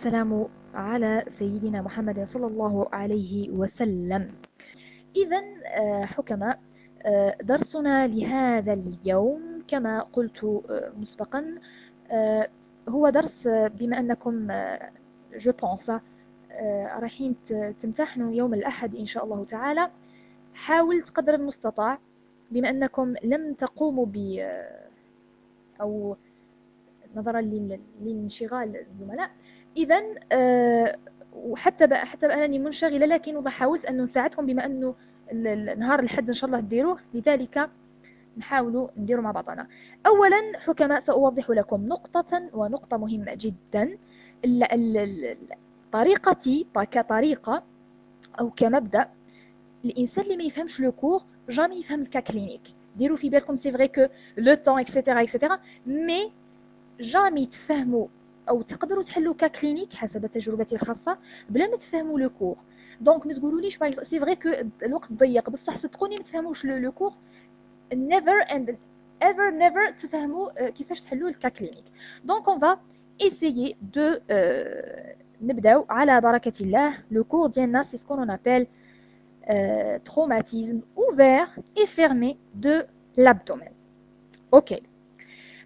والسلام على سيدنا محمد صلى الله عليه وسلم. إذا حكماء آه، درسنا لهذا اليوم كما قلت آه، مسبقا. آه، هو درس بما أنكم جو بونس رايحين تمتحنوا يوم الأحد إن شاء الله تعالى. حاول قدر المستطاع بما أنكم لم تقوموا ب أو نظرا لانشغال الزملاء إذا وحتى بقى حتى بقى أنني منشغلة لكن حاولت أن نساعدكم بما أنه النهار الحد إن شاء الله ديروه لذلك نحاولوا نديروا مع بعضنا. أولا حكماء سأوضح لكم نقطة ونقطة مهمة جدا. طريقتي كطريقة أو كمبدأ الإنسان اللي ما يفهمش لو كور جامي يفهم الكا كلينيك ديروا في بالكم سي فري كو لو طون اكسيتيرا اكسيتيرا مي جامي تفهموا أو تقدروا تحلوا كا كلينيك حسب تجربتي الخاصة بلا ما تفهموا لو كور. دونك ما تقولوليش سي فري كو الوقت ضيق. بصح صدقوني ما تفهموش لو كور. نيفر اند ايفر نيفر تفهموا كيفاش تحلوا الكا دونك اون فا ايسيي دو نبداو على بركة الله. لو كور ديالنا سي سكون اون ابل traumatisme ouvert et fermé de l'abdomen. Ok.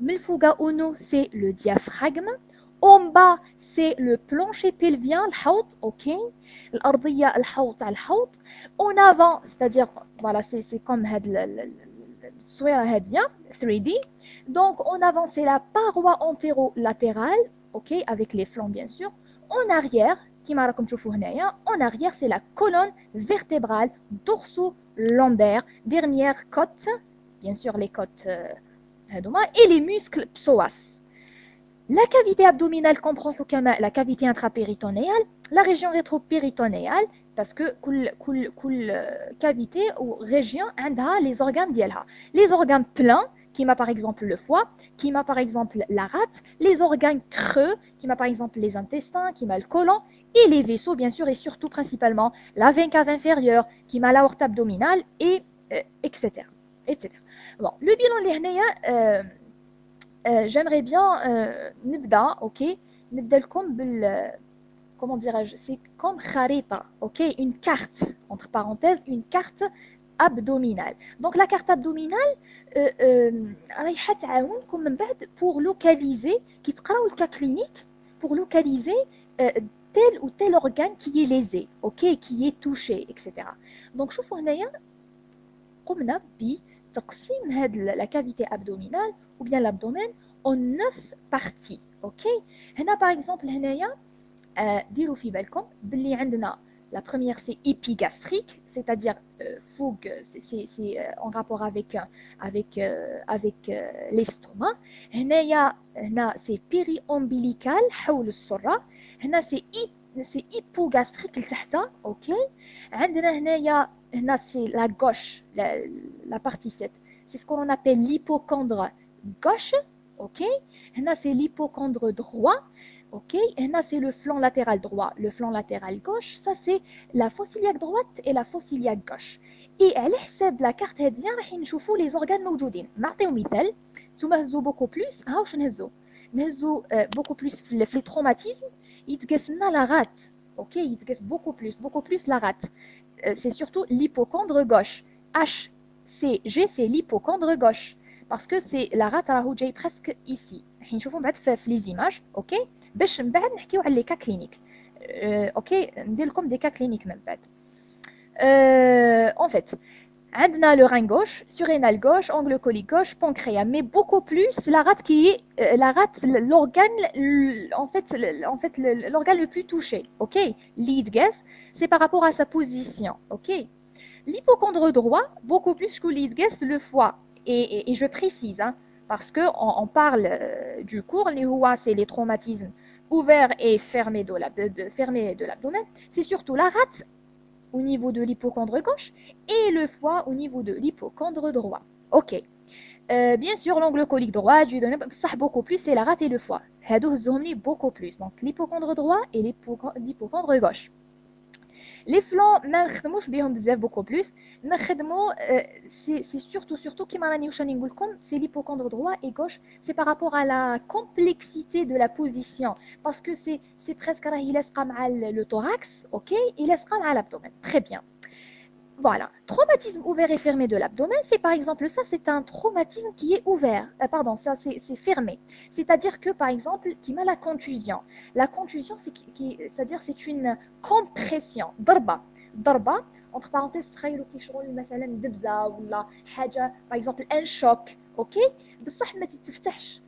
Melfouga en haut, c'est le diaphragme. En bas, c'est le plancher pelvien, le haut, ok. L'ardiya, le haut, le haut. En avant, c'est-à-dire, voilà, c'est comme 3D. Hein, Donc, en avant, c'est la paroi antéro-latérale, ok, avec les flancs, bien sûr. En arrière, en arrière, c'est la colonne vertébrale dorso-lombaire, dernière côte, bien sûr, les côtes. Euh, et les muscles psoas. La cavité abdominale comprend la cavité intrapéritonéale, la région rétropéritonéale, parce que la euh, cavité ou région a les organes d'Yelha. Les organes pleins, qui m'a par exemple le foie, qui m'a par exemple la rate, les organes creux, qui m'a par exemple les intestins, qui m'a le colon, et les vaisseaux bien sûr, et surtout principalement la veine cave inférieure, qui m'a l'aorte abdominale, et euh, etc. etc. Bon, le bilan اللي euh, euh, j'aimerais bien euh, نبدا ok نبدا لكم بال comment dirais-je c'est comme خريطة ok une carte entre parenthèses une carte abdominale donc la carte abdominale رايحه تعاونكم من بعد pour localiser كي تقراو الكا كلينيك pour localiser tel ou tel organe qui est lésé ok qui est touché etc donc شوفوا هنايا قمنا ب تقسيم هاد لا كافيتي ابدومينال ou bien l'abdomen en neuf parties اوكي هنا باغ اكزومبل هنايا آه ديروا في بالكم باللي عندنا la première c'est épigastrique c'est-à-dire euh, fougue c'est c'est en rapport avec avec euh, avec euh, l'estomac هنايا هنا c'est périombilical حول السره هنا c'est سي hypogastrique لتحت اوكي عندنا هنايا هنا سي لا غوش لا بارتي 7 سي سكو اون ابل ليبوكوندر غوش اوكي هنا سي ليبوكوندر دروا اوكي هنا سي لو فلون لاتيرال دروا لو فلون لاتيرال غوش سا سي لا فوسيلياك دروات اي لا فوسيلياك غوش اي على حساب لا كارت هاديه راح نشوفوا لي زورغان موجودين نعطيو مثال نتوما هزو بوكو بلوس ها واش نهزو نهزو بوكو بلوس في لي تروماتيزم يتقاس لنا لا غات اوكي يتقاس بوكو بلوس بوكو بلوس لا غات سي سورتو l'hypocondre gauche H C G c'est l'hypocondre gauche parce que c'est la rate راهو جاي presque ici راح نشوفوا بعد في لي زيماج اوكي باش من بعد نحكيو على لي كا كلينيك اوكي ندير لكم دي كا كلينيك من بعد en fait عندنا le rein gauche, surrénal gauche, angle colique gauche, pancréas, mais beaucoup plus la rate qui est euh, la rate l'organe en fait en fait l'organe le plus touché. OK Lead gas, c'est par rapport à sa position. OK L'hypocondre droit beaucoup plus que lead gas le foie et, et, et je précise hein, parce que on, on parle euh, du cours les c'est les traumatismes ouvert et fermé de l'abdomen, c'est surtout la rate au niveau de l'hypochondre gauche et le foie au niveau de l'hypochondre droit. Ok. Euh, bien sûr, l'angle colique droit, du ça beaucoup plus, c'est la rate et le foie. beaucoup plus. Donc l'hypochondre droit et l'hypochondre gauche. Les flancs, ما نخدموش بهم بزاف beaucoup plus. نخدمو c'est surtout surtout كيما راني واش راني نقول لكم c'est l'hypocondre droit et gauche, c'est par rapport à la complexité de la position parce que c'est c'est presque راهي لاصقه مع le thorax, OK, et لاصقه مع l'abdomen. Très bien. Voilà. Traumatisme ouvert et fermé de l'abdomen, c'est par exemple ça, c'est un traumatisme qui est ouvert. Euh, pardon, ça c'est fermé. C'est-à-dire que par exemple, qui met la contusion. La contusion, c'est-à-dire c'est une compression. Darba. Darba, entre parenthèses, par exemple un choc. OK بصح ما تتفتحش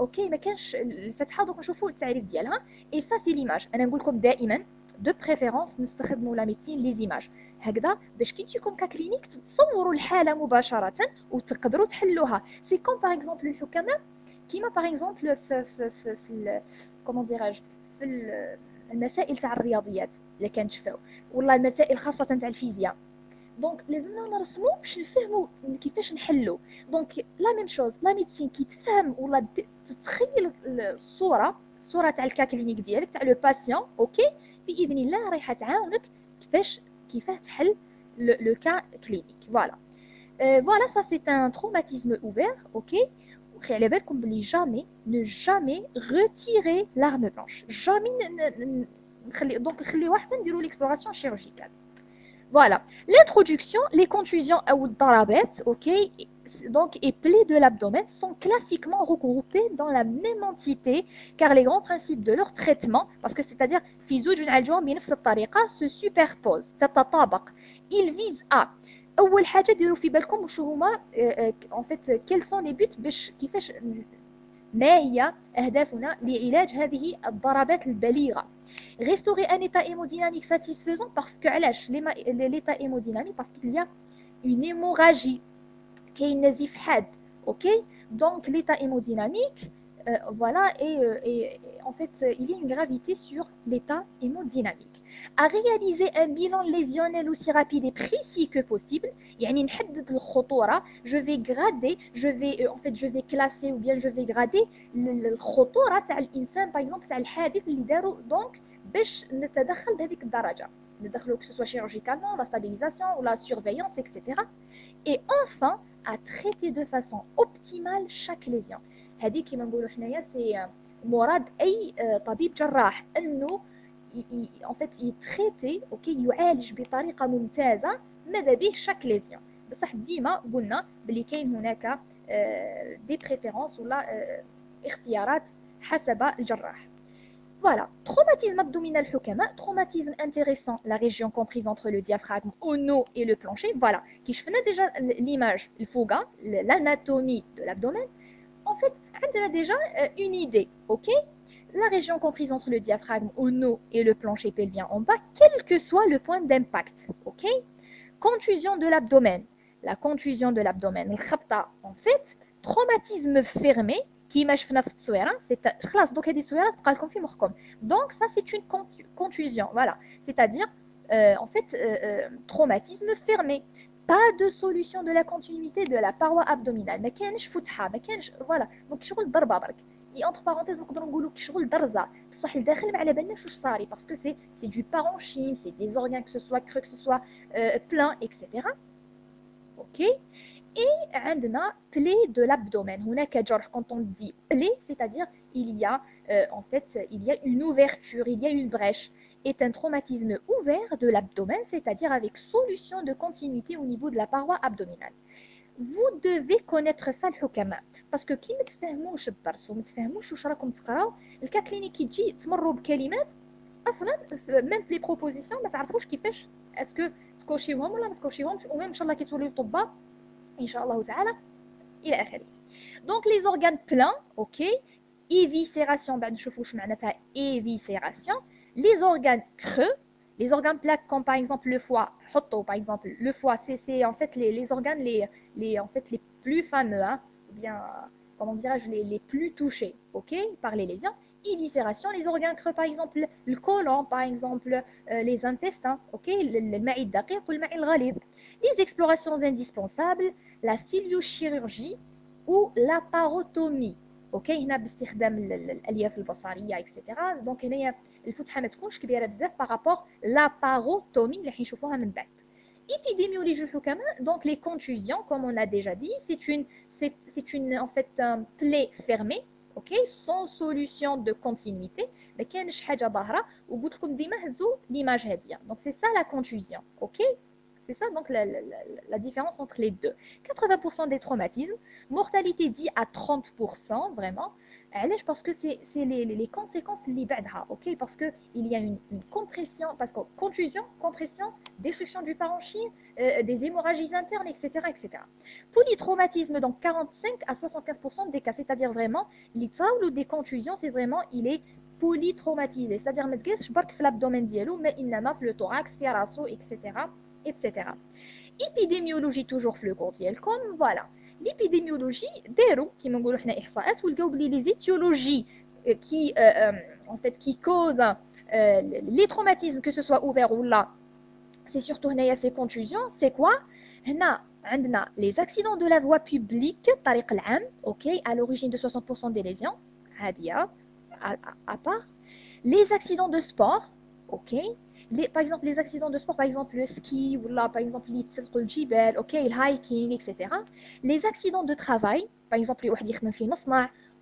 اوكي ما كانش الفتحه دوك نشوفوا التعريف ديالها اي سا سي ليماج انا نقول لكم دائما دو بريفيرونس نستخدموا لا ميديسين لي زيماج هكذا باش كي تجيكم ككلينيك تتصوروا الحالة مباشرة وتقدروا تحلوها. سي كوم باغ اكزومبل الحكماء كيما باغ اكزومبل في في في, في كومون ديراج في المسائل تاع الرياضيات اللي كنشفاو والله المسائل خاصة تاع الفيزياء. دونك لازمنا نرسمو باش نفهمو كيفاش نحلو دونك لا ميم شوز لا ميديسين كي تفهم ولا تتخيل الصورة الصورة تاع الكا كلينيك ديالك تاع لو باسيون أوكي باذن الله رايحه تعاونك كيفاش le, cas clinique. Voilà. Euh, voilà, ça c'est un traumatisme ouvert, ok jamais, ne jamais retirer l'arme blanche. Jamais, donc l'exploration chirurgicale. Voilà. L'introduction, les contusions ou darabet, ok, donc, et plaies de l'abdomen sont classiquement regroupées dans la même entité car les grands principes de leur traitement, parce que c'est-à-dire se superposent, ils visent à اول حاجه ديروا في بالكم وشو هما en fait quels sont les buts باش كيفاش ما هي اهدافنا لعلاج هذه الضربات البليغه restaurer un état hémodynamique satisfaisant parce que علاش l'état hémodynamique parce qu'il y a une hémorragie كاين نزيف حاد اوكي دونك l'état hémodynamique euh, voilà et, euh, et en fait il y a une gravité sur l'état hémodynamique à réaliser un bilan lésionnel aussi rapide et précis que possible يعني نحدد الخطوره je vais grader je vais en fait je vais classer ou bien je vais grader الخطوره تاع الانسان باغ اكزومبل تاع الحادث اللي دارو دونك باش نتدخل بهذيك الدرجه ندخلو que ce soit chirurgicalement la stabilisation ou la surveillance etc et enfin à traiter de façon optimale chaque lésion. هذه كيما نقولوا حنايا سي مراد أي طبيب جراح. إنه en fait يتريتي أوكي يعالج بطريقة ممتازة ماذا به شاك ليزيون بصح ديما قلنا بلي كاين هناك دي بريفيرونس ولا اختيارات حسب الجراح. Voilà, traumatisme abdominal hukama, traumatisme intéressant, la région comprise entre le diaphragme, ono et le plancher. Voilà, qui je faisais déjà l'image, le fouga, l'anatomie de l'abdomen. En fait, on a déjà une idée, ok? La région comprise entre le diaphragme, ono et le plancher pelvien en bas, quel que soit le point d'impact, ok? Contusion de l'abdomen, la contusion de l'abdomen, en fait, traumatisme fermé, كيما شفنا في التصويره سي خلاص دوك هذه التصويره تبقى لكم في مخكم دونك سا سي اون كونتوزيون فوالا سيتادير en fait euh, traumatisme fermé pas de solution de la continuité de la paroi abdominale ما كانش فتحه ما كانش فوالا دونك شغل ضربه برك اي انتر بارونتيز نقدروا نقولوا شغل درزه بصح لداخل ما على بالناش واش صاري باسكو سي سي دو بارونشيم سي دي زورغان كو سو كرو كو سو بلان اكسيتيرا اوكي Et عندنا plaie de l'abdomen. هناك جرح quand on dit plaie, c'est-à-dire il y a euh, en fait il y a une ouverture, il y a une brèche. Est un traumatisme ouvert de l'abdomen, c'est-à-dire avec solution de continuité au niveau de la paroi abdominale. Vous devez connaître ça الحكماء parce que كي ما تفهموش الدرس وما تفهموش واش راكم تقراو الكا كلينيكي تجي تمروا بكلمات اصلا ميم في لي بروبوزيسيون ما تعرفوش كيفاش اسكو تكوشيوهم ولا ما تكوشيوهمش وميم ان شاء الله كي توليو طباء Inch'Allah ta'ala, il est Donc les organes pleins, ok, éviscération, ben, éviscération, les organes creux, les organes plats comme par exemple le foie, par exemple, le foie, c'est en fait les, les, organes les, les, en fait, les plus fameux, hein, ou bien, comment dirais-je, les, les plus touchés, ok, par les lésions. éviscération, les organes creux, par exemple, le côlon, par exemple, euh, les intestins, ok, le maïd daqiq ou le maïd ghalid. Les explorations indispensables, la ciliochirurgie ou la parotomie. اوكي هنا باستخدام الالياف البصريه اكسيتيرا دونك هنايا الفتحه ما تكونش كبيره بزاف بارابور لاباروتومي اللي حنشوفوها من بعد épidémiologie الحكماء donc les contusions comme on a déjà dit c'est une c'est une en fait un plaie fermée ok sans solution de continuité ما كانش حاجه ظاهره وقلت لكم ديما هزوا ليماج هذه donc c'est ça la contusion ok c'est ça donc la, différence entre les deux. 80% des traumatismes, mortalité dit à 30%, vraiment. Parce que c'est les, conséquences libédra, ok? Parce qu'il y a une, compression, parce que contusion, compression, destruction du parenchyme, euh, des hémorragies internes, etc. etc. Polytraumatisme, donc 45 à 75% des cas, c'est-à-dire vraiment, ou des contusions, c'est vraiment, il est polytraumatisé, c'est-à-dire, je ne l'abdomen mais il n'a le thorax, etc etc. Épidémiologie toujours comme voilà. L'épidémiologie, qui les étiologies euh, qui, euh, euh, en fait, qui causent les traumatismes, que ce soit ouvert ou là, c'est surtout ces contusions, c'est quoi? Les accidents de la voie publique, ok, à l'origine de 60% des lésions, à part, les accidents de sport, ok, par exemple, les accidents de sport, par exemple le ski, ou là, par exemple, le le hiking, etc. Les accidents de travail, par exemple,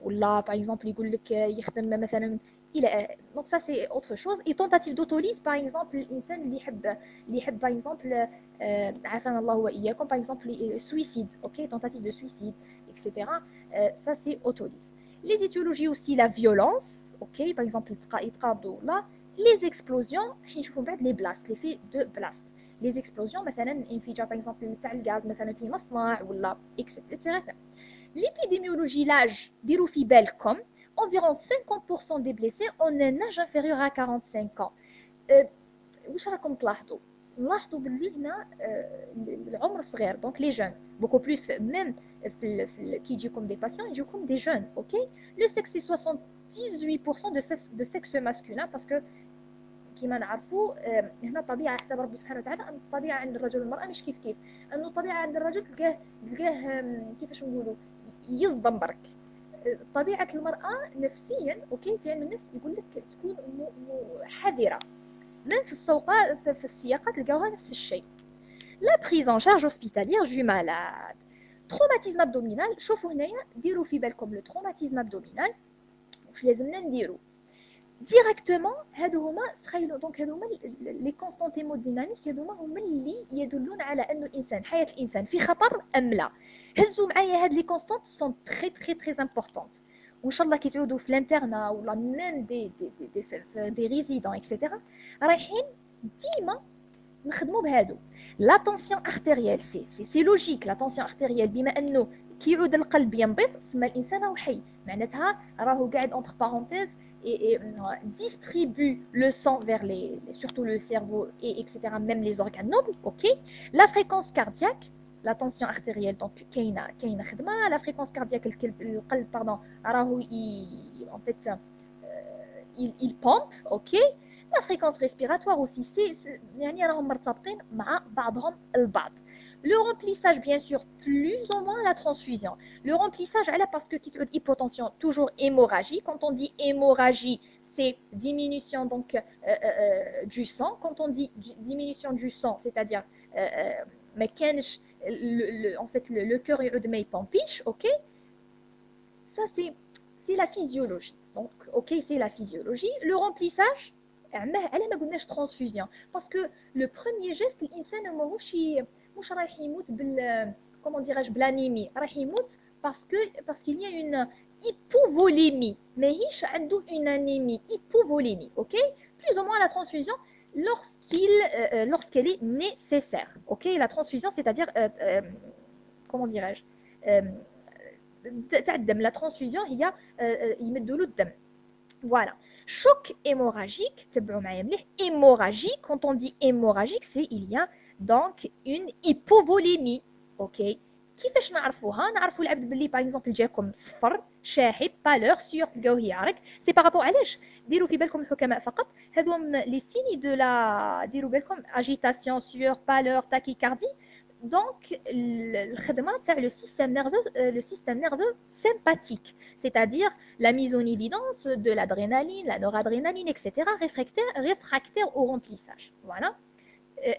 ou là, par exemple, donc ça c'est autre chose. Et tentative d'autolyse par exemple l'insan li par exemple euh, par exemple suicide ok tentative de suicide etc euh, ça c'est autolyse. Les étiologies aussi la violence ok par exemple là les explosions حنشوفوا بعد les blasts l'effet de blast les explosions مثلا انفجار par exemple تاع الغاز مثلا في مصنع ولا etc l'épidémiologie l'âge ديروا في بالكم environ 50% des blessés ont un âge inférieur à 45 ans واش راكم تلاحظوا نلاحظوا باللي هنا العمر صغير دونك لي جون beaucoup plus même في, في كي يجيكم دي باسيون يجيكم دي جون اوكي لو سكس 78% de sexe, de sexe masculin parce que كما نعرفوا هنا الطبيعه حتى ربي سبحانه وتعالى أن الطبيعة عند الرجل والمرأة مش كيف كيف. انه الطبيعة عند الرجل تلقاه تلقاه كيفاش نقولوا يصدم برك. طبيعة المرأة نفسيا أوكي في علم النفس يقول لك تكون حذرة. من في السوق في السياقات تلقاوها نفس الشيء. لا بريز ان شارج هوسبيتاليير جو مالاد تروماتيزم ابدومينال شوفوا هنايا ديروا في بالكم لو تروماتيزم ابدومينال واش لازمنا نديرو؟ ديريكتومون هادو هما تخيلوا دونك هادو هما لي كونستانت هيموديناميك هادو هما هما اللي يدلون على انه الإنسان حياة الإنسان في خطر أم لا. هزوا معايا هاد لي كونستانت سون تري تري تري امبورطونت وإن شاء الله كي تعودوا في الانترنا ولا ميم دي دي دي دي, دي ريزيدون اكسيتيرا رايحين ديما نخدموا بهادو. لا تونسيون ارتيريال سي سي سي لوجيك لا تونسيون ارتيريال بما أنه كي يعود القلب ينبض سما الإنسان راهو حي. معناتها راهو قاعد اونتر بارونتيز et, et distribue le sang vers les, surtout le cerveau et etc même les organes nobles ok la fréquence cardiaque la tension artérielle donc كاينه كاينه خدمه la fréquence cardiaque القلب pardon راهو en fait euh, il, il pompe ok la fréquence respiratoire aussi c'est يعني راهم مرتبطين مع بعضهم البعض le remplissage, bien sûr, plus ou moins la transfusion. Le remplissage, elle parce que hypotension, toujours hémorragie. Quand on dit hémorragie, c'est diminution donc euh, euh, euh, du sang. Quand on dit diminution du sang, c'est-à-dire mais le, en fait le, cœur de pampiche, ok Ça c'est la physiologie. Donc ok, c'est la physiologie. Le remplissage, elle a transfusion parce que le premier geste, l'insan مش رايح يموت بال comment dirais-je بلانيمي راح يموت parce que parce qu'il y a une hypovolémie ماهيش عنده une anémie hypovolémie ok plus ou moins la transfusion lorsqu'il euh, lorsqu'elle est nécessaire ok la transfusion c'est-à-dire euh, euh, comment dirais-je تاع الدم la transfusion هي يمدوا له الدم voilà choc hémorragique تبعوا معايا مليح hémorragique quand on dit hémorragique c'est il y a donc une hypovolémie. Ok كيفاش نعرفوها نعرفوا العبد باللي باغ اكزومبل جاكم صفر شاحب بالور سيغ تلقاوه يعرق سي بارابور علاش ديروا في بالكم الحكماء فقط هذو لي سيني دو لا ديروا بالكم اجيتاسيون سيغ بالور تاكيكاردي دونك الخدمه تاع لو سيستيم نيرفو لو سيستيم نيرفو سيمباتيك c'est-à-dire la mise en évidence de l'adrénaline, la noradrénaline, etc. réfractaire, réfractaire au remplissage. Voilà.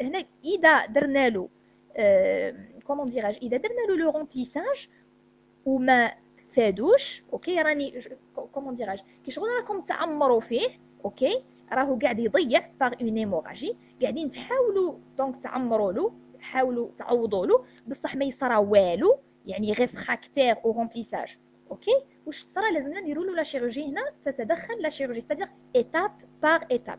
هنا إذا درنا له كومون ديراج اذا درنا له لو رومبليساج وما فادوش أوكي راني كومون ديراج كي شغل راكم تعمروا فيه أوكي راهو قاعد يضيع باغ اون ايموراجي قاعدين تحاولوا دونك تعمروا له حاولوا تعوضوا له بصح ما يصرى والو يعني غير فراكتير أو رومبليساج أوكي واش صرا لازمنا نديروا له لا شيروجي هنا تتدخل لا شيروجي ستادير ايتاب باغ ايتاب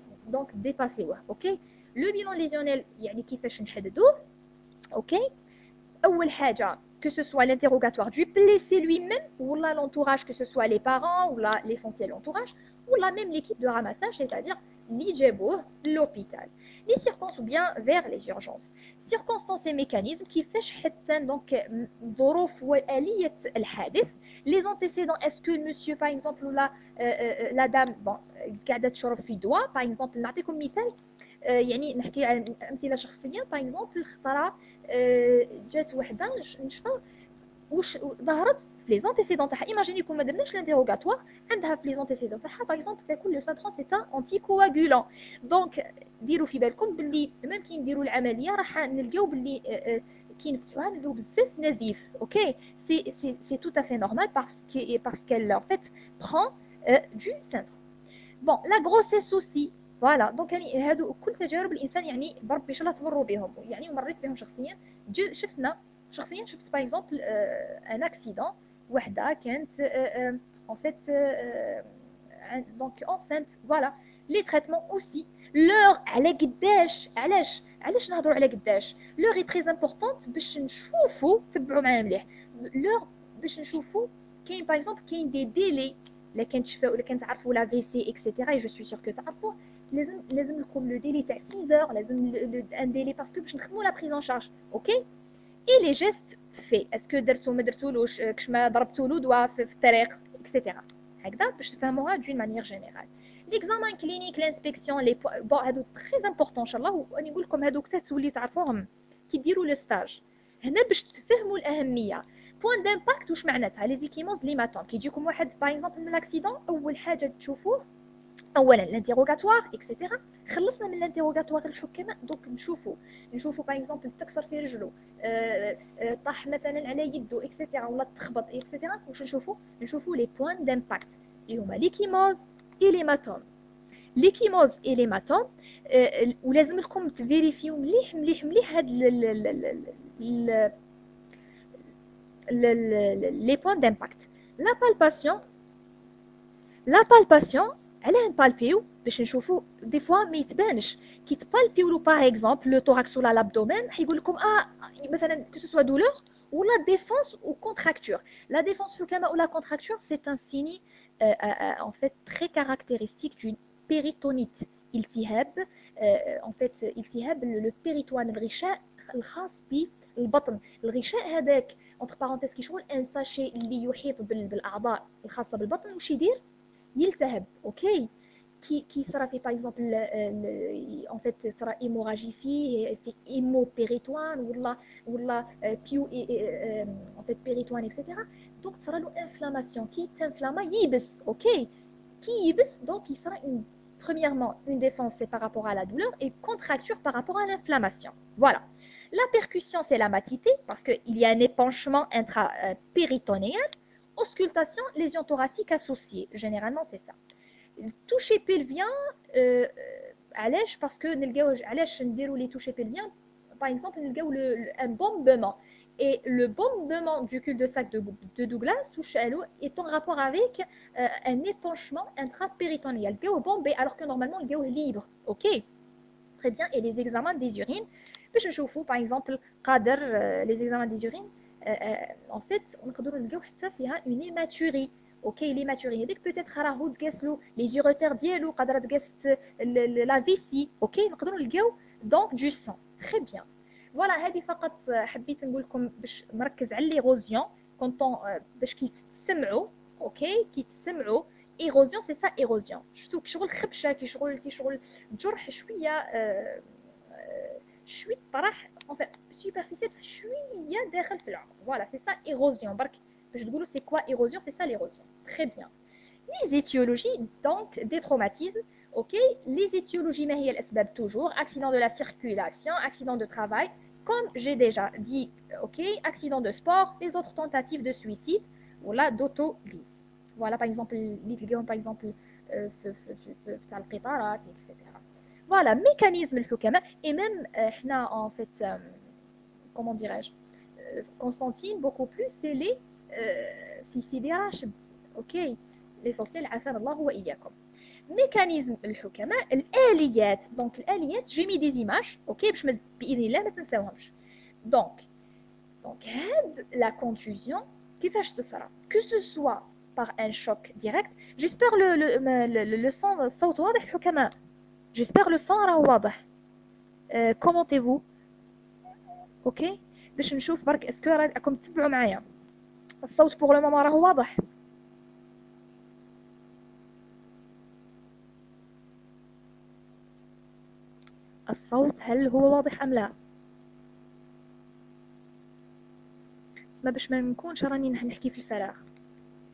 donc dépassé. Ok Le bilan lésionnel, يعني كيفاش نحددوه Ok أول حاجة que ce soit l'interrogatoire du blessé lui-même ou là l'entourage, que ce soit les parents ou là l'essentiel entourage, ou là même l'équipe de ramassage, c'est-à-dire l'IJEBO, l'hôpital. Les circonstances ou bien vers les urgences. Circonstances et mécanismes qui font donc ظروف وآلية الحادث. Les antécédents, est-ce que monsieur par exemple ou la, euh, la dame, bon, قاعدة تشرب في دواء, par exemple, نعطيكم مثال يعني نحكي عن امثله شخصيه باغ اكزومبل خطره جات وحده نشفى واش ظهرت في لي زونتيسيدون تاعها ايماجيني كون ما درناش لانتيروغاتوار عندها في لي زونتيسيدون تاعها باغ اكزومبل تاكل لو ساترون سي ان انتي كواغولون دونك ديروا في بالكم باللي ميم كي نديروا العمليه راح نلقاو باللي كي نفتحوها نلقاو بزاف نزيف اوكي سي سي سي تو افي نورمال باسكو باسكو ان فيت برون دو سينتر بون لا غروسيس اوسي فوالا دونك يعني هادو كل تجارب الانسان يعني بربي ان شاء الله تمروا بهم يعني مريت بهم شخصيا شفنا شخصيا شفت باغ اكزومبل ان اكسيدون وحده كانت ان فيت دونك اونسنت فوالا لي تريتمون اوسي لور على قداش علاش علاش نهضروا على قداش لور اي تري امبورطونت باش نشوفوا تبعوا معايا مليح لور باش نشوفوا كاين باغ اكزومبل كاين دي ديلي الا كان تشفاو الا كان تعرفوا لا في سي اكسيتيرا جو سوي سيغ كو تعرفوا لازم لازم لكم لو ديلي تاع 6 اور لازم ان ديلي باسكو باش نخدموا لا بريز ان شارج اوكي اي لي جيست في اسكو درتو ما درتولوش كش ما ضربتو له دواء في الطريق اكسيتيرا هكذا باش تفهموها دون مانيير جينيرال ليكزامان كلينيك لانسبكسيون لي بون هادو تري امبورطون ان شاء الله وني نقول لكم هادو حتى توليو تعرفوهم. كي ديروا لو ستاج هنا باش تفهموا الأهمية. بوان دامباكت واش معناتها؟ لي زيكيمونز ليماتوم كي يجيكم واحد باغ اكزومبل من لاكسيدون أول حاجة تشوفوه اولا الانتيروغاتوار اكسيتيرا خلصنا من الانتيروغاتوار الحكماء دوك نشوفوا نشوفوا باغ اكزومبل تكسر في رجله أه أه طاح مثلا على يده اكسيتيرا ولا تخبط اكسيتيرا واش نشوفوا نشوفوا لي بوين دامباكت اللي هما ليكيموز اي ليماتوم ليكيموز اي ليماتوم أه ولازم لكم تفيريفيو مليح مليح مليح هاد لي بوين دامباكت لا بالباسيون لا بالباسيون علاه نبالبيو باش نشوفو. دي فوا ما يتبانش كي تبالبيو لو باغ اكزومبل لو توراكس ولا لابدومين حيقول لكم آه مثلا كو سوا دولور ولا ديفونس أو كونتراكتور لا ديفونس كما ولا كونتراكتور سي ان سيني ان فيت تري كاركتيرستيك دون بيريتونيت التهاب ان فيت التهاب لو بيريتوان الغشاء الخاص بالبطن الغشاء هذاك اونتر بارونتيز كي شغل ان ساشي اللي يحيط بالاعضاء الخاصه بالبطن واش يدير يلتهب اوكي كي كي صرا في باغ اكزومبل ان فيت صرا ايموراجي فيه في ايمو بيريتوان ولا ولا بيو ان فيت بيريتوان اكسيتيرا دونك صرا له انفلاماسيون كي تنفلاما يبس اوكي كي يبس دونك يصرا اون premièrement une défense c'est par rapport à la douleur et contracture par rapport à l'inflammation voilà la percussion c'est la matité parce qu'il y a un épanchement intrapéritonéal auscultation, lésion thoracique associée. Généralement, c'est ça. Toucher pelvien, euh, parce que علاش نديروا les touchés pelviens par exemple نلقاو un bombement et le bombement du cul-de-sac de, de Douglas est en rapport avec euh, un épanchement intrapéritonéal. Le bombé alors que normalement le est libre. Ok Très bien. Et les examens des urines, je vous par exemple, euh, les examens des urines, اون فيت نقدروا نلقاو حتى فيها اوني ماتوري أوكي لي ماتوري هذيك بوتيت راهو تقاس له لي زيغوتير ديالو قادره تقاس لا فيسي أوكي نقدروا نلقاو دونك دو سون تري بيان فوالا هذه فقط حبيت نقول لكم باش نركز على ليغوزيون كونطون باش كيتسمعوا. أوكي كيتسمعوا. ايغوزيون سي سا ايغوزيون شفتو شغل خبشة كي شغل كي شغل جرح شوية شوية طرح. اونفي سوبرفيسي بصح شويه داخل في العمق فوالا سي سا ايغوزيون برك باش تقولوا سي كوا ايغوزيون سي سا ليغوزيون تري بيان les étiologies donc des traumatismes Ok, les étiologies, mais il y a toujours accident de la circulation, accident de travail, comme j'ai déjà dit, ok, accident de sport, les autres tentatives de suicide, voilà, d'auto-glisse. Voilà, par exemple, par exemple, euh, etc. Voilà, mécanisme le et même, euh, en fait, euh, comment dirais-je, Constantine, beaucoup plus, c'est les euh, ok, l'essentiel, afin Allah wa iyyakum mécanisme الحكماء الاليات دونك الاليات j'ai mis des images اوكي باش باذن الله ما تنساوهمش دونك دونك هاد لا كونتوزيون كيفاش تصرى que ce soit par un choc direct j'espère le le le son الصوت واضح الحكماء j'espère le son راه واضح commentez-vous. أوكي باش نشوف برك اسكو راكم تتبعوا معايا الصوت بوغ لو ماما راه واضح الصوت هل هو واضح أم لا؟ اسمع باش ما نكونش راني نحكي في الفراغ.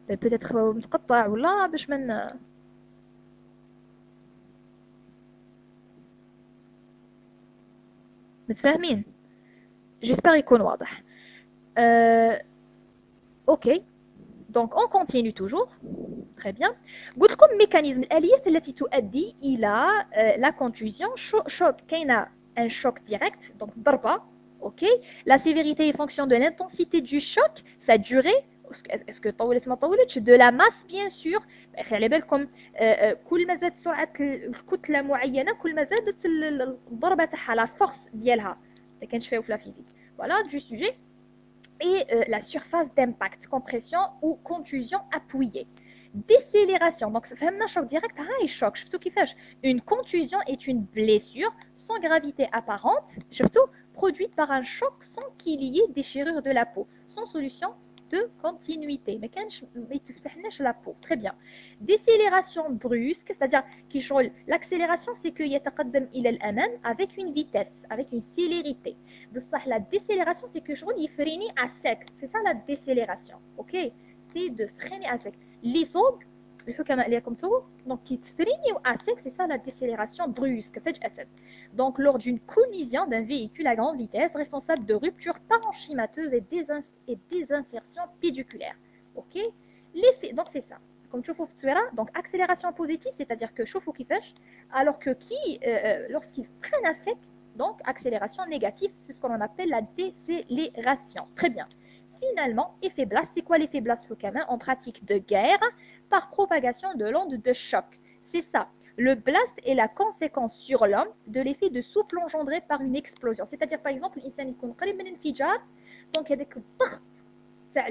بيتيتر متقطع ولا باش من متفاهمين جيسبر يكون واضح أه... اوكي Donc, on continue toujours. Très bien. قلت لكم mécanisme الآليات التي تؤدي إلى la contusion choc كاين un choc direct donc ضربة OK la sévérité est fonction de l'intensité du choc sa durée est-ce que طولت ما طولتش de la masse bien sûr خلي بالكم كل ما زاد سرعة الكتلة معينة كل ما زادت الضربة تاعها la force ديالها ما كانش فيها في la physique voilà du sujet et euh, la surface d'impact, compression ou contusion appuyée. Décélération, donc c'est un choc direct, un choc. Une contusion est une blessure sans gravité apparente, surtout produite par un choc sans qu'il y ait déchirure de la peau, sans solution de continuité. Mais la peau. Très bien. Décélération brusque, c'est-à-dire l'accélération, c'est qu'il y a avec une vitesse, avec une célérité. La décélération, c'est que je freine à sec. C'est ça la décélération. Ok? C'est de freiner à sec. L'isobe, donc qui freine à sec, c'est ça la décélération brusque. Donc lors d'une collision d'un véhicule à grande vitesse responsable de rupture parenchymateuse et, désinsertion pédiculaire. Ok? Donc c'est ça. Comme tu donc accélération positive, c'est-à-dire que chauffe qui pêche, alors que qui, euh, euh, lorsqu'il freine à sec, donc, accélération négative, c'est ce qu'on appelle la décélération. Très bien. Finalement, effet blast, c'est quoi l'effet blast en pratique de guerre? par propagation de l'onde de choc C'est ça. Le blast est la conséquence sur l'homme de l'effet de souffle engendré par une explosion. C'est-à-dire, par exemple, الإنسان يكون قريب من انفجار donc هذاك الضغط تاع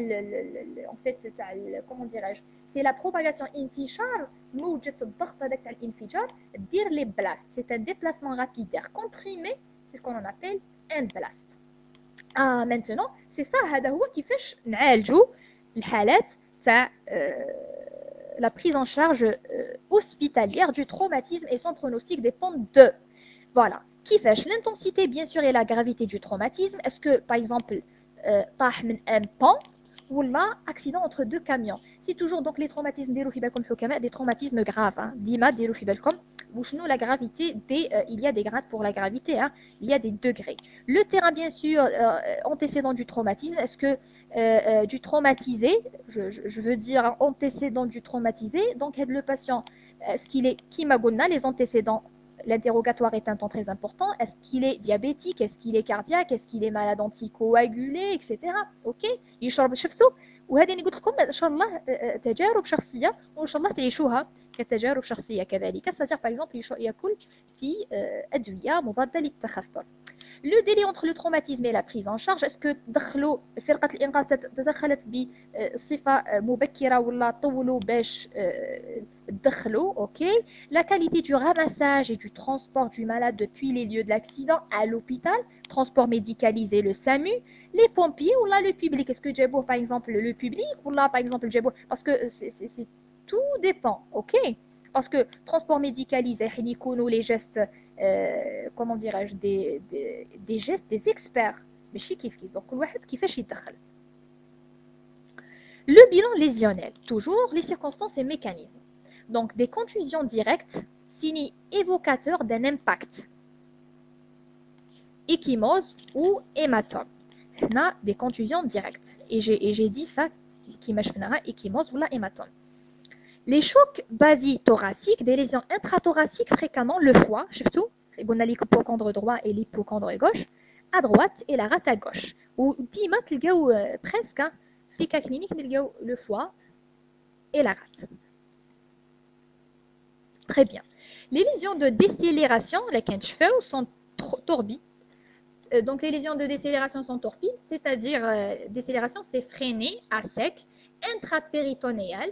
en fait تاع comment dirais-je c'est la propagation انتشار موجة الضغط هذاك تاع الانفجار دير لي بلاست c'est un déplacement rapide d'air comprimé c'est ce qu'on appelle un blast ah maintenant c'est ça هذا هو كيفاش نعالجوا الحالات تاع la prise en charge euh, hospitalière du traumatisme et son pronostic dépendent de. Voilà. Qui euh, fait l'intensité, bien sûr, et la gravité du traumatisme. Est-ce que, par exemple, euh, un pan ou accident entre deux camions? C'est toujours donc les traumatismes des des traumatismes graves. Hein. Dima, des la gravité des, euh, il y a des grades pour la gravité, hein. il y a des degrés. Le terrain, bien sûr, euh, antécédent du traumatisme, est-ce que euh, du traumatisé, je, veux dire antécédent du traumatisé, donc le patient, est-ce qu'il est kimagona, les antécédents l'interrogatoire est un temps très important. Est-ce qu'il est diabétique Est-ce qu'il est cardiaque Est-ce qu'il est malade anticoagulé etc. ok يشرب شفتوا وهذه قلت لكم ان شاء الله تجارب شخصيه وان شاء الله تعيشوها كتجارب شخصيه كذلك c'est-à-dire par exemple ياكل في ادويه مضاده للتخثر لو ديلي اونتر لو تروماتيزم لا بريز ان شارج اسكو دخلوا فرقه الانقاذ تدخلت بصفه مبكره ولا طولوا باش دخلوا اوكي لا كاليتي دو راماساج et du transport du malade depuis les lieux de l'accident à l'hôpital transport médicalisé le SAMU les pompiers ou là le public est-ce que جابوه par exemple le public ou là par exemple جابوه parce que c'est tout dépend ok? Parce que transport médicalisé ou les gestes euh, comment dirais-je des, gestes des experts. Mais chi kif kif donc qui fait le bilan lésionnel toujours les circonstances et mécanismes. Donc des contusions directes signes évocateurs d'un impact. Échymose ou hématome. On a des contusions directes. Et j'ai dit ça qui m'a ou la hématome. Les chocs basithoraciques, des lésions intrathoraciques fréquemment, le foie, tout, on a l'hippocondre droit et l'hippocondre gauche, à droite et la rate à gauche. Ou dima euh, presque, hein, cas clinique, le foie et la rate. Très bien. Les lésions de décélération, les cheveux, sont torbides. Euh, donc les lésions de décélération sont torbides, c'est-à-dire euh, décélération, c'est freiné à sec, intrapéritonéal,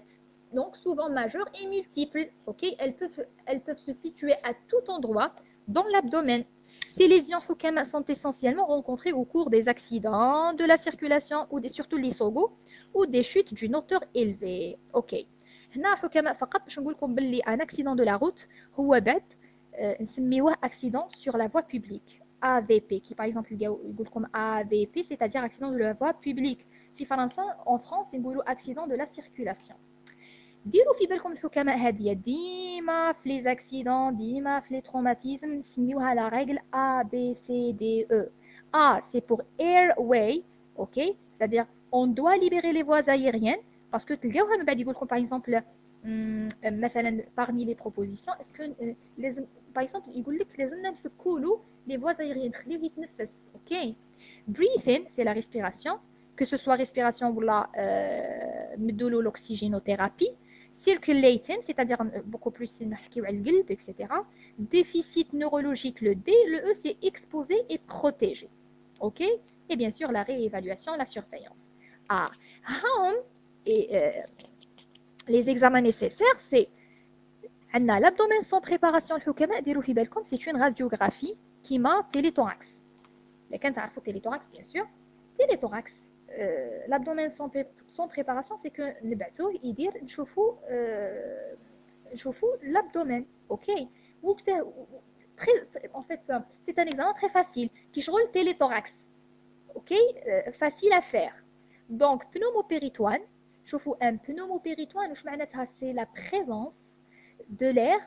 donc souvent majeure et multiple. Ok, elles peuvent, elles peuvent se situer à tout endroit dans l'abdomen. Ces lésions focales sont essentiellement rencontrées au cours des accidents de la circulation ou des, surtout les sogos ou des chutes d'une hauteur élevée. Ok. هنا فكما فقط باش نقول لكم باللي ان اكسيدون دو لا روت هو بعد نسميوه accident sur la voie publique AVP qui par exemple يقول لكم AVP c'est-à-dire accident de la voie publique في فرنسا en France نقولوا accident de la circulation ديروا في بالكم الحكماء هذه ديما في لي زاكسيدون ديما في لي تروماتيزم نسميوها لا ريغل ا بي سي دي او A c'est pour airway ok c'est-à-dire on doit libérer les voies aériennes parce que تلقاوها من بعد يقول لكم par exemple مثلا parmi les propositions est-ce que لازم par exemple يقول لك لازمنا نفكوا له les voies aériennes نخليوه يتنفس ok breathing c'est la respiration que ce soit respiration ولا نمدوا l'oxygénothérapie circulating, c'est-à-dire euh, beaucoup plus etc. Déficit neurologique, le D, le E, c'est exposé et protégé. OK? Et bien sûr, la réévaluation, la surveillance. Ah, et euh, les examens nécessaires, c'est l'abdomen sans préparation, c'est une radiographie qui m'a téléthorax. Mais quand tu téléthorax, bien sûr, téléthorax, l'abdomen sans, préparation, c'est que le bateau, il dit, euh, l'abdomen, ok. En fait, c'est un examen très facile, qui joue le téléthorax, ok. Euh, Facile à faire. Donc, pneumopéritoine, un pneumopéritoine, c'est la présence de l'air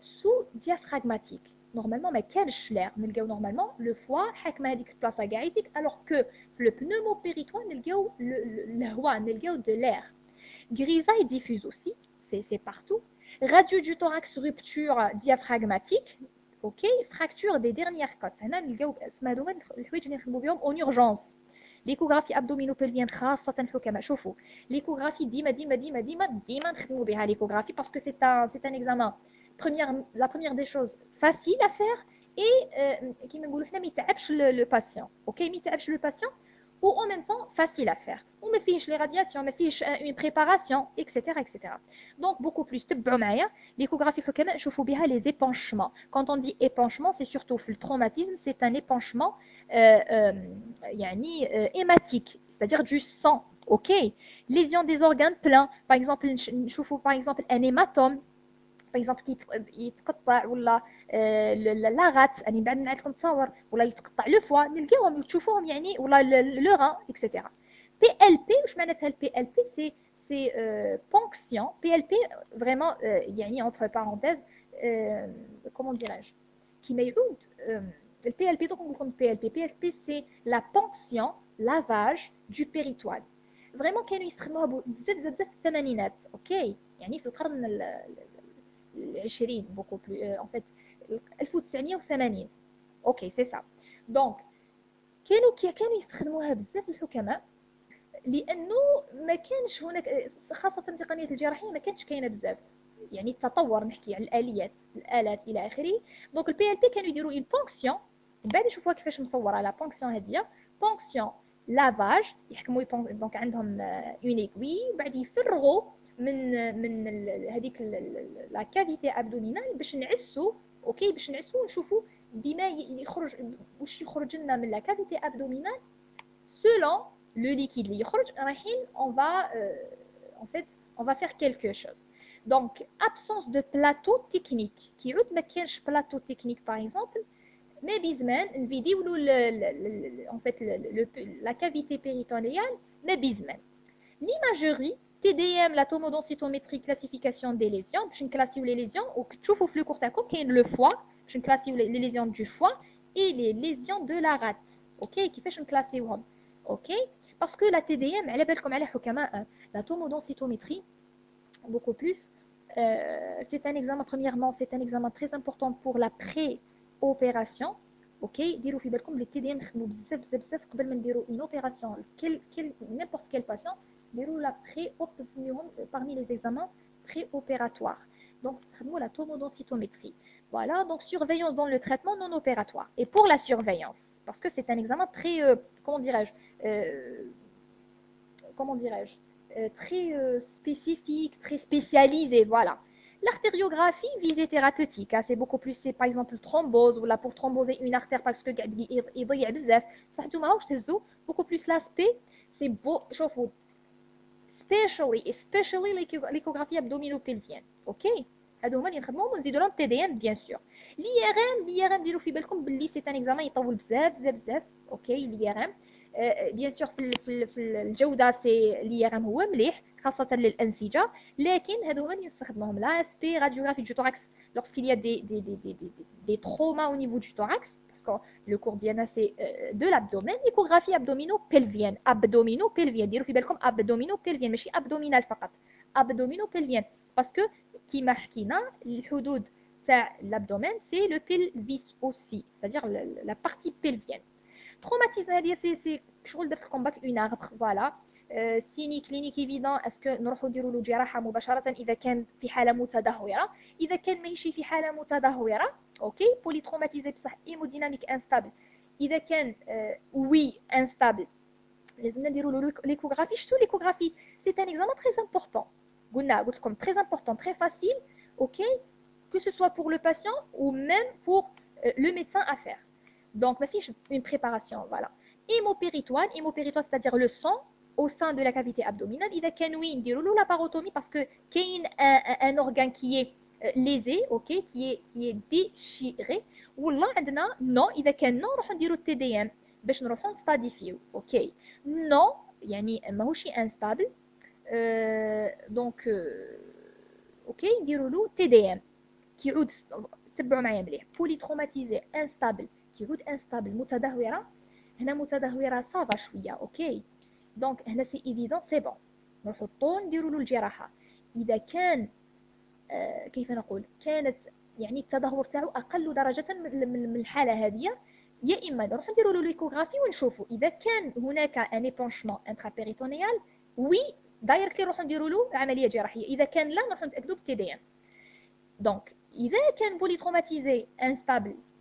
sous-diaphragmatique normalement mais quel l'air normalement le foie place alors que le pneumopéritoine le de l'air grisaille diffuse aussi c'est partout radio du thorax rupture diaphragmatique ok fracture des dernières côtes en urgence l'échographie abdominopelvienne خاصة الحكماء شوفوا l'échographie ديما ديما ديما ديما ديما نخدموا بها l'échographie parce que c'est un c'est un examen la première des choses facile à faire et qui me le, le patient. Ok, le patient ou en même temps facile à faire. On me fiche les radiations, on me fiche euh, une préparation, etc. etc. Donc beaucoup plus. L'échographie, je faut bien les épanchements. Quand on dit épanchement, c'est surtout le traumatisme, c'est un épanchement euh, euh, euh hématique, c'est-à-dire du sang. Ok, lésion des organes pleins. Par exemple, je par exemple un hématome par exemple يتقطع ولا لا غات يعني بعد نعطيكم تصاور ولا يتقطع لو فوا نلقاوهم تشوفوهم يعني ولا لو غان اكسيتيرا بي ال بي واش معناتها البي ال بي سي سي بونكسيون بي ال بي فريمون يعني اونتر بارونتيز كومون ديراج كيما يعود البي ال بي دوك نقول لكم بي ال بي بي ال بي سي لا بونكسيون لافاج دو بيريتوال فريمون كانوا يستخدموها بزاف بزاف بزاف في الثمانينات اوكي يعني في القرن 1920 beaucoup plus en fait 1980 أوكي سي سا دونك كانوا كانوا يستخدموها بزاف الحكماء لأنه ما كانش هناك خاصة تقنيه الجراحية ما كانتش كاينة بزاف. يعني التطور نحكي على الآليات الآلات إلى آخره. دونك البي ال بي كانوا يديروا اون بونكسيون من بعد يشوفوها كيفاش مصورة لا بونكسيون هذه بونكسيون لافاج يحكموا دونك عندهم اون ايكوي بعد يفرغوا من من هذيك لا كافيتي ابدومينال باش نعسوا اوكي باش نعسوا ونشوفوا بما يخرج واش يخرج لنا من لا كافيتي ابدومينال سولون لو ليكيد اللي يخرج رايحين اون فا en fait on va faire quelque chose donc absence de plateau technique qui عود ما كانش plateau technique par exemple mais بزمان نفيديو en fait la cavité péritoniale mais بزمان l'imagerie TDM la tomodensitométrie classification des lésions باش نكلاسيو les lésions وكتشوفوا في لو كورتاكو كاين le foie باش نكلاسيو les lésions du foie et les lésions de la rate اوكي كيفاش نكلاسيوهم اوكي parce que la TDM, elle est la tomodensitométrie, beaucoup plus. Euh, c'est un examen, premièrement, c'est un examen très important pour la pré-opération. Ok, dire في بالكم les TDM نخدموا بزاف بزاف بزاف قبل ما نديروا une opération quel, quel, n'importe quel patient نديروا la parmi les examens préopératoires. Donc, c'est la tomodensitométrie. Voilà, donc surveillance dans le traitement non opératoire. Et pour la surveillance, parce que c'est un examen très, euh, comment dirais-je, euh, comment dirais-je, euh, très spécifique, très spécialisé, voilà. L'artériographie, visée thérapeutique, hein, c'est beaucoup plus, c'est par exemple thrombose, ou là pour thromboser une artère parce que il y a beaucoup plus l'aspect, c'est beau, chauffe especially, especially l'échographie abdominopelvienne, ok? هادو هما اللي نخدموهم ونزيدو لهم تي دي ام بيان سور لي ار ام لي ار ام ديروا في بالكم باللي سي ان اكزامان يطول بزاف بزاف بزاف أوكي لي ار ام بيان سور في, الجوده سي لي ار ام هو مليح خاصه للانسجه لكن هادو هما اللي نستخدموهم لا اس بي راديوغرافي دو توراكس lorsqu'il y a des, des, des, des, traumas au niveau du thorax, parce que le cours d'IANA, c'est euh, de l'abdomen, l'échographie abdomino-pelvienne, abdomino-pelvienne, dire comme abdomino-pelvienne, mais abdominal fakat, abdomino-pelvienne, parce que qui marquina l'hudud l'abdomen, c'est le pelvis aussi, c'est-à-dire la, partie pelvienne. Traumatisme, c'est je vous le dis, une arbre, voilà. سيني كلينيك ايفيدون اسكو نروحو نديرو له جراحه مباشره اذا كان في حاله متدهوره اذا كان ماهيش في حاله متدهوره اوكي بولي تروماتيزي بصح ايموديناميك انستابل اذا كان وي انستابل لازم نديرو له ليكوغرافي شتو ليكوغرافي سي ان اكزامان تري امبورطون comme très important, très facile, ok, que ce soit pour le patient ou même pour euh, le médecin à faire. Donc, ma fiche, une préparation, voilà. Hémopéritoine, hémopéritoine, c'est-à-dire le sang au sein de la cavité abdominale. Il y a la parotomie parce que qu'il un, un, organe qui est euh, lésé, ok, qui est, qui est déchiré. Ou là, non, il y a non, on va TDM. باش نروحو نستاديفيو اوكي نو يعني ماهوش انستابل دونك اوكي نديروا له تي دي ام كيعود تبعوا معايا مليح بولي تروماتيزي انستابل كيعود انستابل متدهوره هنا متدهوره صافا شويه اوكي دونك هنا سي ايفيدون سي بون نحطو نديروا له الجراحة. إذا كان آه كيف نقول؟ كانت يعني التدهور تاعو أقل درجة من الحالة هذه يا إما نروح نديروا له ليكوغرافي ونشوفوا. إذا كان هناك ان ايبونشمون انترابيريتونيال وي دايركتلي نروحو نديرو له عملية جراحية. إذا كان لا نروحو نتأكدوا بالتي دي ام دونك إذا كان بولي تروماتيزي انستابل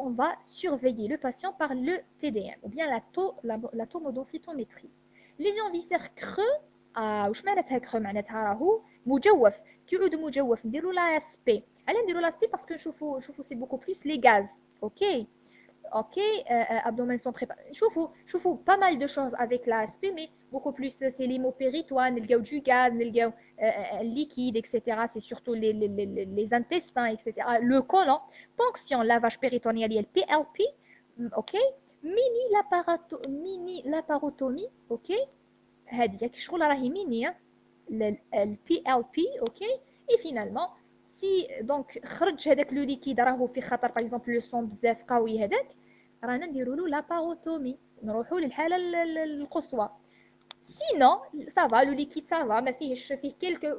on va surveiller le patient par le TDM ou bien la, to, la, la tomodensitométrie ليزيون فيسير كرو آه واش معناتها كرو معناتها راهو مجوف كيعود مجوف نديرو لا اس بي علاش نديرو لا اس بي باسكو نشوفو نشوفو سي بوكو بلوس لي غاز اوكي اوكي ابدومين سون بريبار نشوفو نشوفو با مال دو شوز افيك لا اس بي مي beaucoup plus c'est l'hémopéritoine, le gaz, le liquide, etc. C'est surtout les, les, les, les, intestins, etc. Le côlon, ponction, lavage péritonéal, le PLP, ok mini laparotomie, ok هذه كشغل راهي ميني le PLP, ok et finalement si donc خرج هذاك لو ليكيد راهو في خطر باغ اكزومبل لو سون بزاف قوي هذاك رانا نديرو له لاباروتومي نروحو للحاله القصوى Sinon, ça va, le liquide, ça va, mais je fais quelques,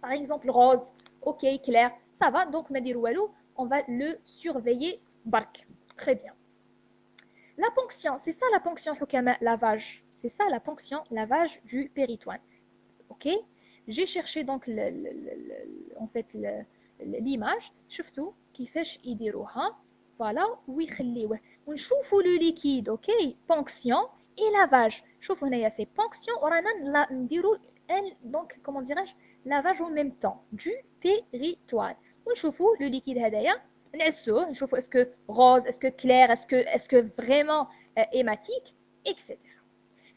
par exemple, rose, ok, clair, ça va, donc on va le surveiller, barque. Très bien. La ponction, c'est ça la ponction, lavage. C'est ça la ponction, lavage du péritoine. Ok? J'ai cherché donc le, en fait l'image, tout qui fait Voilà, oui, on chauffe le liquide, ok? Ponction. اي لافاج شوفوا هنايا سي بونكسيون ورانا نديرو دونك كومون ديراج لافاج او ميم طون دو بيريتوال ونشوفوا لو ليكيد هذايا نعسوه نشوفوا اسكو غوز اسكو كلير اسكو اسكو فريمون ايماتيك اكسيتيرا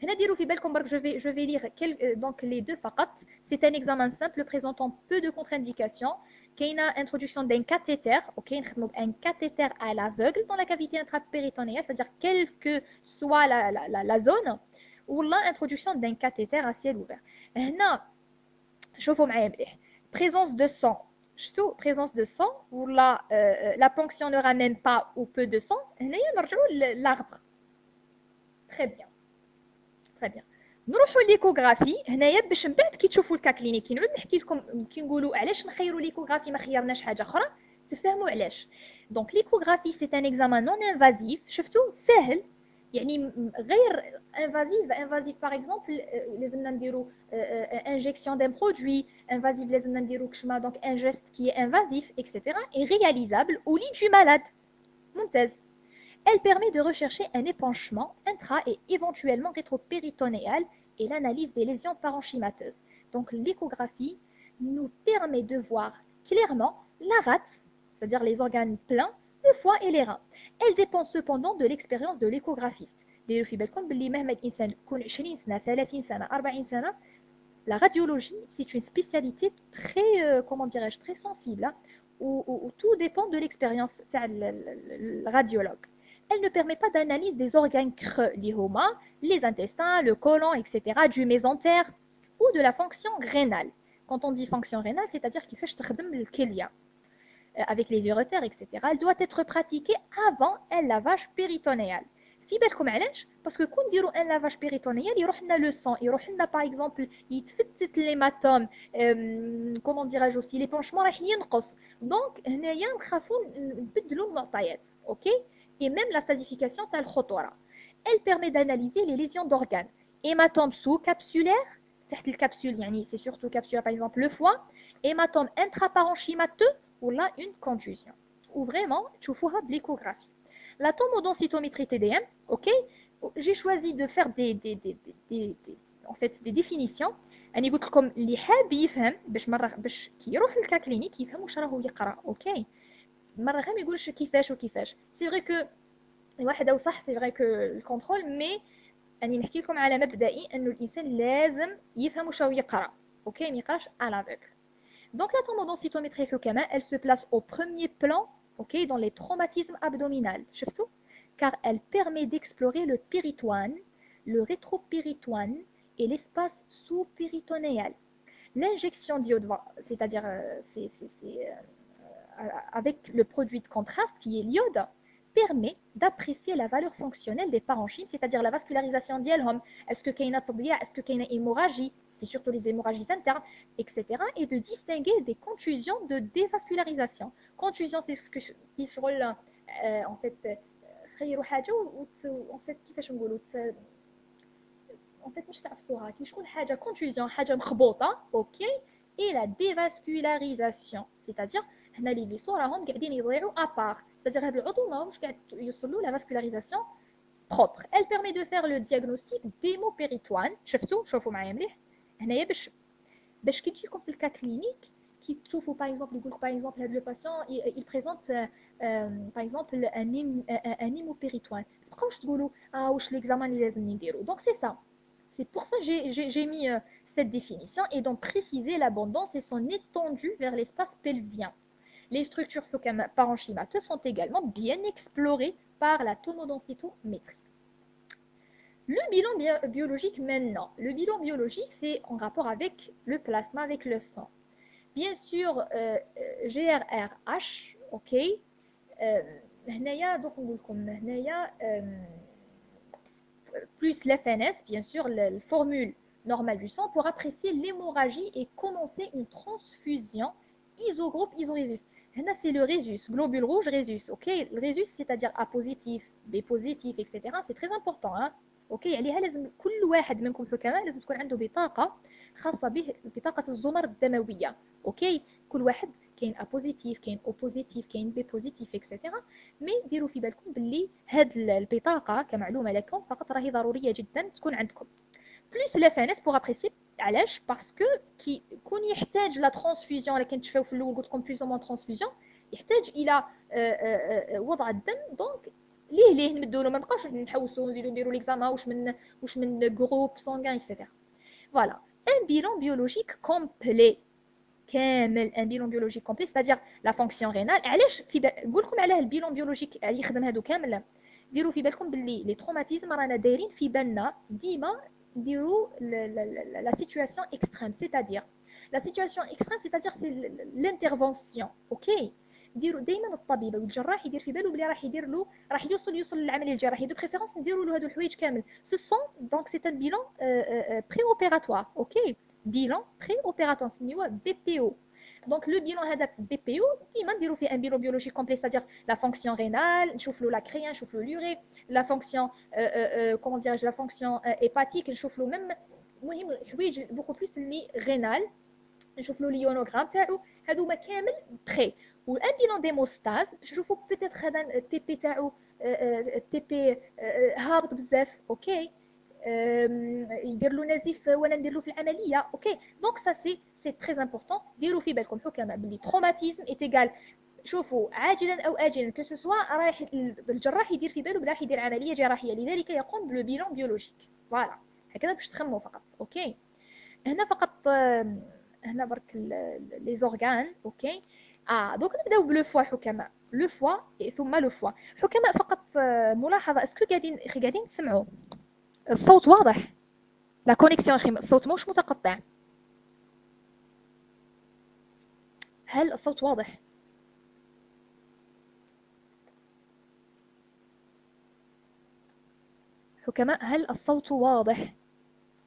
je vais, je vais lire euh, donc les deux فقط. C'est un examen simple présentant peu de contre-indications. Qu'il a introduction d'un cathéter, ok, un cathéter à l'aveugle dans la cavité intrapéritonéale, c'est-à-dire quelle que soit la, la, la, zone, ou l'introduction d'un cathéter à ciel ouvert. هنا شوفوا معايا مليح présence de sang شفتوا présence de sang ou la, euh, la ponction ne ramène pas ou peu de sang هنايا نرجعوا l'arbre très bien تري بيان نروحوا ليكوغرافي. هنايا باش من بعد كي تشوفوا الكا كلينيكي نعود نحكي لكم كي نقولوا علاش نخيروا ليكوغرافي ما خيرناش حاجة أخرى. تفهموا علاش. دونك ليكوغرافي سي ان اكزامان نون انفازيف شفتوا ساهل. يعني غير انفازيف انفازيف باغ اكزومبل لازمنا نديرو انجيكسيون دان برودوي انفازيف لازمنا نديرو كشما دونك ان جيست كي انفازيف اكسيتيرا اي رياليزابل أو لي دو مالاد ممتاز. Elle permet de rechercher un épanchement intra- et éventuellement rétropéritonéal et l'analyse des lésions parenchymateuses. Donc l'échographie nous permet de voir clairement la rate, c'est-à-dire les organes pleins, le foie et les reins. Elle dépend cependant de l'expérience de l'échographiste. La radiologie, c'est une spécialité très, euh, comment dirais-je, très sensible, hein, où, tout dépend de l'expérience du radiologue elle ne permet pas d'analyse des organes creux, les intestins, le côlon, etc., du mésentère ou de la fonction rénale. Quand on dit fonction rénale, c'est-à-dire qu'il fait le kilia euh, avec les uretères, etc. Elle doit être pratiquée avant un lavage péritonéal. في بالكم علاش باسكو كون نديرو ان لافاج بيريتونيال يروح لنا لو سون يروح لنا باغ اكزومبل يتفتت ليماتوم كومون ديراج اوسي لي بونشمون راح ينقص دونك هنايا نخافو نبدلو المعطيات اوكي et même la sadification tel Elle permet d'analyser les lésions d'organes. Hématome sous-capsulaire, c'est surtout capsulaire par exemple le foie, hématome intraparenchymateux ou là une contusion. Ou vraiment, tu de l'échographie. La tomodensitométrie TDM, ok, j'ai choisi de faire des, des, des, des, en fait, des définitions. انا قلت لكم اللي حاب يفهم باش مره باش كي يروح للكا كلينيك يفهم واش راهو يقرا اوكي مره غير ما يقولش كيفاش وكيفاش سي فري كو الواحد او صح سي فري كو الكونترول مي اني نحكي لكم على مبدئي انه الانسان لازم يفهم واش يقرا اوكي ما يقراش على افيكل Donc la tendodensitométrie كمان elle se place au premier plan ok, dans les traumatismes abdominaux. Surtout, car elle permet d'explorer le péritoine, le rétropéritoine et l'espace sous-péritonéal. L'injection d'iode, c'est-à-dire euh, c'est, euh, euh, avec le produit de contraste qui est l'iode, permet d'apprécier la valeur fonctionnelle des parenchymes, c'est-à-dire la vascularisation d'Yelhom. Est-ce que qu'il y a est-ce que qu'il y a une hémorragie, c'est surtout les hémorragies internes, etc. Et de distinguer des contusions de dévascularisation. Contusion, c'est ce que je euh, en fait, en fait كيفاش نقولوا en fait مش تعرفوها كي شغل حاجه contusion حاجه مخبوطه اوكي et la dévascularisation c'est-à-dire حنا لي فيسو راهم قاعدين يضيعوا ابار c'est-à-dire هاد العضو ماهمش قاعد يوصلوا لا فاسكولاريزاسيون بروبر elle permet de faire le diagnostic d'hémopéritoine شفتوا شوفوا معايا مليح هنايا باش باش كي تجيكم في الكا كلينيك كي تشوفوا باغ اكزومبل يقول لك باغ اكزومبل هاد لو باسيون il présente باغ اكزومبل ان ان هيموبيريتوان ما تبقاوش تقولوا اه واش ليكزامان اللي لازم نديرو دونك سي سا C'est pour ça que j'ai mis euh, cette définition et donc préciser l'abondance et son étendue vers l'espace pelvien. Les structures parenchymateuses sont également bien explorées par la tomodensitométrie. Le bilan biologique maintenant. Le bilan biologique, c'est en rapport avec le plasma, avec le sang. Bien sûr, euh, euh, GRRH, ok. donc plus l'FNS, bien sûr, la formule normale du sang pour apprécier l'hémorragie et commencer une transfusion isogroupe isorésus. C'est le résus, globule rouge résus. ok Le résus, c'est-à-dire A positif, B positif, etc. C'est très important. Hein أوكي يعني لازم كل واحد منكم حكماء لازم تكون عنده بطاقة خاصة به بطاقة الزمر الدموية أوكي كل واحد كاين ا بوزيتيف كاين أو بوزيتيف كاين بي بوزيتيف اكسيتيرا مي ديروا في بالكم باللي هاد البطاقة كمعلومة لكم فقط راهي ضرورية جدا تكون عندكم بلوس لا فانس بوغ ابريسي علاش؟ باسكو كي يكون يحتاج لا ترانسفوزيون اللي كنتشفاو في الأول قلت لكم بلوس أو ترانسفوزيون يحتاج إلى وضع الدم. دونك ليه ليه نمدوا له؟ ما نبقاوش نحوسوا نزيدوا نديروا ليكزامان واش من واش من جروب سونغان اكسيتيرا فوالا ان بيلون بيولوجيك كومبلي كامل. ان بيلون بيولوجيك كومبلي ستادير لا فونكسيون رينال علاش في نقول لكم علاه البيلون بيولوجيك يخدم هادو كامل. ديروا في بالكم باللي لي تروماتيزم رانا دايرين في بالنا ديما نديروا لا سيتوياسيون اكستريم سيتادير لا سيتوياسيون اكستريم سيتادير سي لانترفونسيون اوكي نديرو دائما الطبيب او الجراح يدير في بالو بلي راح يدير له راح يوصل يوصل للعمليه الجراحيه دو بريفيرونس نديرو له هادو الحوايج كامل سو سون دونك سي ان بيلون بري اوبيراتوار اوكي بيلون بري اوبيراتوار نسميوه بي بي او دونك لو بيلون هذاك بي بي او ديما نديرو فيه ان بيلون بيولوجي كومبلي سادير لا فونكسيون رينال نشوف له لا كريان نشوف له لوري لا فونكسيون كومون ديراج لا فونكسيون ايباتيك نشوف له ميم المهم حوايج بوكو بلوس اللي رينال نشوف له ليونوغرام تاعو هادو كامل بري والامبيلون ديموستاز نشوفوا بيتيتر هذا التي بي تاعو التي بي هابط بزاف اوكي يدير له نزيف وأنا ندير له في العملية. أوكي. دونك سا سي سي تري امبورطون ديروا في بالكم حكماء بلي تروماتيزم ايتيغال شوفوا عاجلا أو اجلا كو سوا رايح الجراح يدير في باله بلا راح يدير عملية جراحية. لذلك يقوم بلو بيلون بيولوجيك. فوالا هكذا باش تخموا فقط. أوكي. هنا فقط هنا برك لي زورغان أوكي. آه دوك نبدأو بلو فوا حكماء لو فوا ثم لو فوا. حكماء فقط آه، ملاحظة. اسكو قاعدين قاعدين تسمعوا الصوت واضح. لا كونيكسيون أخي الصوت موش متقطع. هل الصوت واضح؟ حكماء هل الصوت واضح؟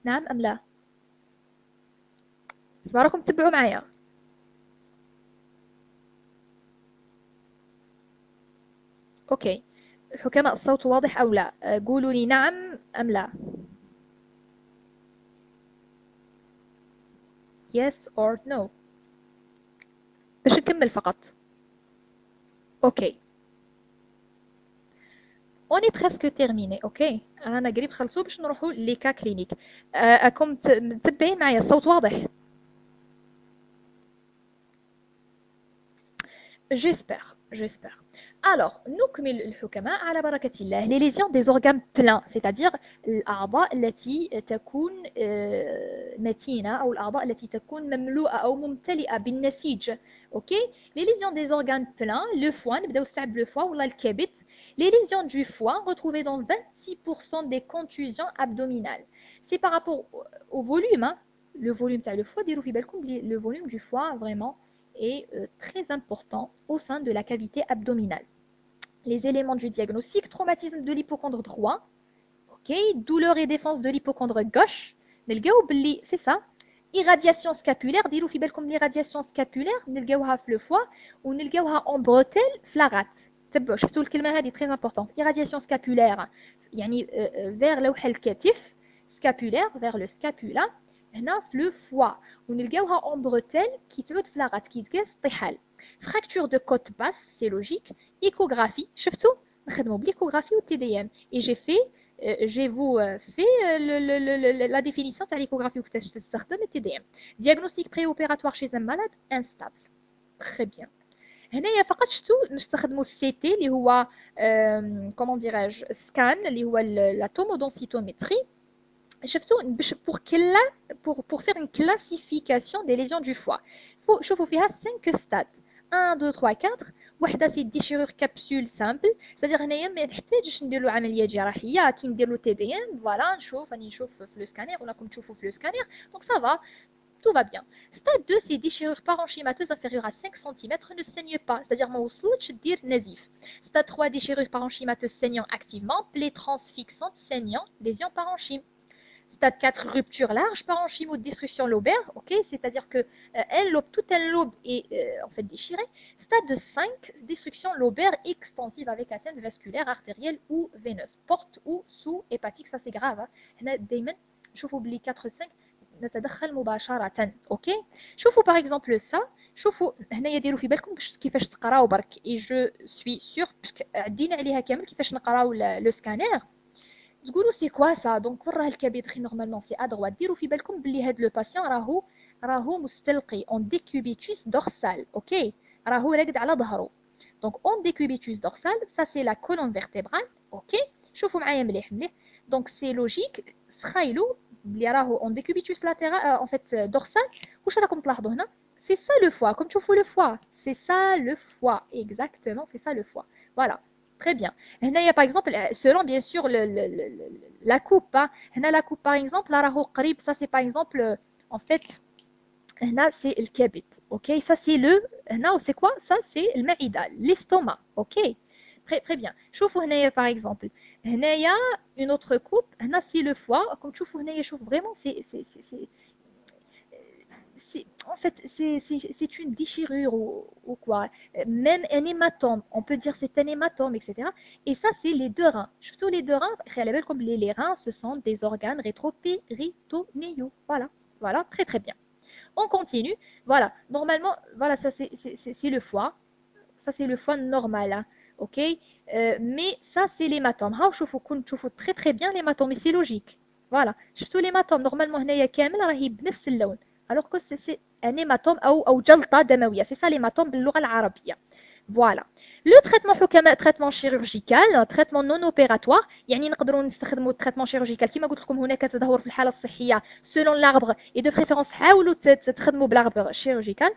نعم أم لا؟ صباركم تتبعوا معايا أوكي. حكماء الصوت واضح أو لا؟ قولوا لي نعم أم لا. Yes or no. باش نكمل فقط. أوكي اوني بريسك تيرميني أوكي أنا قريب خلصوا باش نروحوا ليكا كلينيك أكم متبعين معايا الصوت واضح؟ جيسبر جيسبر Alors, نكمل الحكماء على بركة الله les lésions des organes pleins c'est-à-dire الأعضاء التي تكون متينة أو الأعضاء التي تكون مملوءة أو ممتلئة بالنسيج أوكي les lésions des organes pleins le foie نبداو نستعب le foie ولا الكبد les lésions du foie retrouvées dans 26% des contusions abdominales c'est par rapport au volume hein, le volume تاع le foie ديروا في بالكم le volume du foie vraiment est euh, très important au sein de la cavité abdominale. Les éléments du diagnostic, traumatisme de l'hypochondre droit, ok, douleur et défense de l'hypochondre gauche, c'est ça, irradiation scapulaire, dirou fi comme l'irradiation scapulaire, نلقاوها في le foie ونلقاوها en bretelle flarat. تبعوا شفتوا الكلمه هذه très importante irradiation scapulaire يعني vers لوح الكتف scapulaire vers le scapula هنا في لو فوا ونلقاوها اون بروتيل كي تعود في لاغات كي تقاس طيحال فراكتور دو كوت باس سي لوجيك ايكوغرافي شفتوا نخدموا بالايكوغرافي والتي دي ام اي جي في جي فو في لا ديفينيسيون تاع ليكوغرافي وكيفاش تستخدم التي دي ام دياغنوستيك بري اوبيراتوار شي ان مالاد انستابل تري بيان هنايا فقط شفتوا نستخدموا السي تي اللي هو كومون ديراج سكان اللي هو لا تومودونسيتومتري pour, pour, pour faire une classification des lésions du foie. Il faut faire 5 stades. 1, 2, 3, 4 وحده سي déchirure كابسول سامبل سادير هنايا ما نحتاجش ندير عمليه جراحيه كي ندير له تي دي ان فوالا نشوف راني نشوف في لو سكانير ولا راكم تشوفوا في لو سكانير دونك سافا tout va bien. Stade 2, c'est déchirure parenchymateuse inférieure à 5 cm ne saigne pas, c'est-à-dire ما وصلتش دير نزيف. Stade 3, déchirure parenchymateuse saignant activement, plaie transfixante saignant, lésion parenchyme. Stade 4, rupture large, parenchyme ou destruction lobaire, ok, c'est-à-dire que euh, un lobe, tout un lobe est euh, en fait déchiré. Stade 5, destruction lobaire extensive avec atteinte vasculaire, artérielle ou veineuse, porte ou sous-hépatique, ça c'est grave. Hein. دايما شوفوا بلي 4 5 نتدخل مباشرة اوكي شوفوا par exemple ça شوفوا هنايا ديروا في بالكم كيفاش تقراو برك اي جو سوي سور عدينا عليها كامل كيفاش نقراو لو سكانير تقولوا سي كوا سا دونك وين راه الكبد خي نورمالمون سي ادغوات ديروا في بالكم بلي هاد لو باسيون راهو راهو مستلقي اون ديكوبيتوس دورسال اوكي راهو راقد على ظهره دونك اون ديكوبيتوس دورسال سا سي لا كولون فيرتيبرال اوكي شوفوا معايا مليح مليح دونك سي لوجيك تخيلوا بلي راهو اون ديكوبيتوس لاتيرال اون فيت دورسال واش راكم تلاحظوا هنا سي سا لو فوا كوم تشوفوا لو فوا سي سا لو فوا اكزاكتومون سي سا لو فوا فوالا Très bien. par exemple, selon bien sûr le, le, la coupe. Hein. La coupe, par exemple, la ça c'est par exemple, en fait, c'est le kebit. Ok, ça c'est le. C'est quoi? Ça c'est le maïda, l'estomac. Ok, très, très bien. Choufou par exemple. Il y a une autre coupe. C'est le foie. Comme choufou vraiment, c'est en fait, c'est une déchirure ou, quoi. Même un hématome, on peut dire c'est un hématome, etc. Et ça, c'est les deux reins. Surtout les deux reins, comme les, les reins, ce sont des organes rétropéritonéaux. Voilà, voilà, très très bien. On continue. Voilà, normalement, voilà, ça c'est le foie. Ça c'est le foie normal. Hein. Ok euh, Mais ça c'est l'hématome. Je faut très très bien l'hématome, mais c'est logique. Voilà. Surtout l'hématome, normalement, il y a alors que c'est un hématome ou jalta damawiya. C'est ça l'hématome باللغة العربية. Voilà. Le traitement حكماء traitement chirurgical, traitement non opératoire, يعني نقدروا نستخدموا traitement chirurgical كما قلت لكم هناك تدهور في الحالة الصحية selon l'arbre et de préférence حاولوا تستخدموا بالarbre chirurgical.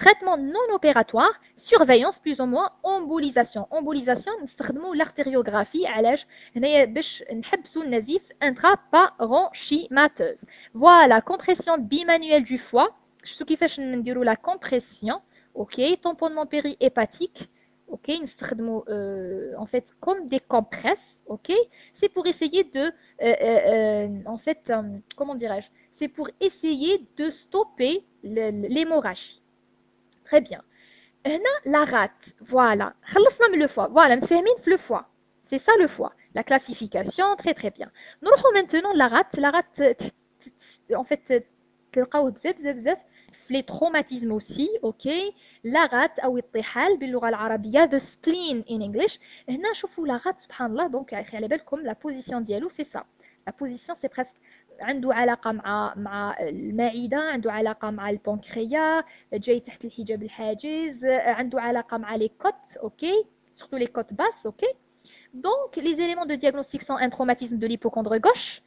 Traitement non opératoire, surveillance plus ou moins, embolisation. Embolisation, نستخدموا l'artériographie علاش هنايا باش نحبسوا النزيف intraparenchymateuse. Voilà, compression bimanuelle du foie. شفتوا كيفاش نديروا la compression. OK, tamponnement périhépatique. OK, نستخدموا euh, en fait comme des compresses, OK C'est pour essayer de euh, euh, en fait comment dirais-je C'est pour essayer de stopper l'hémorragie. Très bien. la rate. Voilà. le foie. Voilà, le foie. C'est ça le foie. La classification, très très bien. Nous avons maintenant la rate. La rate, en fait, les traumatismes aussi, ok. La rate, ou the spleen in English. هنا شوفوا la rate, subhanallah, donc comme la position dialou, c'est ça. La position, c'est presque عنده علاقة مع مع المعدة عنده علاقة مع البنكرياس جاي تحت الحجاب الحاجز عنده علاقة مع لي كوت اوكي surtout les côtes basses ok donc les éléments de diagnostic sont un traumatisme de l'hypochondre gauche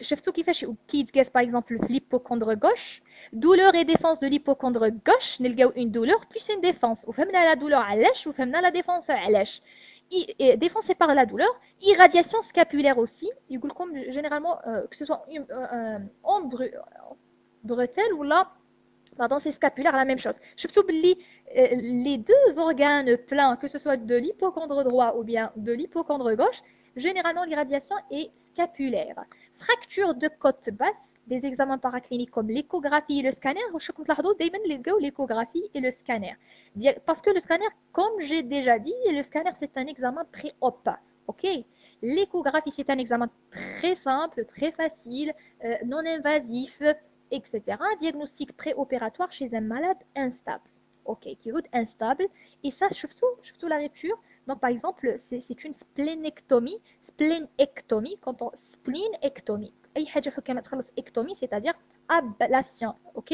شفتوا كيفاش كيتقاس par exemple في l'hypochondre gauche douleur et défense de l'hypochondre gauche نلقاو une douleur plus une défense وفهمنا la douleur علاش وفهمنا la défense علاش défoncé par la douleur, irradiation scapulaire aussi, généralement euh, que ce soit en bretelle ou là, pardon, c'est scapulaire, la même chose. Je euh, les deux organes pleins, que ce soit de l'hypochondre droit ou bien de l'hypochondre gauche, généralement l'irradiation est scapulaire. Fracture de côte basse, des examens paracliniques comme l'échographie et le scanner, l'échographie et le scanner. Parce que le scanner, comme j'ai déjà dit, le scanner c'est un examen pré-op. Ok? L'échographie c'est un examen très simple, très facile, euh, non invasif, etc. Diagnostic préopératoire chez un malade instable. Ok, qui est instable. Et ça, surtout, surtout la rupture. Donc, par exemple, c'est une splénectomie, splénectomie, quand on splénectomie. c'est-à-dire ablation, ok?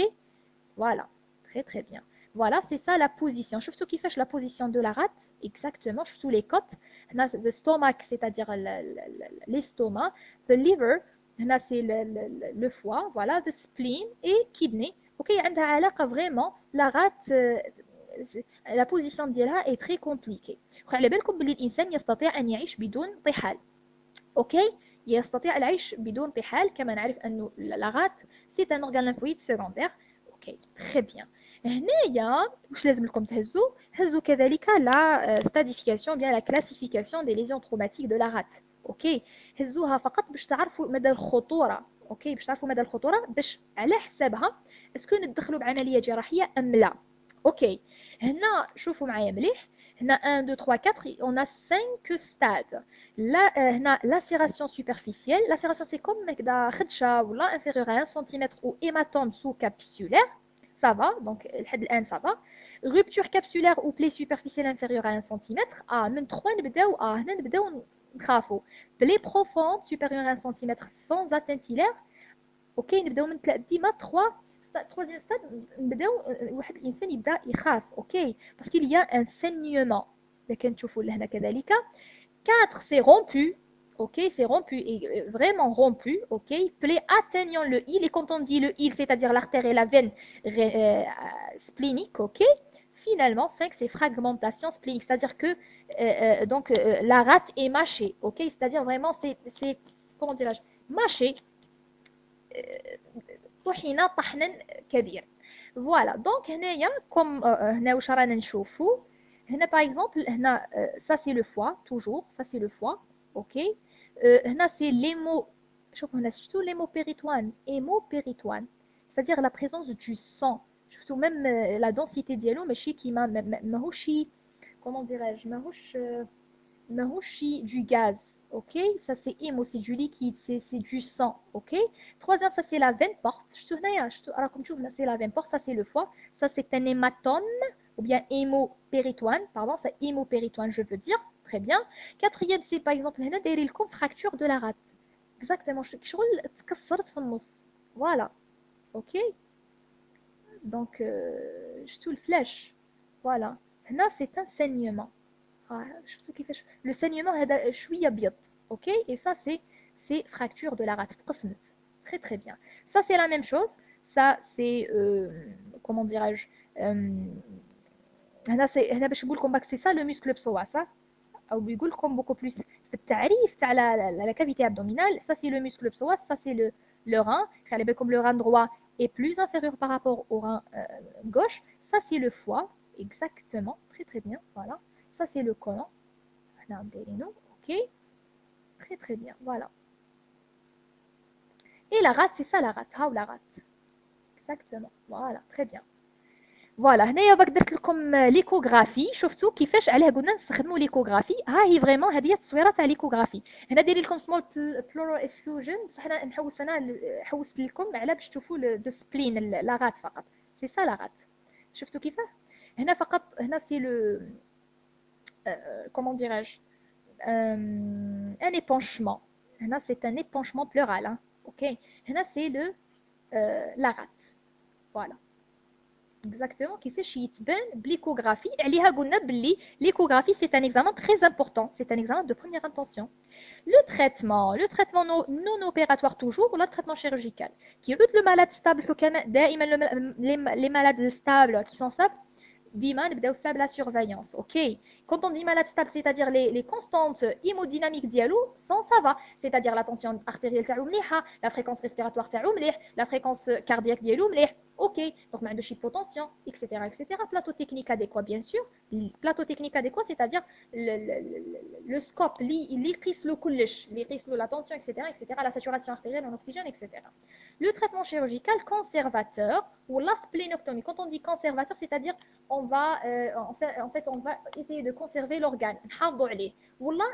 Voilà, très très bien. Voilà, c'est ça la position. Je ce qui fait la position de la rate, exactement, sous les côtes. Le stomach, c'est-à-dire l'estomac. The liver, c'est le, foie, voilà, the spleen et kidney. Ok, elle a vraiment la rate. Euh, لا بوزيسيون ديالها اي تري كومبليكي على بالكم بلي الإنسان يستطيع أن يعيش بدون طحال. أوكي؟ يستطيع العيش بدون طحال كما نعرف انه لا غات سي ان اورغان ليمفويد سيكوندير أوكي تري بيان هنايا واش لازم لكم تهزوا هزوا كذلك لا ستاديفيكاسيون بيان لا كلاسيفيكاسيون دي ليزيون تروماتيك دو لا غات أوكي؟ هزوها فقط باش تعرفوا مدى الخطورة. أوكي؟ باش تعرفوا مدى الخطورة باش على حسابها اسكو ندخلوا بعملية جراحية أم لا؟ أوكي؟ هنا شوفوا معايا مليح هنا 1 2 3 4 on a 5 stades là هنا lacération superficielle lacération c'est comme هكذا خدشه ولا inférieur à 1 cm ou hématome sous-capsulaire ça va donc لحد الان ça va rupture capsulaire ou plaie superficielle inférieure à 1 cm اه من 3 نبداو اه هنا نبداو نخافوا بلي بروفوند سوبيريور 1 سنتيمتر سون اتين تيلير اوكي نبداو من ديما 3 troisième stade نبداو واحد الانسان يبدا يخاف اوكي باسكو il y a un saignement اذا كنشوفوا لهنا كذلك 4 c'est rompu ok c'est rompu et vraiment rompu ok plaie atteignant le il et quand on dit le il c'est-à-dire l'artère et la veine euh, splénique ok finalement 5 c'est fragmentation splénique c'est-à-dire que euh, euh, donc euh, la rate est mâchée ok c'est-à-dire vraiment c'est comment dirais-je mâché طحن طحنا كبير voilà donc هنايا comme هنا واش رانا نشوفوا هنا par exemple هنا ça c'est le foie toujours ça c'est le foie ok هنا c'est l'hémo شوفوا هنا شفتوا l'hémopéritoine hémopéritoine c'est-à-dire la présence du sang شفتوا même la densité ديالو ماشي كيما ماهوش comment dirais-je ماهوش ماهوش du gaz ok Ça, c'est im aussi du liquide, c'est du sang, ok Troisième, ça, c'est la veine porte. Alors, comme tu vois, C'est la veine porte, ça, c'est le foie. Ça, c'est un hématome, ou bien hémopéritoine, pardon, c'est hémopéritoine, je veux dire. Très bien. Quatrième, c'est par exemple, le fracture de la rate. Exactement, Voilà, ok Donc, euh, je euh, le flèche. Voilà. Là, c'est un saignement شفتوا كيفاش لو saignement هذا شويه ابيض ok et ça c'est c'est fracture de la rate تقسمت très très bien ça c'est la même chose ça c'est euh, comment dirais-je هنا سي هنا باش نقول لكم سي سا لو مسكل بسواس او بيقول لكم بوكو بلوس في التعريف تاع لا كافيتي ابدومينال ça c'est le muscle psoas ça c'est le le rein خلي بالكم le rein droit est plus inférieur par rapport au rein euh, gauche. Ça, c'est le foie, exactement. Très, très bien. Voilà. Ça, c'est le côlon. OK Très, très bien. Voilà. Et la rate, c'est ça la rate. How la rate Exactement. Voilà. Très bien. فوالا هنايا باك درت لكم ليكوغرافي شفتوا كيفاش عليه قلنا نستخدموا ليكوغرافي ها هي فريمون هذه هي التصويره تاع ليكوغرافي هنا دايرين لكم سمول بلورال افيوجن بصح حنا نحوس أنا حوست لكم على باش تشوفوا دو سبلين لاغات فقط سي سا لاغات شفتوا كيفاه هنا فقط هنا سي لو Euh, comment dirais-je euh, Un épanchement. C'est un épanchement pleural. Hein, ok? C'est le euh, la rate. Voilà. Exactement, qui fait ben, l'échographie. L'échographie, c'est un examen très important. C'est un examen de première intention. Le traitement, le traitement non opératoire toujours, ou le traitement chirurgical, qui est le malade stable, les malades stables qui sont stables, ديما نبداو stable la surveillance ok quand on dit malade stable c'est-à-dire les, les constantes hémodynamiques ديالو sont ça va c'est-à-dire la tension artérielle تاعو مليحه la fréquence respiratoire تاعو مليح la fréquence cardiaque ديالو مليح OK, donc on a hypotension, etc., etc. Plateau technique adéquat, bien sûr. Plateau technique adéquat, c'est-à-dire le, le, le, scope, l'iris, le coulèche, l'iris, la tension, etc., etc., la saturation artérielle en oxygène, etc. Le traitement chirurgical conservateur ou l'asplénoctomie. Quand on dit conservateur, c'est-à-dire on va, euh, en, fait, on va essayer de conserver l'organe. Ou là,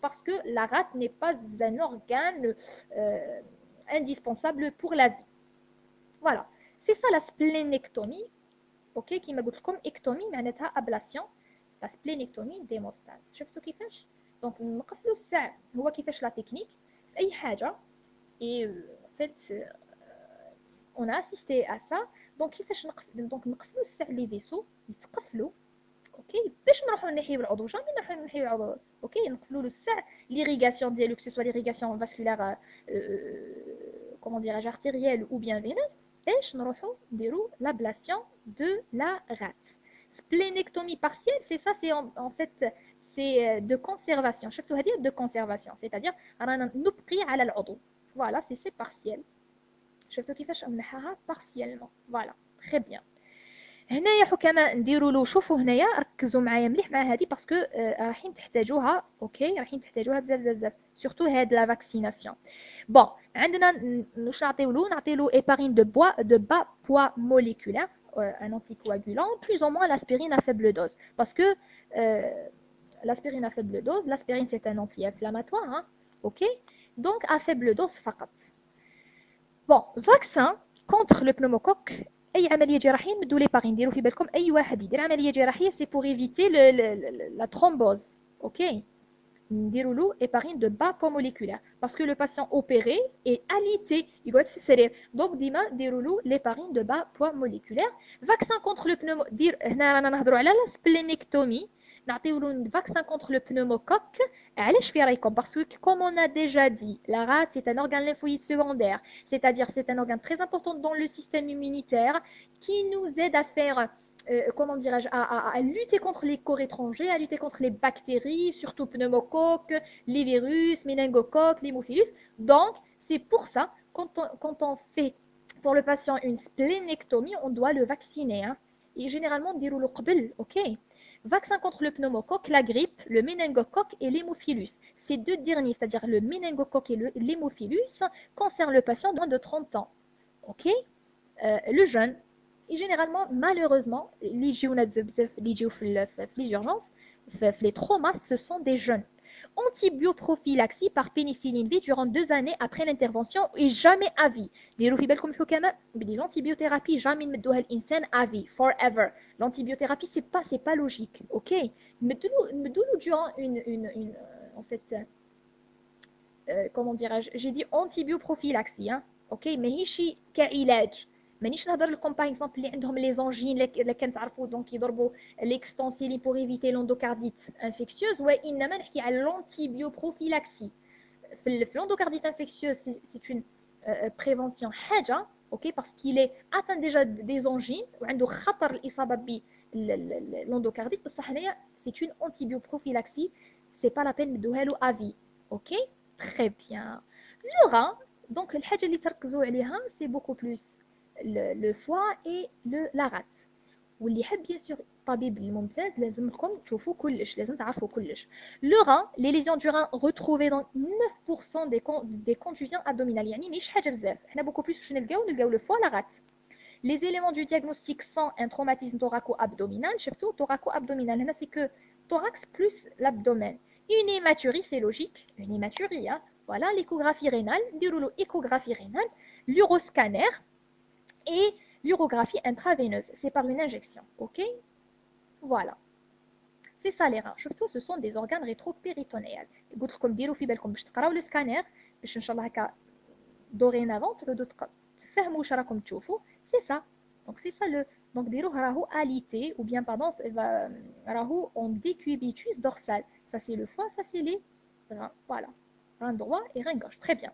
parce que la rate n'est pas un organe euh, indispensable pour la vie. Voilà c'est ça la splénectomie ok كيما قلت لكم ectomie معناتها ablation la splénectomie d'hémostase شفتوا كيفاش دونك نقفلوا الساع هو كيفاش لا تكنيك اي حاجه et en fait on a assisté à ça دونك كيفاش نقفل دونك نقفلوا الساع لي فيسو يتقفلوا اوكي باش نروحو نحيو العضو جامي نروحو نحيو العضو اوكي نقفلو له السع ليريغاسيون ديالو كو سوا ليريغاسيون فاسكولار كومون ديراج ارتيريال ou bien veineuse باش نروحو نديرو لابلاسيون دو لا غات splénectomie partielle c'est ça c'est en, en fait c'est de conservation شفتوا هذه de conservation c'est-à-dire رانا نبقي على العضو voilà c'est c'est partiel شفتوا كيفاش نحاها partiellement voilà très bien هنايا حكماء نديروا له شوفوا هنايا ركزوا معايا مليح مع هذه باسكو رايحين تحتاجوها اوكي رايحين تحتاجوها بزاف بزاف بزاف سورتو هاد لا فاكسيناسيون بون عندنا واش نعطيو له نعطيو له ايبارين دو بوا دو با بوا موليكولير un anticoagulant, plus ou moins l'aspirine à faible dose. Parce que euh, l'aspirine à faible dose, l'aspirine c'est un anti-inflammatoire, hein, ok Donc à faible dose, fakat. Bon, vaccin contre le pneumocoque اي عمليه جراحيه نمدوا لي باغي نديروا في بالكم اي واحد يدير عمليه جراحيه سي بور ايفيتي لا ترومبوز اوكي نديروا له ايبارين دو با بو موليكولير باسكو لو باسيون اوبيري اي اليتي يقعد في السرير دونك ديما ديروا له ليبارين دو با بو موليكولير فاكسان كونتر لو بنومو دير هنا رانا نهضروا على لا سبلينيكتومي نعطيو له فاكسان كونتر لو بنوموكوك علاش في رايكم باسكو كوم اون ا ديجا دي لا rate c'est un organe lymphoïde secondaire c'est-à-dire c'est un organe très important dans le système immunitaire qui nous aide à faire euh, comment dirais-je, à, à, à, lutter contre les corps étrangers, à lutter contre les bactéries, surtout pneumocoques, les virus, méningocoques, l'hémophilus. Donc, c'est pour ça, quand on, quand on fait pour le patient une splénectomie, on doit le vacciner. Hein. Et généralement, on dit le ok Vaccin contre le pneumocoque, la grippe, le méningocoque et l'hémophilus. Ces deux derniers, c'est-à-dire le méningocoque et l'hémophilus, concernent le patient de moins de 30 ans. Ok? Euh, Le jeune, et généralement, malheureusement, les urgences, les traumas, ce sont des jeunes Antibioprophylaxie par pénicilline V durant deux années après l'intervention et jamais à vie. L'antibiothérapie, jamais l'insan à vie, forever. L'antibiothérapie, c'est pas, c'est pas logique, ok Mais durant une, une, une, en fait, euh, comment dirais-je J'ai dit antibioprophylaxie, hein, ok Mais ici, كعلاج مانيش نهضر لكم باغ اكزومبل اللي عندهم لي زونجين اللي كنتعرفوا دونك يضربوا ليكستونسيلين بور ايفيتي لوندوكارديت انفيكسيوز وانما نحكي على لونتيبيو بروفيلاكسي في لوندوكارديت انفيكسيوز سي اون بريفونسيون حاجه اوكي باسكو لي اتان ديجا دي زونجين وعنده خطر الاصابه ب لوندوكارديت بصح هنايا سي اون انتيبيو بروفيلاكسي سي با لا بين ندوها له افي اوكي تري بيان لو ران دونك الحاجه اللي تركزوا عليها سي بوكو بلوس le, le foie et le, la rate واللي يحب bien sûr الطبيب الممتاز لازم لكم تشوفوا كلش لازم تعرفوا كلش le rein les lésions du rein retrouvées dans 9% des con, des contusions abdominales يعني مش حاجه بزاف احنا beaucoup plus واش نلقاو نلقاو le foie la rate les éléments du diagnostic sans un traumatisme thoraco-abdominal شفتوا thoraco-abdominal هنا c'est que thorax plus l'abdomen une hématurie c'est logique une hématurie hein. voilà l'échographie rénale نديروا له échographie rénale l'uroscanner et l'urographie intraveineuse. C'est par une injection. OK Voilà. C'est ça les reins. Surtout, ce sont des organes rétropéritonéales. قلت لكم ديروا في بالكم باش تقراو لو سكانير باش ان شاء الله هكا dorénavant تبداو تفهموا واش راكم تشوفوا سي سا دونك سي سا لو دونك ديروه راهو alité ou bien pardon راهو en décubitus dorsal ça c'est le foie ça c'est les reins voilà rein droit et rein gauche très bien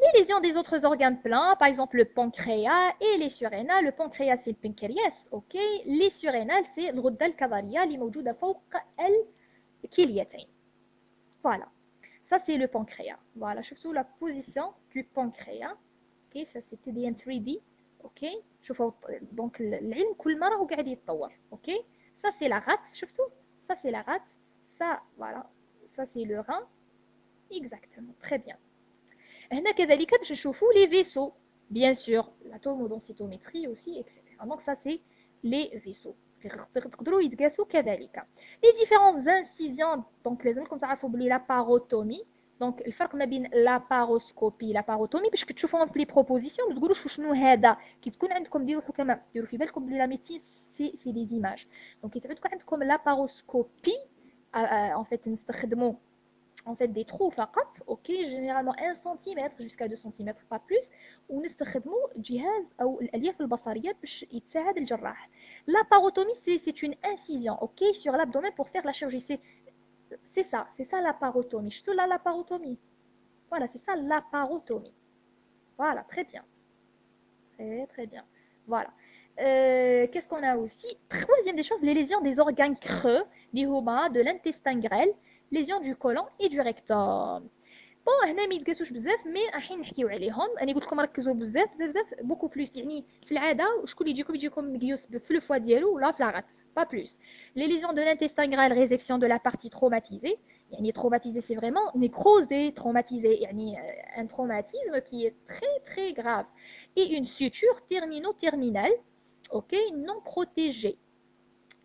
les lésions des autres organes pleins, par exemple le pancréas et les surrénales. Le pancréas, c'est le pancréas, ok Les surrénales, c'est le rodal cavaria, les موجودة فوق الكليتين. Voilà. Ça, c'est le pancréas. Voilà, je la position du pancréas. Ok, ça c'est TDM 3D. Ok, شوفوا donc العلم كل مرة هو قاعد يتطور. Ok, ça c'est la rate. شفتوا Ça c'est la rate. Ça, voilà. Ça c'est le rein. Exactement. Très bien. هنا كذلك باش نشوفوا لي فيسو بيان سور لا تومودونسيتومتري اوسي اكسيتيرا دونك سا سي لي فيسو تقدروا يتقاسوا كذلك لي ديفيرونس انسيزيون دونك لازمكم تعرفوا بلي لاباروتومي دونك الفرق ما بين لاباروسكوبي لاباروتومي باش كتشوفوهم في لي بروبوزيسيون ما تقولوش شنو هذا كي تكون عندكم ديروا حكماء ديروا في بالكم بلي لا ميديسين سي سي دي زيماج دونك كي تعود تكون عندكم لاباروسكوبي ان فيت نستخدموا en fait des trous فقط ok généralement 1 cm jusqu'à 2 cm pas plus ونستخدموا جهاز او الالياف البصريه باش يتساعد الجراح la parotomie c'est une incision ok sur l'abdomen pour faire la chirurgie c'est c'est ça c'est ça la parotomie je là la parotomie voilà c'est ça la parotomie voilà très bien très très bien voilà euh, qu'est-ce qu'on a aussi Troisième des choses, les lésions des organes creux, de l'intestin grêle, lésions du côlon et du rectum. بون هنا ما يتقاسوش بزاف مي رايحين نحكيو عليهم انا قلت لكم ركزوا بزاف بزاف بزاف بوكو بلوس يعني في العاده شكون اللي يجيكم يجيكم مقيوس في لو فوا ديالو ولا في لاغات با بلوس لي ليزيون دو لانتستان غرال ريزيكسيون دو لا بارتي تروماتيزي يعني traumatisé c'est vraiment nécrosé traumatisé يعني un traumatisme qui est très très grave et une suture termino-terminale ok non protégée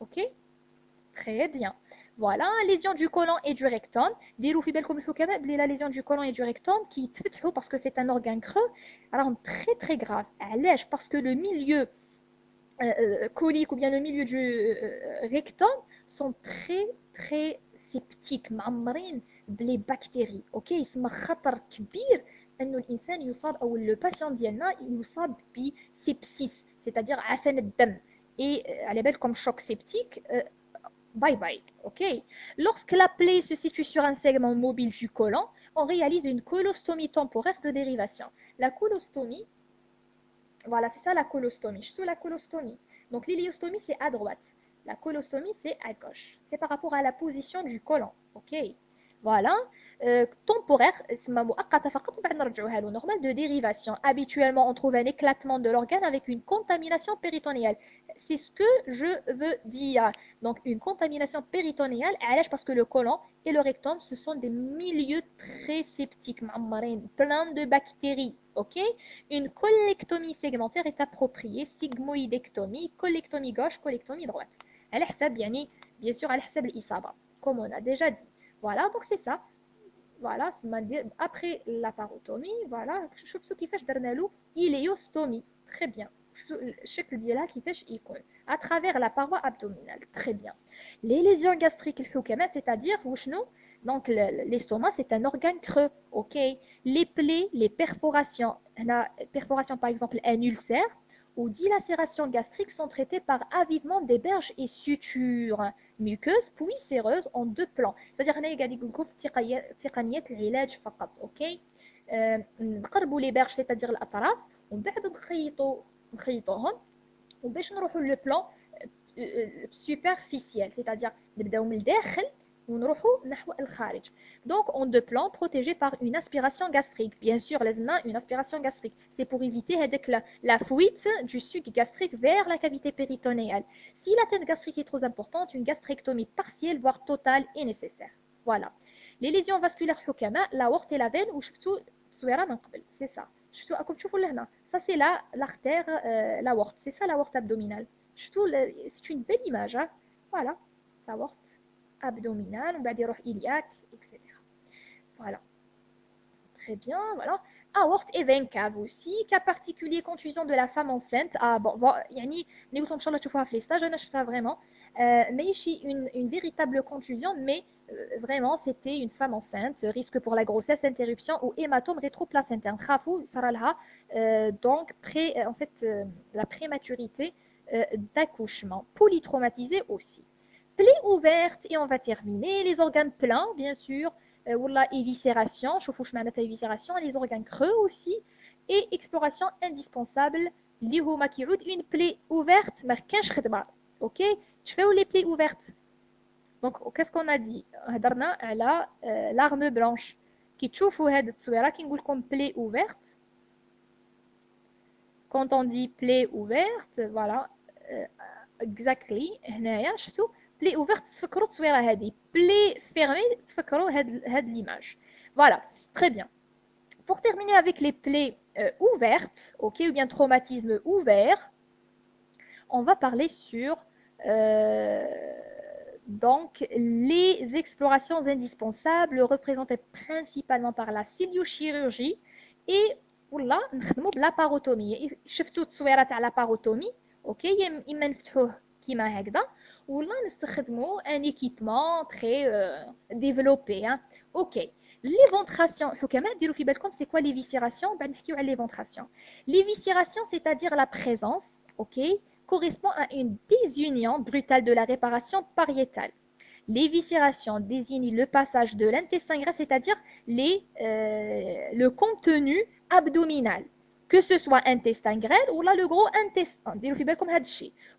Ok Très bien. Voilà, lésion du côlon et du rectum. La lésion du côlon et du rectum qui parce que c'est un organe creux. Alors, très très grave. Allège parce que le milieu euh, euh, colique ou bien le milieu du euh, rectum sont très très sceptiques. معمرين les bactéries. Ok يسمى خطر كبير انه الانسان يصاب او le patient ديالنا يصاب بسيبسيس c'est-à-dire عفن الدم et à euh, belle comme choc septique, euh, bye bye. ok? Lorsque la plaie se situe sur un segment mobile du côlon, on réalise une colostomie temporaire de dérivation. La colostomie, voilà, c'est ça la colostomie. Je suis la colostomie. Donc l'iliostomie, c'est à droite. La colostomie, c'est à gauche. C'est par rapport à la position du côlon. ok? Voilà. Euh, temporaire, normal de dérivation. Habituellement, on trouve un éclatement de l'organe avec une contamination péritonéale. C'est ce que je veux dire. Donc, une contamination péritonéale, parce que le côlon et le rectum, ce sont des milieux très sceptiques, plein de bactéries. ok? Une colectomie segmentaire est appropriée, sigmoïdectomie, colectomie gauche, colectomie droite. Bien sûr, comme on a déjà dit. Voilà, donc c'est ça. Voilà, après la parotomie, voilà, je ce qui fait iléostomie. Très bien. الشكل ديالها كيفاش يكون à travers la paroi abdominale très bien les lésions gastriques c'est-à-dire وشنو donc l'estomac c'est un organe creux ok les plaies les perforations هنا perforation par exemple un ulcère ou dilacération gastrique sont traitées par avivement des berges et sutures muqueuses puis séreuses en deux plans. C'est-à-dire هنا قاعد يقول لكم تقنيه العلاج فقط أوكي نقربوا les berges c'est-à-dire الأطراف ومن بعد نخيطوا نخيطوهم. وباش نروحوا لو بلان superficiel c'est-à-dire نبداو من الداخل Donc, on deux plans protégé par une aspiration gastrique. Bien sûr, les une aspiration gastrique. C'est pour éviter la, fuite du suc gastrique vers la cavité péritonéale. Si la tête gastrique est trop importante, une gastrectomie partielle, voire totale, est nécessaire. Voilà. Les lésions vasculaires hukama, l'aorte et la veine, ou c'est ça. Ça, c'est l'artère, euh, l'aorte. C'est ça l'aorte abdominale. C'est une belle image. Hein? Voilà, l'aorte abdominale on va dire iliaque etc voilà très bien voilà aorte et veine cave aussi cas particulier contusion de la femme enceinte ah bon bon يعني نقولكم ان شاء الله تشوفوها في لي ستاج انا شفتها vraiment euh, ماشي une, une véritable contusion mais euh, vraiment, c'était une femme enceinte, risque pour la grossesse, interruption ou hématome rétroplacentaire. Euh, donc, pré, euh, en fait, la prématurité d'accouchement. Polytraumatisée aussi. Plaie ouverte, et on va terminer. Les organes pleins, bien sûr, ou la éviscération, éviscération, les organes creux aussi, et exploration indispensable. Une plaie ouverte, ok Je fais où les plaies ouvertes donc, qu'est-ce qu'on a dit هضرنا على l'arme blanche كي تشوفوا هاد التصويره كي نقول لكم plaie ouverte quand on dit plaie ouverte voilà exactly هنايا شفتوا بلي اوفيرت تفكروا التصويره هذه بلي فيرمي تفكروا هاد هاد ليماج فوالا تري بيان pour terminer avec les plaies euh, ouvertes, ok, ou bien traumatisme ouvert, on va parler sur euh, donc les explorations indispensables représentées principalement par la ciliochirurgie et ولا نخدموا بلا باروتومي شفتوا التصويره تاع لا باروتومي اوكي اما نفتحوه كيما هكذا ولا نستخدموا ان ايكيبمون تري ديفلوبي اوكي l'éventration شو كمان ديروا في بالكم c'est quoi l'éviscération بعد نحكيو على l'éventration l'éviscération c'est-à-dire la présence ok correspond à une désunion brutale de la réparation pariétale L'éviscération désigne le passage de l'intestin gras, c'est-à-dire les, euh, le contenu abdominal, que ce soit intestin grêle ou là le gros intestin,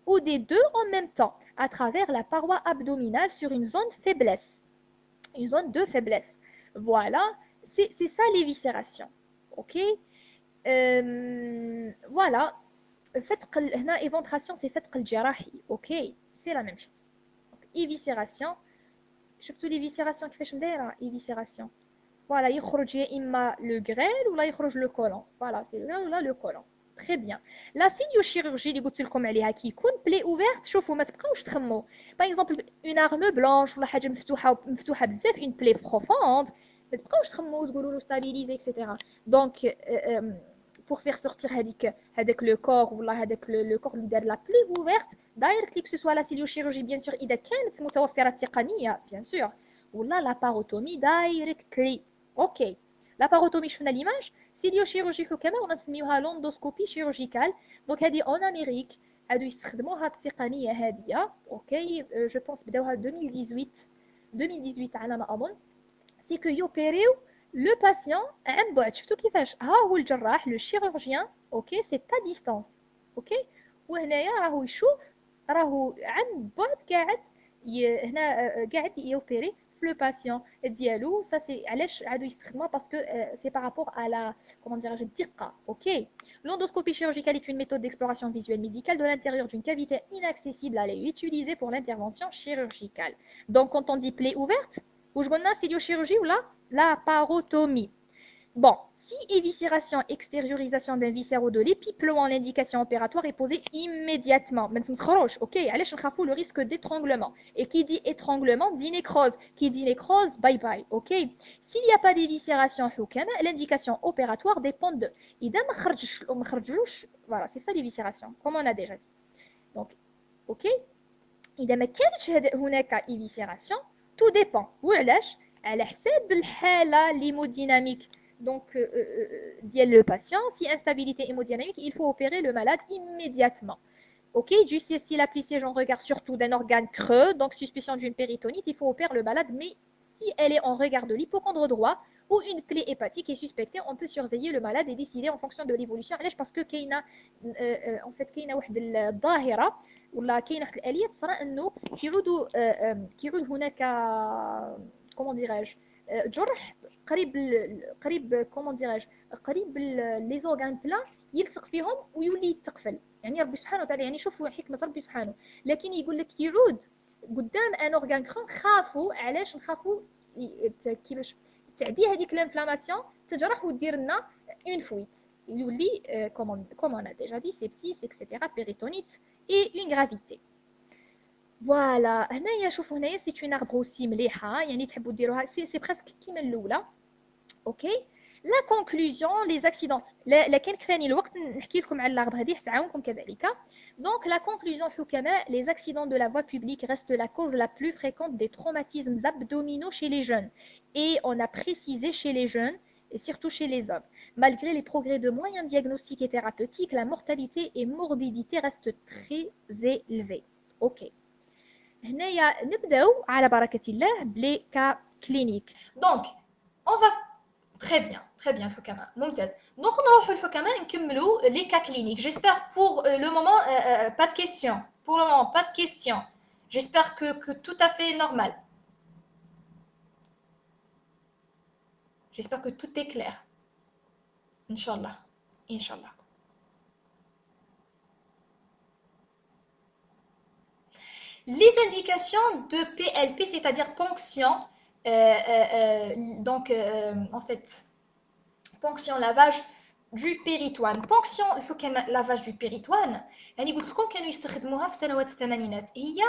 ou des deux en même temps, à travers la paroi abdominale sur une zone faiblesse, une zone de faiblesse. Voilà, c'est ça l'éviscération. Ok? Euh, voilà, faites éventration, c'est fait Ok, c'est la même chose. Donc, éviscération, surtout l'éviscération qui fait éviscération voilà يخرج يا اما لو غريل ولا يخرج لو كولون فوالا سي لو ولا لو كولون تري بيان لا سيليوشيرورجي اللي قلت لكم عليها كي يكون بلي اوفيرت شوفوا ما تبقاوش تخموا باغ اكزومبل اون ارم بلانش ولا حاجه مفتوحه مفتوحه بزاف اون بلي بروفوند ما تبقاوش تخموا وتقولوا له ستابيليزي اكسيتيرا دونك pour faire sortir هذاك le corps ولا هذاك le corps اللي دار la plus ouverte directly que ce soit la celluliochirurgie bien sûr إذا كانت متوفرة تقنية bien sûr ولا la parotomie directly اوكي لا باروتومي شفنا ليماج سيليوشيروجي حكمة ونسميوها لوندوسكوبي شيروجيكال دونك هذه اون امريك هادو يستخدموها التقنية هادية اوكي جو بونس بداوها 2018 2018 على ما اظن سي كو يوبيريو لو باسيون عن بعد شفتوا كيفاش ها هو الجراح لو شيروجيان اوكي سي تا ديستانس اوكي وهنايا راهو يشوف راهو عن بعد قاعد هنا قاعد يوبيري في لو باسيون ديالو سا سي علاش عادو يستخدموها باسكو سي بارابور ا لا كومون ديراج الدقه اوكي l'endoscopie chirurgicale est une méthode d'exploration visuelle médicale de l'intérieur d'une cavité inaccessible elle est utilisée pour l'intervention chirurgicale donc quand on dit plaie ouverte واش قلنا سيديوشيروجي ولا la parotomie. Bon, si éviscération, extériorisation d'un viscéro de l'épiploe en indication opératoire est posée immédiatement. Ok, allez, je le risque d'étranglement. Et qui dit étranglement dit nécrose. Qui dit nécrose, bye bye. Ok. S'il n'y a pas d'éviscération, l'indication opératoire dépend de. Idem, voilà, c'est ça l'éviscération, comme on a déjà dit. Donc, ok. Idem, éviscération, tout dépend. Ou à l'âge, à l'hasab, l'hala, l'hémodynamique donc euh, euh, ديال le patient si instabilité hémodynamique il faut opérer le malade immédiatement Ok, juste si la siège on regarde surtout d'un organe creux, donc suspicion d'une péritonite, il faut opérer le malade, mais si elle est en regard de l'hypochondre droit ou une plaie hépatique est suspectée, on peut surveiller le malade et décider en fonction de l'évolution. parce que كاينه en fait كاينه واحد الظاهره ولا كاينه واحد الاليه تصرا انه كيعودوا كيعود هناك كومون ديراج جرح قريب قريب كومون ديراج قريب لي زورغان بلا يلصق فيهم ويولي يتقفل. يعني ربي سبحانه وتعالى يعني شوفوا حكمة ربي سبحانه. لكن يقول لك يعود قدام ان اورغان كرون خافوا. علاش نخافوا؟ كيفاش؟ تعدي هذيك لانفلاماسيون تجرح ودير لنا اون فويت يولي كومون كومون ديجا دي سيبسيس اكسيتيرا بيريتونيت اي اون غرافيتي فوالا هنايا شوفوا هنايا سي اون اربر اوسي مليحه يعني تحبوا ديروها سي سي بريسك كيما الاولى اوكي لا كونكلوزيون لي زاكسيدون لا كان كفاني الوقت نحكي لكم على الاربر هذه تعاونكم كذلك Donc, la conclusion حكماء, les accidents de la voie publique restent la cause la plus fréquente des traumatismes abdominaux chez les jeunes. Et on a précisé chez les jeunes, et surtout chez les hommes. Malgré les progrès de moyens diagnostiques et thérapeutiques, la mortalité et morbidité restent très élevées. Ok. هنايا نبداو على بركة الله بلي كا كلينيك دونك اون فا تري بيان تري بيان الحكماء ممتاز دونك نروحو الحكماء نكملو لي كا كلينيك جيسبر بور لو مومون با دو كيسيون بور لو مومون با دو كيسيون جيسبر كو كو tout à fait normal J'espère que tout est clair. Inch'Allah. Inch'Allah. Les indications de PLP, c'est-à-dire ponction, donc en fait, ponction lavage du péritoine. Ponction lavage du péritoine يعني قلت لكم كانوا يستخدموها في سنوات الثمانينات هي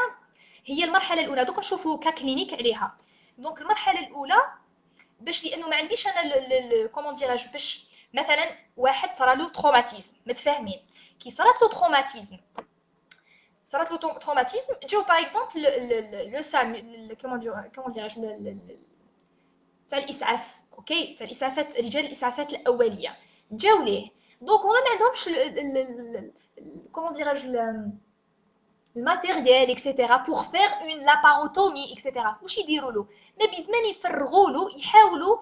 هي المرحله الاولى دوك نشوفوا كلينيك عليها دونك المرحله الاولى باش لانه ما عنديش انا كومون ديراج باش مثلا واحد صرا له تروماتيزم متفاهمين كي صرات له تروماتيزم صرات له تروماتيزم جاو باغ اكزومبل لو سام كومون كومون ديراج تاع الاسعاف اوكي تاع الاسعافات رجال الاسعافات الاوليه جاو ليه دونك هما ما عندهمش كومون ديراج le matériel, etc. pour faire une laparotomie, etc. واش يديروا له ما بزمان يفرغوا له يحاولوا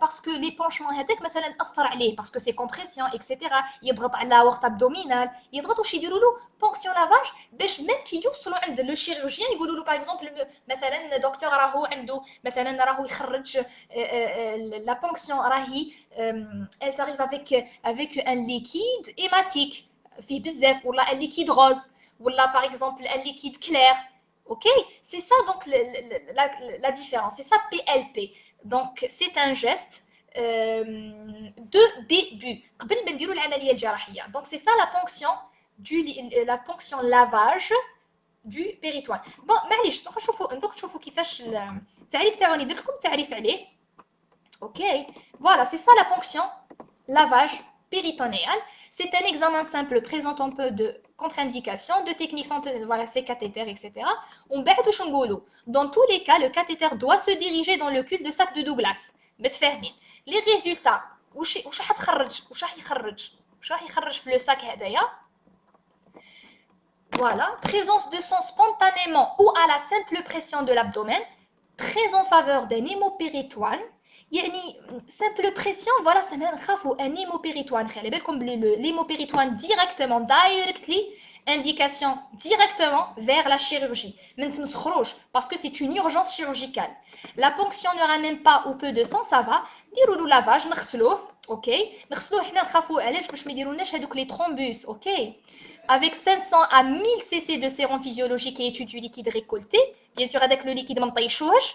باسكو لي بونشمون هذاك مثلا اثر عليه باسكو سي كومبرسيون اكسيتيرا يضغط على ورت ابدومينال يضغط واش يديروا له بونكسيون لافاج باش ميم كي يوصلوا عند لو شيروجيان يقولوا له باغ اكزومبل مثلا دكتور راهو عنده مثلا راهو يخرج لا بونكسيون راهي elle s'arrive avec avec un liquide hématique فيه بزاف ولا un liquide rose là par exemple un liquide clair ok c'est ça donc la, différence c'est ça PLP donc c'est un geste euh, de début donc c'est ça la ponction du la ponction lavage du péritoine bon معليش donc نشوفوا donc نشوفوا كيفاش التعريف تاعو درت تعريف عليه ok voilà c'est ça la ponction lavage péritonéal. C'est un examen simple présentant peu de contre-indications, de techniques santé, voilà, c'est cathéter, etc. On Dans tous les cas, le cathéter doit se diriger dans le cul de sac de Douglas. Les résultats, le sac voilà, présence de sang spontanément ou à la simple pression de l'abdomen, très en faveur d'un hémopéritoine, يعني simple pression voilà ça mène un hémopéritoine خلي بالكم بلي l'hémopéritoine directement directly indication directement vers la chirurgie ما نتمسخروش parce que c'est une urgence chirurgicale la ponction n'aura même pas ou peu de sang ça va نديروا له lavage نغسلوه اوكي نغسلوه حنا نخافوا علاش باش ما يديرولناش هذوك لي ترومبوس اوكي avec 500 à 1000 cc de sérum physiologique et étude du liquide récolté bien sûr avec le liquide ما نطيشوهش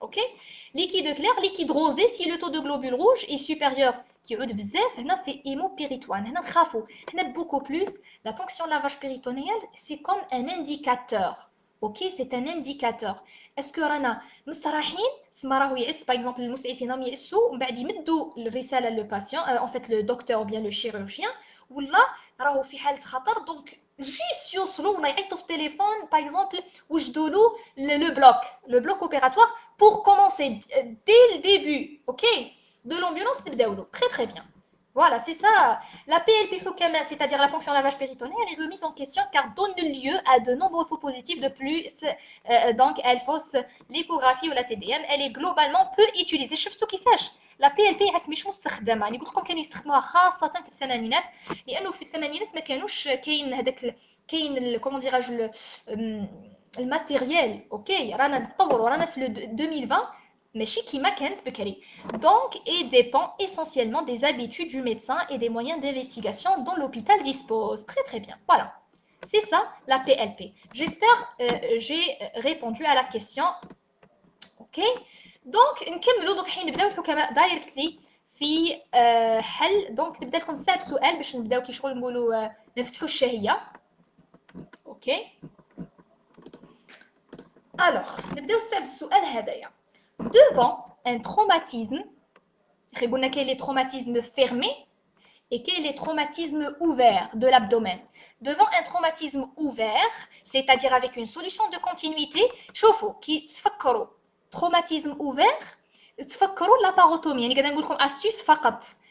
OK? Liquide clair, liquide rosé, si le taux de globules rouges est supérieur qui c'est hémopéritoine. beaucoup plus. La fonction de lavage péritonéal, c'est comme un indicateur. Ok, c'est un indicateur. Est-ce que Rana, par exemple, le bah, patient, euh, en fait le docteur ou bien le chirurgien, ou là, donc ان فيت لو دكتور بيان لو شيروجيان ولا راهو في حاله خطر دونك جيست يوصلوا ولا يعيطوا في التليفون باغ اكزومبل وجدوا له لو بلوك لو بلوك اوبيراتوار pour commencer dès le début ok de l'ambulance Très très bien. Voilà, c'est ça. La PLP c'est-à-dire la ponction lavage péritonéal, est remise en question car donne lieu à de nombreux faux positifs. De plus, euh, donc elle fausse l'échographie ou la TDM. Elle est globalement peu utilisée. Je ce qui fait. La PLP عاد مش مستخدمه يعني نقول لكم كانوا يستخدموها خاصه في الثمانينات لانه في الثمانينات ما كانوش كاين هذاك كاين كومون ديراج الماتيريال اوكي رانا نطوروا رانا في 2020 donc et dépend essentiellement des habitudes du médecin et des moyens d'investigation dont l'hôpital dispose. Très très bien. Voilà. C'est ça la PLP. J'espère euh, j'ai répondu à la question. OK Donc نكملوا دونك حين نبداو كما دايركتلي في حل دونك نبدا لكم ساعه سؤال باش نبداو كي شغل نقولوا نفتحوا الشهيه اوكي الوغ نبداو ساعه بالسؤال هذايا devant un traumatisme, quel est le traumatisme fermé et quel est le traumatisme ouvert de l'abdomen? Devant un traumatisme ouvert, c'est-à-dire avec une solution de continuité, chauffe qui traumatisme ouvert, la parotomie, astuce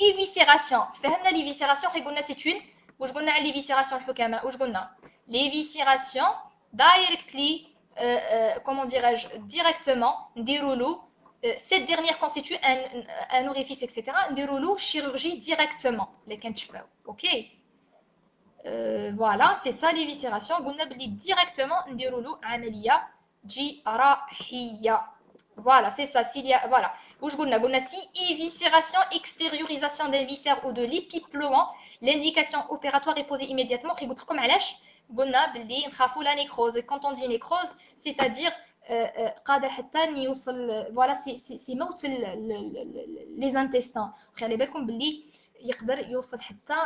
ايفيسيراسيون تفهمنا ليفيسيراسيون حي قلنا سي اون واش قلنا على ليفيسيراسيون الحكماء واش قلنا ليفيسيراسيون دايركتلي كومون ديراج ديريكتومون نديرو له cette dernière constitue un, un orifice, etc. نديرو chirurgie directement اللي كنتشفاو اوكي euh, voilà c'est ça l'éviscération قلنا بلي directement نديرو له عمليه جراحيه voilà c'est ça s'il y a voilà واش قلنا قلنا si éviscération extériorisation d'un viscère ou de l'épiploant l'indication opératoire est posée immédiatement كي قلت لكم علاش قلنا بلي نخافوا لا nécrose quand on dit nécrose c'est-à-dire قادر حتى يوصل فوالا سي سي, سي موت لي زانتيستان خلي بالكم باللي يقدر يوصل حتى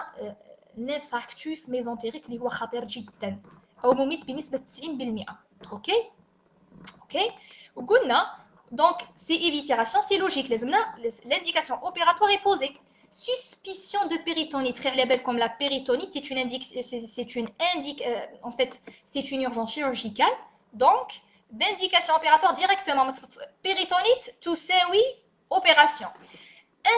نيفاكتوس ميزونتيريك اللي هو خطير جدا او مميت بنسبه 90% اوكي اوكي وقلنا donc, c'est éviscération, c'est logique. L'indication opératoire est posée. Suspicion de péritonite, très label comme la péritonite, c'est une, une euh, en fait, c'est une urgence chirurgicale. Donc, d'indication opératoire directement. Péritonite, tout c'est oui, opération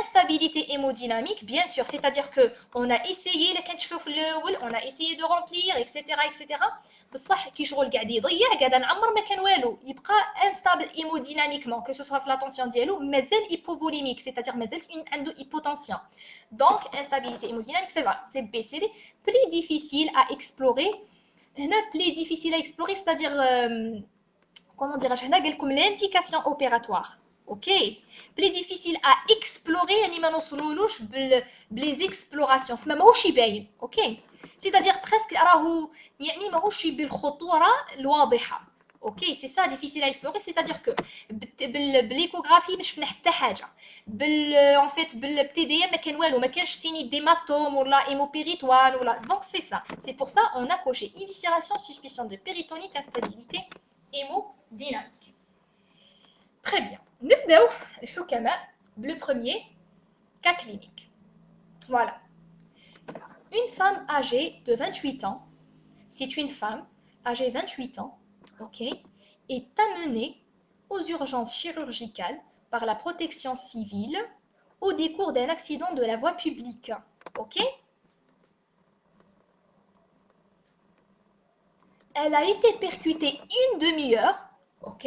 instabilité hémodynamique bien sûr c'est-à-dire que on a essayé on a essayé de remplir etc etc بصح كي شغل قاعد يضيع قاعد نعمر ما كان والو يبقى انستابل hémodynamiquement que ce soit la tension ديالو مازال hypovolimique c'est-à-dire مازال عنده hypotension donc instabilité hémodynamique c'est vrai c'est B c'est plus difficile à explorer هنا plus difficile à explorer c'est-à-dire euh, comment dirais-je هنا قال لكم l'indication opératoire ok plus difficile à explorer يعني ما نوصلولوش بال بلي اكسبلوراسيون سما ماهوش يباين اوكي c'est-à-dire presque راهو يعني ماهوش بالخطوره الواضحه اوكي سي سا ديفيسيل اكسبلوري c'est-à-dire que بالايكوغرافي ما شفنا حتى حاجه بال ان فيت بالتي دي ام ما كان والو ما كانش سيني ديماتوم ولا هيموبيريتوان ولا دونك سي سا سي pour ça on a coché éviscération suspicion de péritonite instabilité hémodynamique très bien نبداو الحكماء le premier cas clinique voilà une femme âgée de 28 ans c'est une femme âgée de 28 ans ok est amenée aux urgences chirurgicales par la protection civile au décours d'un accident de la voie publique ok elle a été percutée une demi-heure ok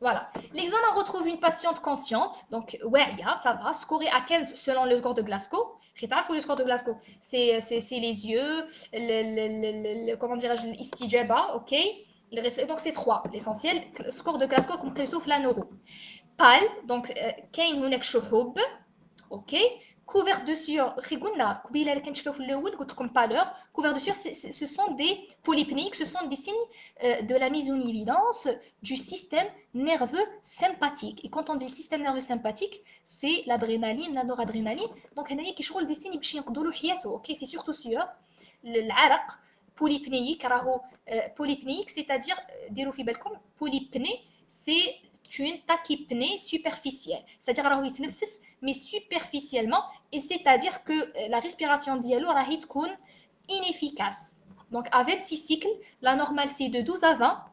Voilà. L'examen retrouve une patiente consciente, donc Waria, ça va, scorée à 15 selon le score de Glasgow. le score de Glasgow C'est les yeux, le, le, le, comment dirais-je, l'istijaba, ok Donc c'est 3, l'essentiel. Score de Glasgow comme la neuro. Pâle, donc, euh, Kane Hunek ok couvert de sueur, couvert de sueur, ce sont des polypnéiques, ce sont des signes euh, de la mise en évidence du système nerveux sympathique. Et quand on dit système nerveux sympathique, c'est l'adrénaline, la noradrénaline. Donc, il y a des signes qui sont c'est surtout sueur, l'araq, polypnéique, euh, polypnéique, c'est-à-dire, euh, polypnée, c'est une tachypnée superficielle, c'est-à-dire, mais superficiellement, et c'est-à-dire que euh, la respiration diallo est inefficace. Donc, avec six cycles, la normale c'est de 12 à 20.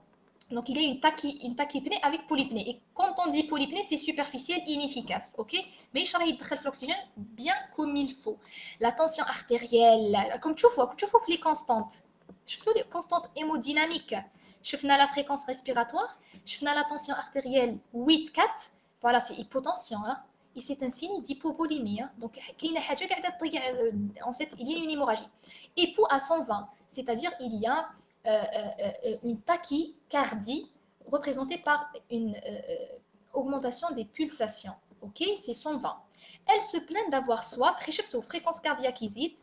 Donc, il y a une, tachypnée avec polypnée. Et quand on dit polypnée, c'est superficiel, inefficace. ok? Mais il y l'oxygène bien comme il faut. La tension artérielle, comme tu vois, tu vois les constantes. Je les constantes hémodynamiques. Je la fréquence respiratoire. Je la tension artérielle 8-4. Voilà, c'est hypotension. Hein et c'est un signe d'hypovolémie. Hein. Donc, en fait, il y a une hémorragie. Et pour à 120, c'est-à-dire il y a euh, euh, une tachycardie représentée par une euh, augmentation des pulsations. Ok, c'est 120. Elle se plaint d'avoir soif, fréquence cardiaque iside.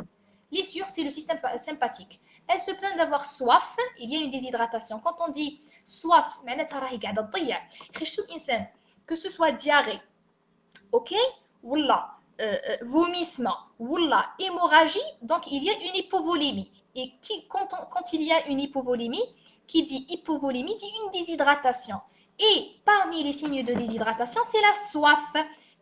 Les c'est le système sympathique. elle se plaint d'avoir soif, il y a une déshydratation. Quand on dit soif, que ce soit diarrhée, ok, là, euh, euh, vomissement, là, hémorragie, donc il y a une hypovolémie. Et quand il y a une hypovolémie, qui dit hypovolémie dit une déshydratation. Et parmi les signes de déshydratation, c'est la soif.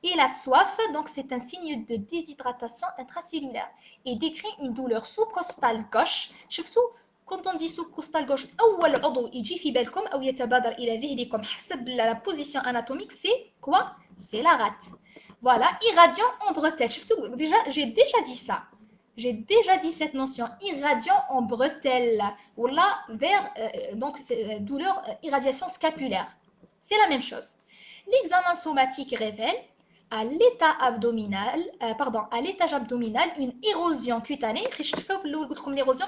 Et la soif, donc c'est un signe de déshydratation intracellulaire et décrit une douleur sous-costale gauche. quand on dit sous-costale gauche, la position anatomique, c'est quoi C'est la rate. Voilà, irradiant en bretelle. Déjà, j'ai déjà dit ça. J'ai déjà dit cette notion, irradiant en bretelle. Ou là, vers, euh, donc, euh, douleur, euh, irradiation scapulaire. C'est la même chose. L'examen somatique révèle à l'état abdominal, euh, pardon, à l'étage abdominal, une érosion cutanée. شفتوا في الاول قلت لكم l'érosion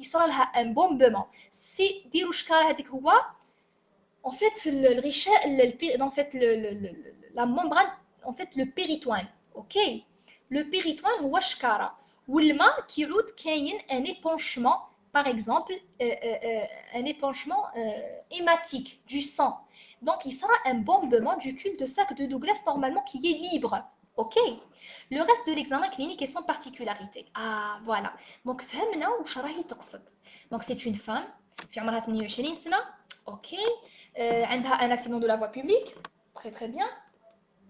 يصرى لها ان بومبمون سي ديروا شكاره هذيك هو en fait الغشاء en fait la membrane en fait le péritoine ok le péritoine هو شكاره والماء كيعود كاين ان épanchement par exemple euh, euh, un épanchement euh, hématique du sang donc, il sera un bombement du cul de sac de Douglas normalement qui est libre. Ok Le reste de l'examen clinique et son particularité. Ah, voilà. Donc, femme Donc, c'est une femme. Ok. Euh, un accident de la voie publique. Très, très bien.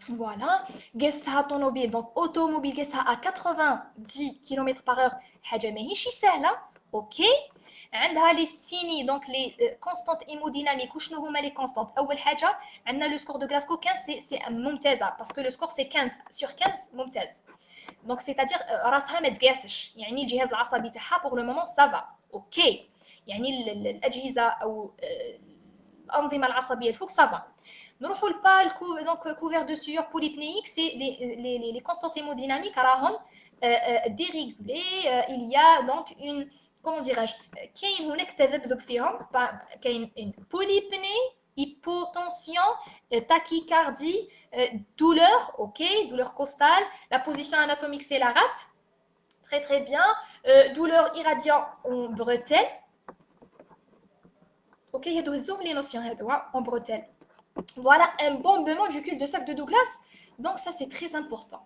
Voilà. Donc, automobile à 90 km par heure. Ok. عندها لي سيني دونك لي كونستانت ايموديناميك وشنو هما لي كونستانت اول حاجه عندنا لو سكور دو غلاسكو 15 سي سي ممتازه باسكو لو سكور سي 15 سور 15 ممتاز دونك سيتادير راسها ما تقاسش يعني الجهاز العصبي تاعها بوغ لو مومون سافا اوكي يعني الاجهزه او الانظمه العصبيه الفوق سافا نروحوا لبا دونك كوفير دو سيور بوليبنييك سي لي لي لي كونستانت ايموديناميك راهم ديريغلي il y a donc une comment dirais-je كاين هناك تذبذب فيهم كاين polypnée hypotension tachycardie douleur ok douleur costale la position anatomique c'est la rate très très bien douleur irradiant en bretelle ok هادو هزوهم les notions هادو en bretelle voilà un bombement du cul de sac de Douglas donc ça c'est très important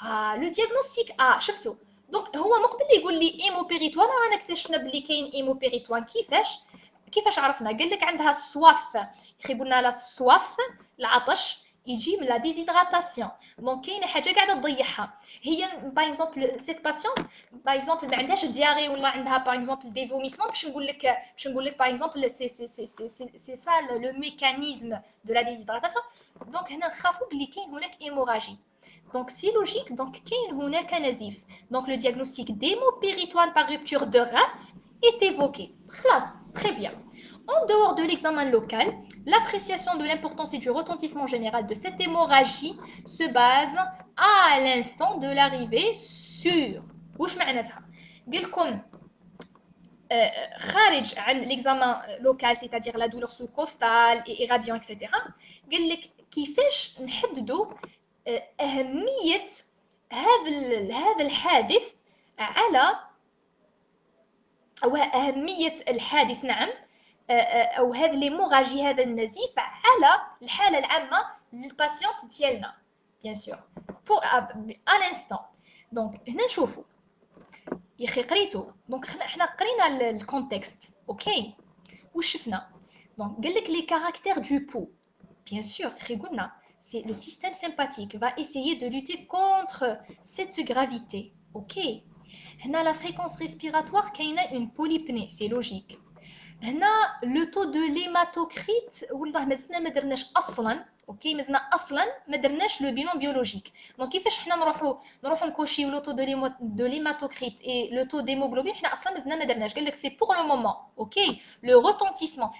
ah, le diagnostic ah شفتوا دونك هو مقبل يقول لي ايموبيريتوان أنا اكتشفنا بلي كاين ايموبيريتوان كيفاش؟ كيفاش عرفنا؟ قال لك عندها الصواف قلنا لها الصواف العطش يجي من لا ديزيدراتاسيون دونك كاينة حاجة قاعدة تضيعها. هي باغ اكزومبل سيت باسيونت باغ اكزومبل ما عندهاش دياري ولا عندها باغ اكزومبل دي فوميسمون باش نقول لك باش نقول لك باغ اكزومبل سي سي سي سي سي سا لو ميكانيزم دو لا ديزيدراتاسيون دونك هنا نخافوا بلي كاين هناك إيموراجي. Donc, c'est logique. Donc, Donc, le diagnostic d'hémopéritoine par rupture de rate est évoqué. Classe, très bien. En dehors de l'examen local, l'appréciation de l'importance et du retentissement général de cette hémorragie se base à l'instant de l'arrivée sur. خارج l'examen local c'est-à-dire la douleur sous-costale et irradiant etc قال لك كيفاش نحددوا أهمية هذا هذا الحادث على أو أهمية الحادث نعم أو هذا ليموغاجي هذا النزيف على الحالة العامة للباسيونت ديالنا بيان سور بور ان انستون دونك هنا نشوفوا يا أخي قريتو. دونك حنا قرينا الكونتكست أوكي واش شفنا؟ دونك قال لك لي كاركتير دو بو بيان سور أخي قلنا. c'est le système sympathique va essayer de lutter contre cette gravité. Ok. La fréquence respiratoire, a une polypnée, c'est logique. هنا لو تو دو ليماتوكريت والله مازلنا ما درناش اصلا اوكي مازلنا اصلا ما درناش لو بيلون بيولوجيك دونك كيفاش حنا نروحو نروحو نكوشيو لو تو دو دو ليماتوكريت اي لو تو ديموغلوبين حنا اصلا مازلنا ما درناش قال لك سي بور لو مومون اوكي لو روتونتيسمون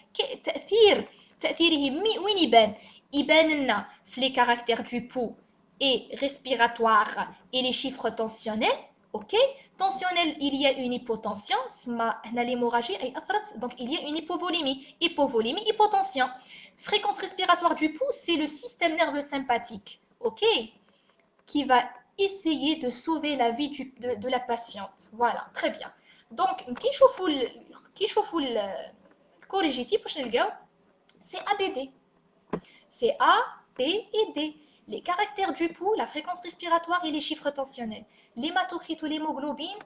تاثير تاثيره وين يبان يبان لنا les caractères du pouls et respiratoire et les chiffres tensionnels, ok? Tensionnel, il y a une hypotension, l'hémorragie donc il y a une hypovolémie, hypovolémie, hypotension. Fréquence respiratoire du pouls, c'est le système nerveux sympathique, ok? Qui va essayer de sauver la vie de, la patiente. Voilà, très bien. Donc, qui chauffe le corrigé, c'est ABD. C'est A, B et D les caractères du pouls, la fréquence respiratoire et les chiffres tensionnels. L'hématocrite ou l'hémoglobine,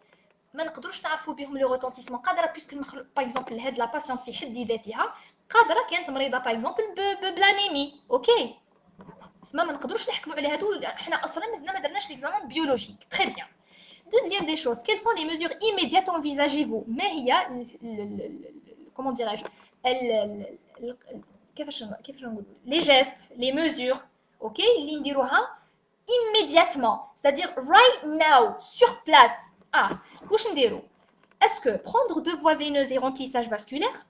ما نقدروش نعرفوا بهم لو روتونتيسمون قادره بيسك المخلوق باغ اكزومبل هاد لا باسيون في حد ذاتها قادره كانت مريضه باغ اكزومبل بلانيمي اوكي تسمى ما نقدروش نحكموا على هادو حنا اصلا مازلنا ما درناش ليكزامان بيولوجيك تري بيان Deuxième des choses, quelles sont les mesures immédiates envisagez-vous ما هي comment dirais-je كيفاش كيفاش نقول les gestes les mesures ok immédiatement c'est-à-dire right now sur place ah est-ce que prendre deux voies veineuses et remplissage vasculaire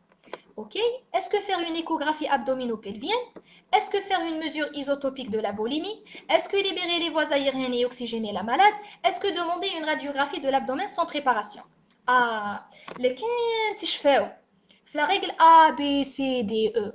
ok est-ce que faire une échographie abdominopelvienne est-ce que faire une mesure isotopique de la volémie Est-ce que libérer les voies aériennes et oxygéner la malade Est-ce que demander une radiographie de l'abdomen sans préparation Ah, lequel تشفاو la règle A, B, C, D, E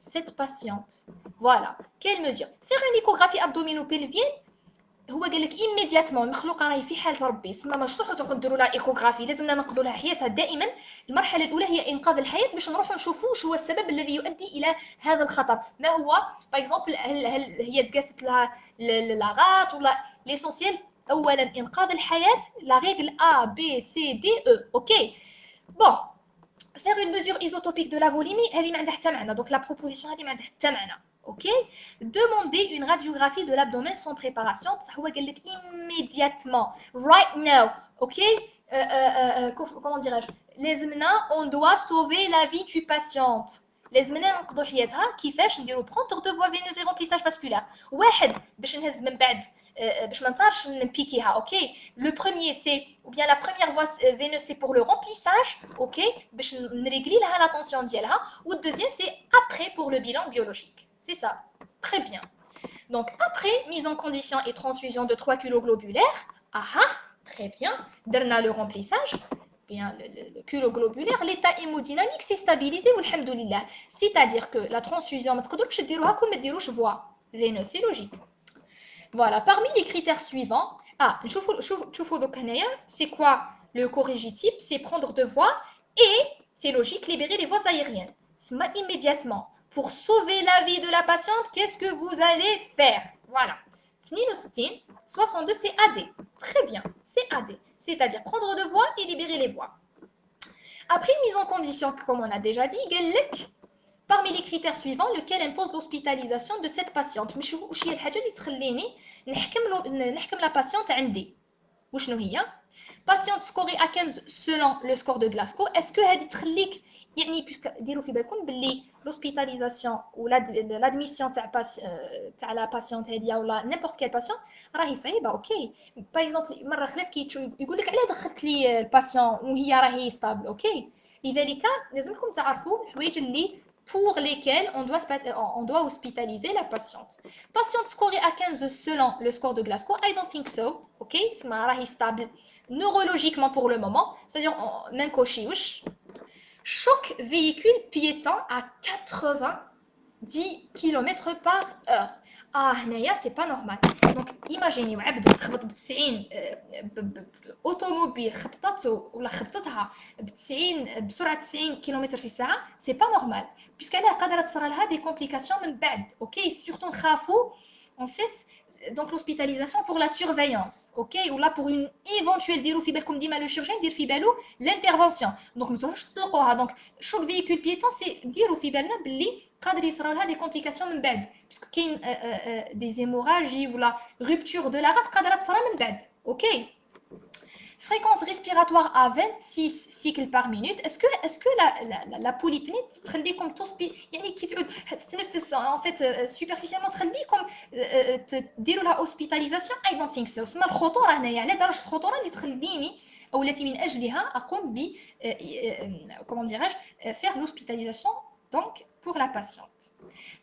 cette patiente. Voilà. Quelle mesure? Faire une échographie abdominopelvienne هو قال لك ايميدياتمون المخلوقه راهي في حال ربي. سما مش تروحوا ديروا لها ايكوغرافي لازمنا ننقذوا لها حياتها دائما. المرحلة الأولى هي إنقاذ الحياة باش نروحوا نشوفوا شو هو السبب الذي يؤدي إلى هذا الخطر. ما هو؟ باغ اكزومبل هل, هل هي تقاست لها لاغات ولا ليسونسيال اولا إنقاذ الحياة لا ريغل ا بي سي دي أو أوكي. بون faire une mesure isotopique de la volémie هذه ما عندها حتى معنى دونك لا بروبوزيسيون هذه ما عندها حتى معنى ok Demandez une radiographie de l'abdomen sans préparation. Ça immédiatement. Right now. Ok euh, euh, euh, Comment dirais-je Les on doit sauver la vie du patient. Les نقضوا حياتها كيفاش نديرو prendre deux voies veineuses et remplissage vasculaire. واحد باش نهز من بعد euh, ah, okay. le premier c'est ou bien la première voie veineuse c'est pour le remplissage OK. La tension ou le deuxième c'est après pour le bilan biologique. C'est ça. Très bien. Donc après mise en condition et transfusion de 3 kg globulaires aha ah, très bien. Derna le remplissage bien le, le, le culot globulaire l'état hémodynamique s'est stabilisé c'est-à-dire que la transfusion ma tqdrouch dirouha comme dirouch c'est logique. Voilà, parmi les critères suivants, ah, c'est quoi le corrigitif C'est prendre de voies et, c'est logique, libérer les voies aériennes. Immédiatement pour sauver la vie de la patiente, qu'est-ce que vous allez faire? Voilà. 62, c'est AD. Très bien, c'est AD. C'est-à-dire prendre de voix et libérer les voies. Après une mise en condition, comme on a déjà dit, parmi les critères suivants, lequel impose l'hospitalisation de cette patiente. la patiente عندي وشنو هي patiente scorée à 15 selon le score de Glasgow est-ce que هذه تخليك يعني بيسك ديروا في بالكم باللي لوسبيتاليزاسيون ولا لادميسيون تاع باس تاع لا باسيونت هاديه ولا نيمبورت كيل باسيون راهي صعيبه اوكي باغ اكزومبل مره خلاف كي يقول لك علاه دخلت لي الباسيون وهي راهي ستابل اوكي لذلك لازمكم تعرفوا الحوايج اللي pour lesquels on doit, on doit hospitaliser la patiente. Patiente scorée à 15 selon le score de Glasgow, I don't think so. Ok, c'est stable neurologiquement pour le moment, c'est-à-dire même Choc véhicule piéton à 90 km par heure. اه هنايا سي با نورمال دونك ايماجينيو عبد تخبط ب 90 اوتوموبيل خبطته ولا خبطتها ب 90 بسرعه 90 كيلومتر في الساعه سي با نورمال بيسك علاه قادره تصرى لها دي كومبليكاسيون من بعد اوكي سورتو نخافو en fait donc l'hospitalisation pour la surveillance ok ou là pour une éventuelle dirou fi بالكم ديما لو chirurgien يدير في بالو l'intervention donc ما تروحوش تطلقوها donc choc véhicule piéton c'est ديروا في بالنا باللي قادر يصراو لها دي كومبليكاسيون من بعد باسكو كاين دي زيموراجي ولا rupture de la rate قادره تصرا من بعد اوكي fréquence respiratoire à 26 cycles par minute est-ce que est-ce que la la la polypnée تخليكم توسبي يعني كي تعود تتنفس en fait superficiellement تخليكم تديروا لها hospitalisation I don't think so سما الخطوره هنايا على درجه الخطوره اللي تخليني او التي من اجلها اقوم ب comment dirais-je faire l'hospitalisation donc pour la patiente.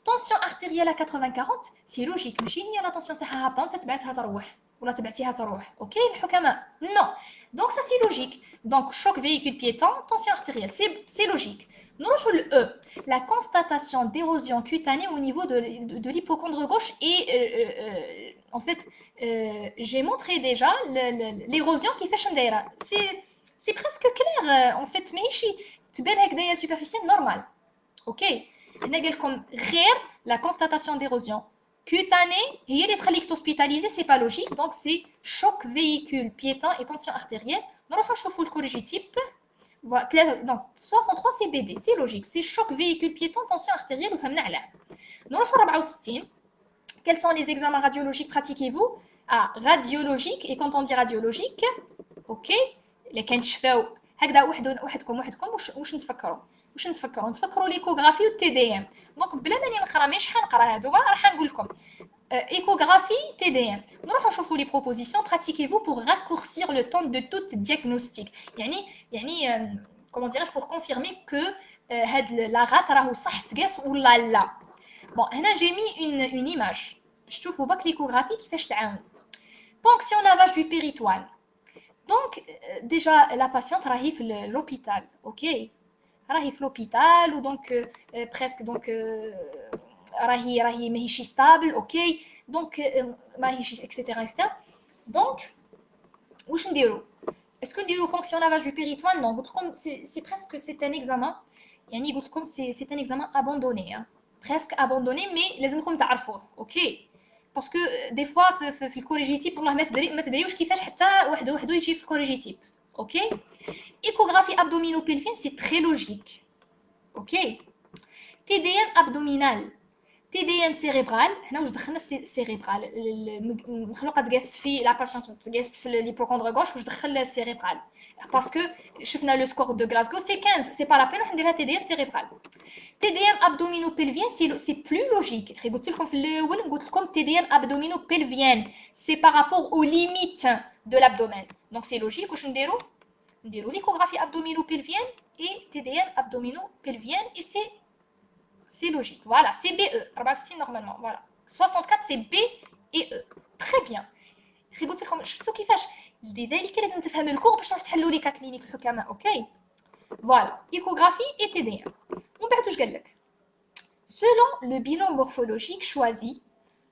Tension artérielle à 80-40, c'est logique. ماشي هي لا tension تاعها هابطه تبعتها تروح ولا تبعتيها تروح. OK الحكماء Non. Donc ça c'est logique. Donc choc véhicule piéton, tension artérielle, c'est logique. Nous le E, la constatation d'érosion cutanée au niveau de, de, de l'hypochondre gauche et euh, euh, en fait euh, j'ai montré déjà l'érosion qui fait Shandaira. C'est presque clair en fait mais ici تبان هكذايا superficielle normale. OK هنا قال لكم غير لا كونستاتاسيون ديروزيون كوتاني هي اللي تخليك توسبيتاليزي سي با لوجيك دونك سي شوك فييكول بيتون اي تونسيون ارتيريال نروحو نشوفو الكوريجي تيب دونك 63 سي بي دي سي لوجيك سي شوك فييكول بيتون تونسيون ارتيريال وفهمنا علاه نروحو 64 quels sont les examens radiologiques pratiquez-vous ah radiologique et quand on dit radiologique ok اللي كنشفاو هكذا وحد وحدكم وحدكم واش واش نتفكروا واش نتفكروا نتفكروا ليكوغرافي والتي دي ام دونك بلا ماني نقرا ماشي حنقرا هادو راح نقول لكم échographie TDM. Nous allons les propositions. Pratiquez-vous pour raccourcir le temps de tout diagnostic. Yani, yani, euh, comment dirais-je, pour confirmer que euh, la rate راهو صح تقاس ولا لا. Bon, هنا j'ai mis une, une image. شوفوا بك l'échographie كيفاش تعاون. Ponction lavage du péritoine. Donc, euh, déjà, la patiente راهي في l'hôpital, ok راهي في لوبيتال ودونك بريسك دونك راهي راهي ماهيش ستابل اوكي دونك ماهيش اكسيتيرا اكسيتيرا دونك واش نديرو اسكو نديرو فونكسيون لافاج دو بيريتوان نو قلت لكم سي بريسك سي ان اكزامان يعني قلت لكم سي سي ان اكزامان ابوندوني بريسك ابوندوني مي لازمكم تعرفوه اوكي باسكو دي فوا في, في, في الكوريجي تيب والله ما تدري ما تدريوش كيفاش حتى واحد وحده يجي في الكوريجي تيب اوكي Échographie abdominopelvienne, c'est très logique. Ok TDM abdominal. TDM cérébral. هنا واش دخلنا في cérébral. المخلوقه تجلس في la patiente تجلس في l'hypochondre gauche واش دخل cérébral. Parce que شفنا le score de Glasgow c'est 15, c'est pas la peine نديرها TDM cérébral. TDM abdominopelvien c'est plus logique. قلت لكم في الاول قلت لكم TDM abdominopelvien c'est par rapport aux limites de l'abdomen. Donc c'est logique واش نديرو نديرو l'échographie abdominopelvienne et TDM abdominopelvienne et c'est c'est logique. Voilà, c'est BE. 64 normalement. Voilà. 64 c'est B et E. Très bien. قلت لكم شفتوا كيفاش لذلك لازم تفهموا الكور باش تعرفوا تحلوا لي كلينيك الحكماء اوكي فوالا ايكوغرافي اي تي دي ام ومن بعد واش قال لك selon le bilan morphologique choisi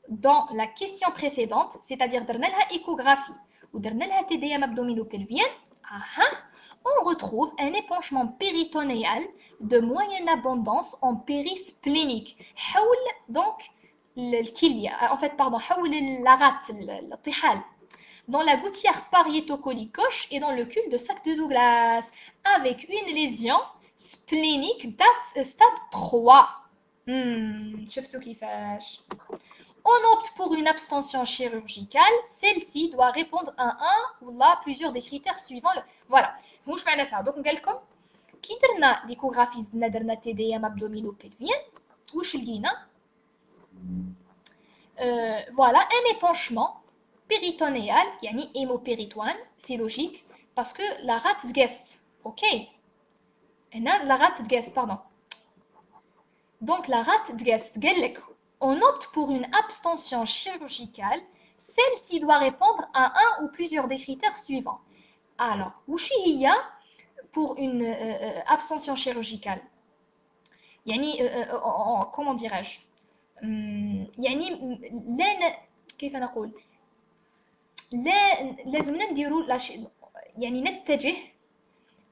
dans la question précédente c'est-à-dire درنا لها échographie ودرنا لها تي دي ام abdominopelvienne on retrouve un épanchement péritonéal de moyenne abondance en périsplénique. donc en fait pardon dans la gouttière pariétocolique gauche et dans le cul de sac de Douglas avec une lésion splénique date stade 3 hmm, on opte pour une abstention chirurgicale, celle-ci doit répondre à un ou là plusieurs des critères suivants. Voilà. Donc, قال لكم كي درنا ليكوغرافي زدنا درنا تي دي ام ابدومينو بيلفيان واش لقينا voilà un épanchement péritonéal يعني hémopéritoine c'est logique parce que la rate تقاس ok هنا la rate تقاس pardon Donc la rate de on opte pour une abstention chirurgicale. Celle-ci doit répondre à un ou plusieurs des critères suivants. Alors, y a pour une euh, euh, abstention chirurgicale يعني comment dirais-je يعني لا كيف نقول لا لازمنا نديرو يعني نتجه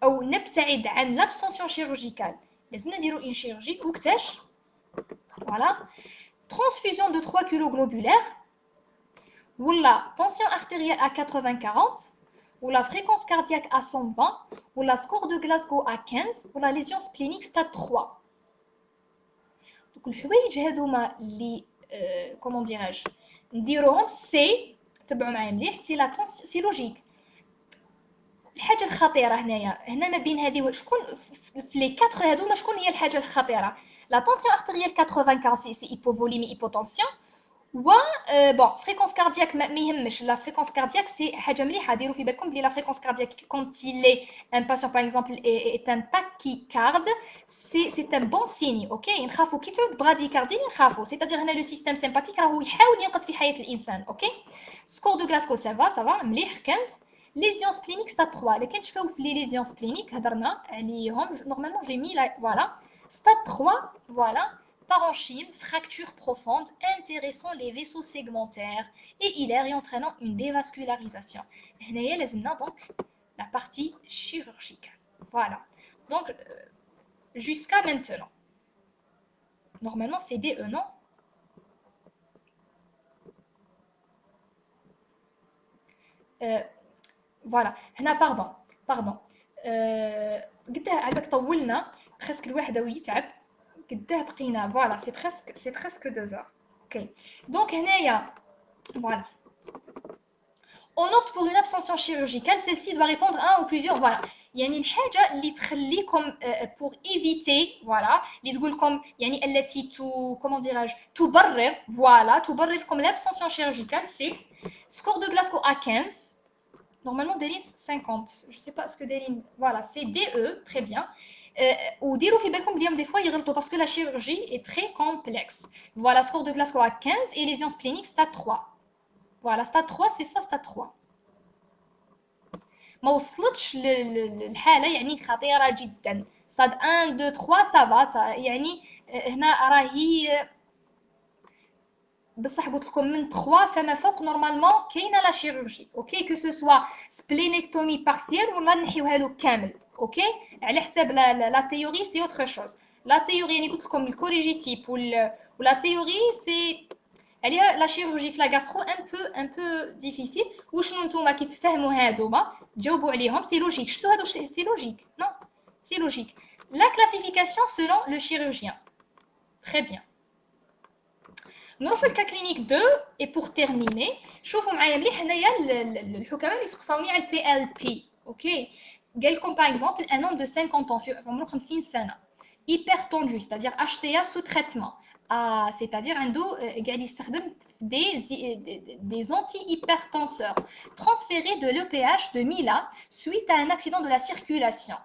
او نبتعد عن l'abstention chirurgicale لازمنا نديرو une chirurgie وقتاش voilà transfusion de 3 kg globulaires la tension artérielle à 80-40 ou la fréquence cardiaque à 120 ou la score de Glasgow à 15 ou la lésion splénique stade 3 donc الحوايج هذوما اللي comment dirais-je نديروهم سي تبعوا معايا مليح سي لا سي لوجيك الحاجه الخطيره هنايا هنا ما بين هذه شكون في لي 4 هذوما شكون هي الحاجه الخطيره la tension artérielle 80-40, c'est hypovolémie, hypotension. Ou, euh, bon, fréquence cardiaque, la fréquence cardiaque, c'est la fréquence cardiaque, quand il est, un patient par exemple est, est un tachycarde, c'est un bon signe, ok? C'est-à-dire que le système sympathique, ok? Score de Glasgow, ça va, ça va, 15. Lésions cliniques, c'est à 3. Les lésions cliniques, normalement j'ai mis là, voilà. Stade 3, voilà, parenchyme, fracture profonde, intéressant les vaisseaux segmentaires et hilaires et entraînant une dévascularisation. donc la partie chirurgicale. Voilà. Donc, euh, jusqu'à maintenant. Normalement, c'est DE, non? Euh, voilà. Pardon. Pardon. Euh, presque الواحدة ويتعب voilà c'est presque c'est presque deux heures ok donc voilà on opte pour une abstention chirurgicale celle-ci doit répondre à un ou plusieurs voilà يعني الحاجه اللي تخليكم pour éviter voilà اللي تقول لكم يعني التي تو comment dirais-je تبرر voilà تبرر لكم l'abstention chirurgicale c'est score de Glasgow à 15 normalement دايرين 50 je sais pas ce que دايرين voilà c'est DE très bien ou dire في بالكم اليوم des fois يغلطوا parce que la chirurgie est très complexe. Voilà, score de Glasgow à 15 et lésion splénique stade 3. Voilà, stade 3 c'est ça stade 3. ما وصلتش للحاله يعني خطيره جدا stade 1 2 3 ça va ça يعني هنا راهي بصح قلت لكم من 3 فما فوق نورمالمون كاينه لا شيروجي اوكي كو سو سوا سبلينيكتومي بارسيال ولا نحيوها له كامل اوكي على حساب لا لا تيوري سي اوتر شوز لا تيوري يعني قلت لكم الكوريجي تيب ولا تيوري سي عليها لا شيروجي في لا غاسترو ان بو ان بو ديفيسيل وشنو نتوما كي تفهموا هادوما تجاوبوا عليهم سي لوجيك شفتوا هادو سي لوجيك نو سي لوجيك لا كلاسيفيكاسيون سولون لو شيروجيان تري بيان نروحوا للكا كلينيك 2 اي بور تيرميني شوفوا معايا مليح هنايا الحكماء اللي سقساوني على البي ال بي اوكي Quelqu'un, par exemple, un homme de 50 ans, il perd tendu, c'est-à-dire HTA sous traitement. Ah, c'est-à-dire un dos euh, euh, des, des antihypertenseurs transférés de l'EPH de Mila suite à un accident de la circulation.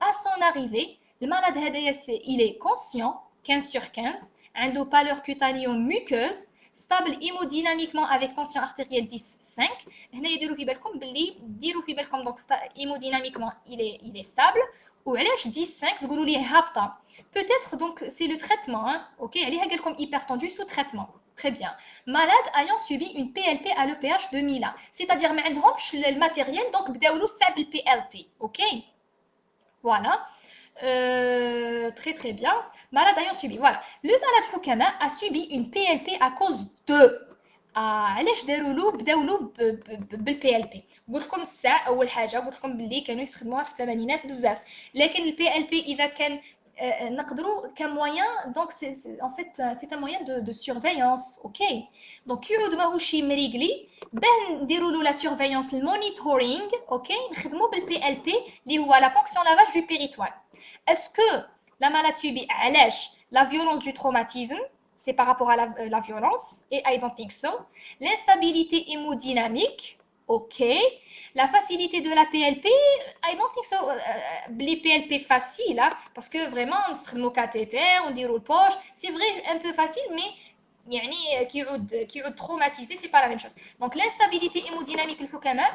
À son arrivée, le malade HDS, il est conscient, 15 sur 15, un dos pâleur cutanée muqueuse, stable hémodynamiquement avec tension artérielle 10 5 هنا يديروا في بالكم باللي ديروا في بالكم دونك hémodynamiquement il est il est stable وعلاش 10 5 تقولوا ليه هابطه peut-être donc c'est le traitement hein OK عليها قال لكم hypertendu sous traitement Très bien. Malade ayant subi une PLP à l'EPH de Mila. C'est-à-dire, mais le matériel, donc, بداولو صعب PLP. OK Voilà. Euh, très très bien. Malade ayant subi. Voilà. Le malade Fukama a subi une PLP à cause de علاش داروا له بداو له بالبي ال بي قلت لكم الساعه اول حاجه قلت لكم باللي كانوا يستخدموها في الثمانينات بزاف لكن البي ال بي اذا كان نقدروا كمويان دونك سي ان فيت سي ان مويان دو دو سيرفيونس اوكي دونك يعود ماهوش مريقلي باه نديروا له لا سيرفيونس المونيتورينغ اوكي نخدموا بالبي ال بي اللي هو لا فونكسيون لافاج دو بيريتوال est-ce que la maladie la violence du traumatisme, c'est par rapport à la, euh, violence, et I don't think so. L'instabilité hémodynamique, ok. La facilité de la PLP, I don't think so. Euh, les PLP faciles, hein, parce que vraiment, on se au cathéter, hein, on déroule poche, c'est vrai, un peu facile, mais euh, qui est traumatisé, c'est pas la même chose. Donc l'instabilité hémodynamique, le faut quand même.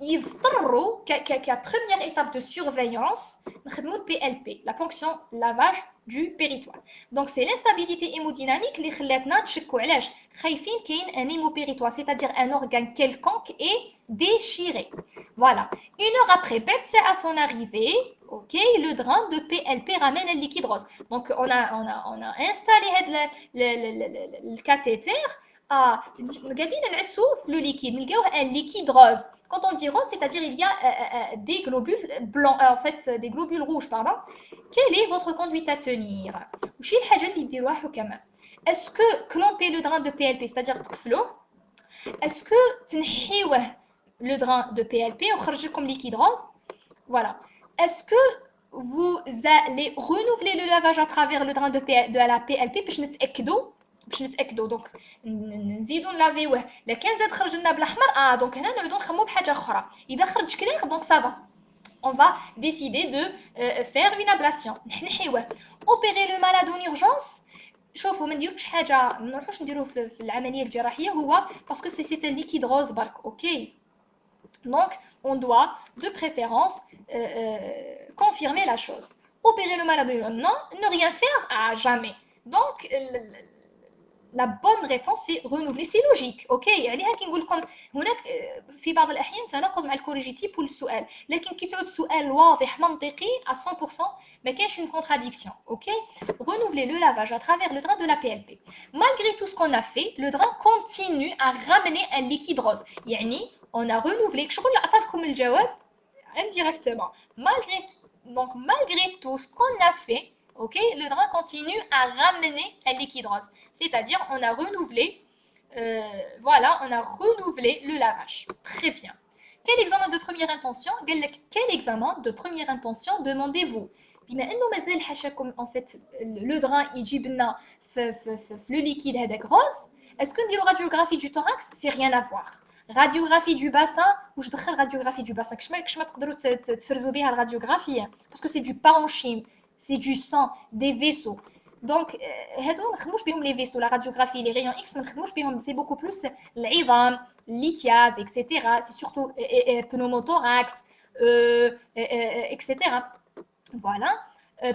يضطروا كبروميير ايتاب دو سورفيونس نخدموا البي ال بي لا بونكسيون لافاج دو بيريتوار دونك سي l'instabilité hémodynamique اللي خلاتنا نشكوا علاش خايفين كاين ان hémopéritoire c'est-à-dire un organe quelconque est déchiré voilà une heure après c'est à son arrivée ok le drain de PLP ramène le liquide rose donc on a on a on a installé le, le, le, le cathéter ah قاعدين نعسوا في لو ليكيد نلقاوه un liquide rose quand on dit rose, c'est-à-dire il y a euh, euh, des globules blancs, euh, en fait des globules rouges, pardon. Quelle est votre conduite à tenir? Est-ce que clamper le drain de PLP, c'est-à-dire est-ce que le drain de PLP ou comme liquide rose? Voilà. Est-ce que vous allez renouveler le lavage à travers le drain de, la PLP باش نتاكدوا دونك نزيدوا نلافيوه الا كان زاد خرج لنا بالاحمر اه دونك هنا نعودوا نخمو بحاجه اخرى اذا خرج كلير دونك صافا on va décider de euh, faire une ablation نحيوه opérer le malade en urgence شوفوا ما نديروش حاجه ما نروحوش نديروه في, في العمليه الجراحيه هو باسكو سي سي ان ليكيد روز برك اوكي donc on doit de préférence euh, euh, confirmer la chose opérer le malade non ne rien faire à jamais donc la bonne réponse c'est renouveler c'est logique اوكي يعني هاكي نقول لكم هناك في بعض الاحيان تناقض مع الكوريجيتيب والسؤال لكن كي تعود سؤال واضح منطقي à 100% ما كاينش une contradiction ok renouveler le lavage à travers le drain de la PLP malgré tout ce qu'on a fait le drain continue à ramener un liquide rose يعني on a renouvelé شغل عطاكم الجواب indirectement malgré donc malgré tout ce qu'on a fait ok le drain continue à ramener un liquide rose c'est-à-dire on a renouvelé, euh, voilà, on a renouvelé le lavage. Très bien. Quel examen de première intention Quel examen de première intention demandez-vous بما انه مازال حاشاكم en fait le drain يجيب لنا في, في, في, في le liquide هذاك rose est-ce que نديرو radiographie du thorax c'est rien à voir radiographie du bassin واش دخل radiographie du bassin كش ما كش ما تقدروا تفرزوا بها الراديوغرافيه parce que c'est du parenchyme c'est du sang, des vaisseaux. Donc, euh, les vaisseaux, la radiographie, les rayons X, c'est beaucoup plus l'idam, lithiase, etc. C'est surtout euh, euh, euh pneumothorax, etc. Voilà.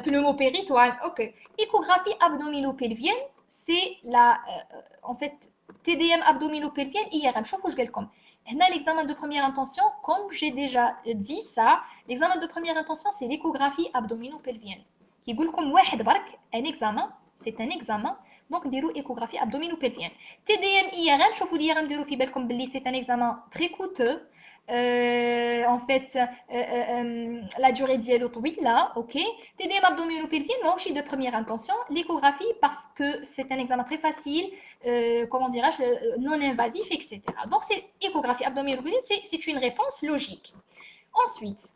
pneumopéritoine, ok. Échographie abdominopelvienne, c'est la, en fait, TDM abdominopelvienne, IRM, je vous comme l'examen de première intention, comme j'ai déjà dit ça, l'examen de première intention, c'est l'échographie abdomino-pelvienne. Un examen, c'est un examen, donc dirou échographie abdomino-pelvienne. TDM, IRM, je vous dis, c'est un examen très coûteux, euh, en fait euh, euh, la durée d'yellow là, ok. TDM abdominopelvien, non, de première intention. L'échographie parce que c'est un examen très facile, comment dirais-je, non invasif, etc. Donc c'est échographie abdominopelvienne, c'est une réponse logique. Ensuite,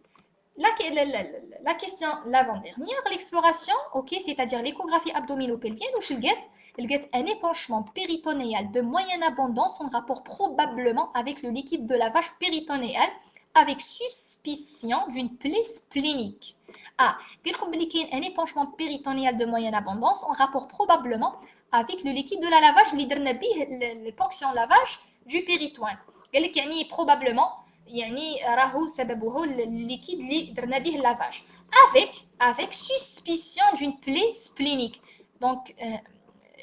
la, question l'avant-dernière, l'exploration, ok, c'est-à-dire l'échographie abdominopelvienne ou Schilgett, où elle get un épanchement péritonéal de moyenne abondance en rapport probablement avec le liquide de lavage péritonéal avec suspicion d'une plaie splénique. Ah, un épanchement péritonéal de moyenne abondance en rapport probablement avec le liquide de la lavage, l'épanchement lavage du péritoine. probablement يعني راهو سببه الليكيد اللي درنا به لافاج avec avec suspicion d'une plaie splénique دونك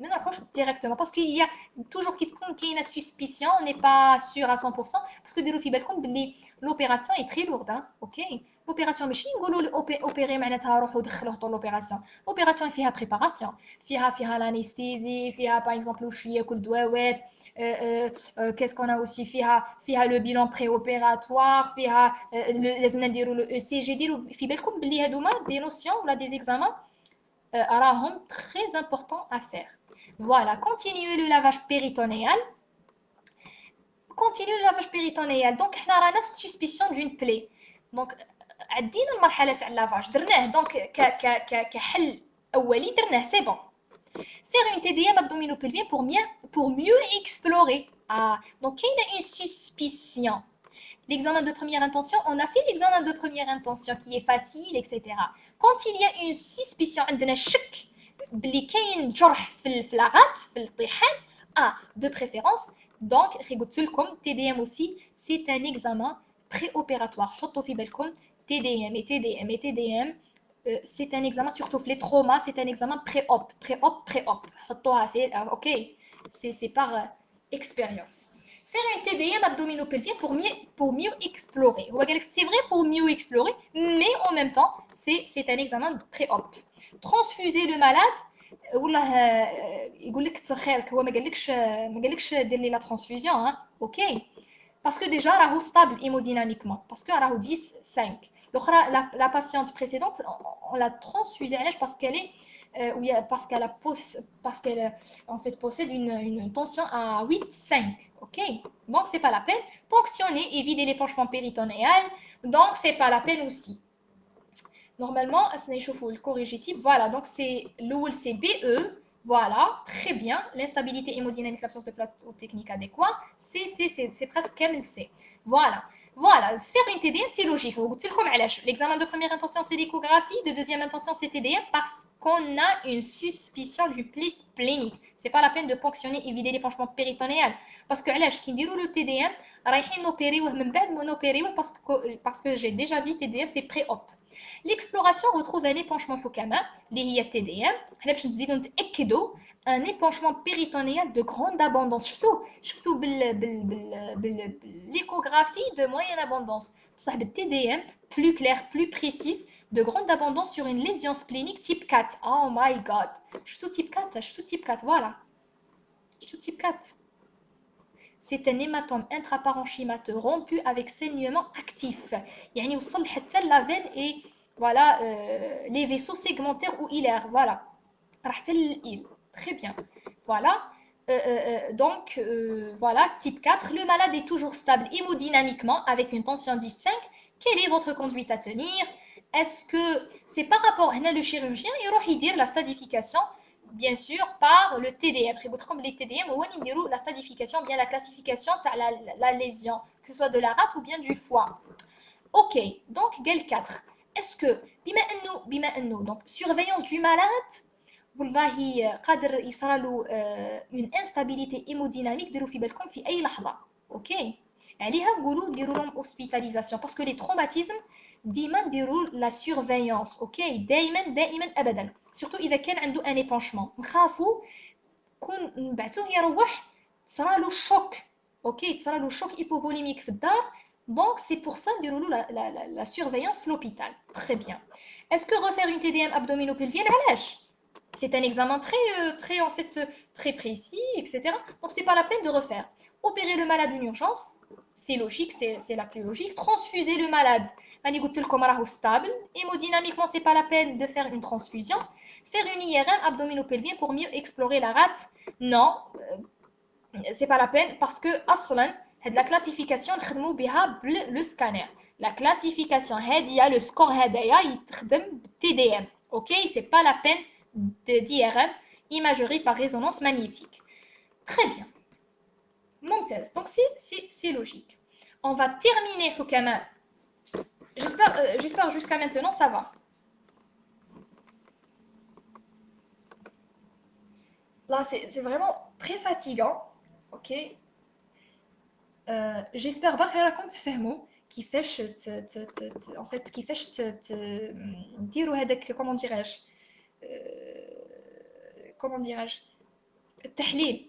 mais on approche directement parce qu'il y a toujours qui y a une suspicion, on n'est pas sûr à 100% parce que l'opération est très lourde, hein, ok? L'opération, mais opérer, l'opération. L'opération est la préparation, a l'anesthésie, par exemple le euh, euh, euh, qu'est-ce qu'on a aussi? A le bilan préopératoire, le ECG, des notions ou des examens très importants à faire. voilà, continuez le lavage péritonéal. Continuez le lavage péritonéal. Donc, on a une suspicion d'une plaie. Donc, عدينا المرحلة تاع اللافاج درناه دونك ك ك كحل أولي درناه سي بون faire une TDM abdominopelvien pour mieux pour mieux explorer ah donc il y a une suspicion l'examen de première intention on a fait l'examen de première intention qui est facile etc quand il y a une suspicion عندنا شك بلي كاين جرح في في لاغات في الطحال اه دو بريفيرونس دونك غي قلت لكم تي دي ام اوسي سي ان اكزامان بري اوبيراتوار حطوا في بالكم تي دي ام اي تي دي ام اي تي دي ام سي ان اكزامان سورتو في لي تروما سي ان اكزامان بري اوب بري اوب بري اوب حطوها سي اوكي سي سي بار اكسبيريونس faire un TDM abdominopelvien pour mieux, pour mieux explorer. C'est vrai pour mieux explorer, mais en même temps, c'est un examen pré-op. ترانسفوزي لو مالاد والله يقول لك كثر خيرك هو ما قالكش ما قالكش دير لي لا ترانسفوزيون ها اوكي باسكو ديجا راهو ستابل ايموديناميكمون باسكو راهو 10 5 الاخرى لا باسيونت بريسيدونت on l'a transfusée علاش parce qu'elle est euh, oui, parce qu'elle a parce qu'elle en fait possède une, une tension à 8 5 ok donc c'est pas la peine ponctionner et vider l'épanchement péritonéal donc c'est pas la peine aussi Normalement, voilà, donc c'est l'OL, c'est BE, voilà, très bien. L'instabilité hémodynamique, l'absence de plateau technique adéquat, c'est presque comme C. Voilà. Voilà, faire une TDM, c'est logique. L'examen de première intention, c'est l'échographie. De deuxième intention, c'est TDM parce qu'on a une suspicion du pli splénique. Ce n'est pas la peine de ponctionner et vider l'épanchement péritonéal. Parce que, qui dit le TDM, parce que, parce que j'ai déjà dit TDM, c'est pré-op. L'exploration retrouve un épanchement Fukama, l'IA TDM, un épanchement péritonéal de grande abondance. Surtout, surtout l'échographie de moyenne abondance. Ça, le TDM, plus clair, plus précise, de grande abondance sur une lésion splénique type 4. Oh my god. Surtout type 4, surtout type 4, voilà. Je Surtout type 4. c'est un hématome intraparenchymateux rompu avec saignement actif يعني وصل حتى la veine et voilà euh, les vaisseaux segmentaires ou hilaires voilà راح حتى très bien voilà euh, euh, donc euh, voilà type 4 le malade est toujours stable hémodynamiquement avec une tension 10-5 quelle est votre conduite à tenir est-ce que c'est par rapport à le chirurgien il dire la stadification bien sûr par le TDM. Comme les TDM, on la stadification, bien la classification de la, la, lésion, que ce soit de la rate ou bien du foie. Ok, donc GEL 4. Est-ce que, bima enno, bima enno, donc surveillance du malade, والله قادر يصرى له une instabilité hémodynamique ديروا في بالكم في اي لحظه اوكي عليها نقولوا ديروا لهم hospitalisation parce que les traumatismes ديما نديروا لا سورفيونس اوكي دائما دائما ابدا سورتو اذا كان عنده ان ايبونشمون نخافوا كون نبعثوه يروح صرالو شوك اوكي تصرالو شوك ايبوفوليميك في الدار دونك سي بور سا نديروا له لا لا لا سورفيونس في لوبيتال تري بيان اسكو refaire une TDM abdominopelvienne علاش c'est un examen très euh, très en fait très précis etc donc c'est pas la peine de refaire opérer le malade d'une urgence c'est logique c'est la plus logique transfuser le malade راني قلت لكم راهو stable hémodynamiquement c'est pas la peine de faire une transfusion Faire une IRM abdominopelvienne pour mieux explorer la rate Non, euh, c'est pas la peine parce que la classification le scanner. La classification le score il TDM. OK, c'est pas la peine d'IRM, imagerie par résonance magnétique. Très bien. Donc c'est logique. On va terminer euh, J'espère jusqu'à maintenant ça va. Là, c'est vraiment très fatigant. Ok euh, J'espère pas faire la compte fermo qui fait en fait qui fait dire comment dirais-je euh, comment dirais-je التحليل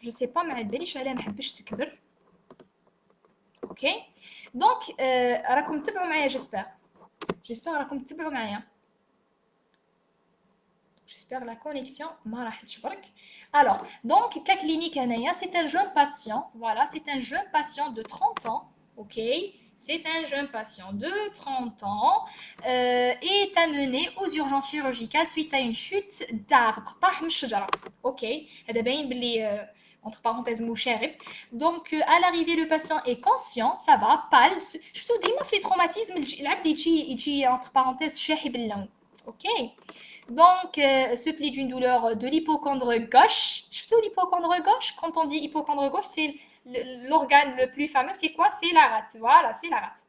Je sais pas, ما باليش علاه ما حبش تكبر. اوكي دونك راكم تتبعوا معايا جيسبر جيسبر راكم تتبعوا معايا J'espère la connexion ما راح تشبرك. Alors, donc cas clinique هنايا c'est un jeune patient. Voilà, c'est un jeune patient de 30 ans. OK c'est un jeune patient de 30 ans euh, est amené aux urgences chirurgicales suite à une chute d'arbre. Ok, euh, entre parenthèses moucharib. Donc euh, à l'arrivée le patient est conscient, ça va, pâle. Je te dis les traumatismes, entre parenthèses Ok. Donc, ce pli d'une douleur de l'hypochondre gauche. Je te l'hypochondre gauche. Quand on dit hypochondre gauche, c'est l'organe le plus fameux, c'est quoi? C'est la rate. Voilà, c'est la rate.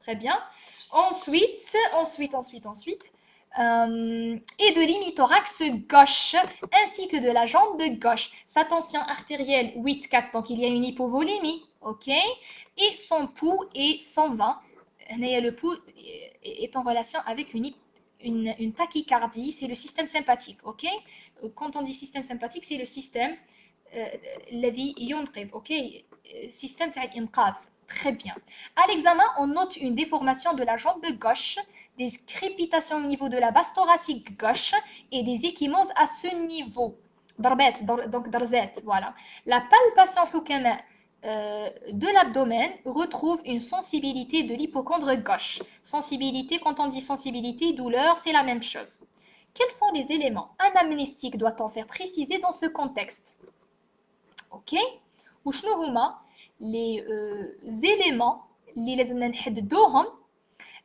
Très bien. Ensuite, ensuite, ensuite, ensuite, euh, et de l'hymnithorax gauche, ainsi que de la jambe de gauche. Sa tension artérielle 8,4, donc il y a une hypovolémie, ok? Et son pouls est 120. Le pouls est en relation avec une, tachycardie, c'est le système sympathique, ok? Quand on dit système sympathique, c'est le système euh, ok? Système Très bien. À l'examen, on note une déformation de la jambe de gauche des crépitations au niveau de la base thoracique gauche et des échymoses à ce niveau. Barbette, donc darzette, voilà. La palpation hukama euh, de l'abdomen retrouve une sensibilité de l'hypochondre gauche. Sensibilité, quand on dit sensibilité, douleur, c'est la même chose. Quels sont les éléments anamnestiques doit-on faire préciser dans ce contexte? Ok Ou les euh, éléments les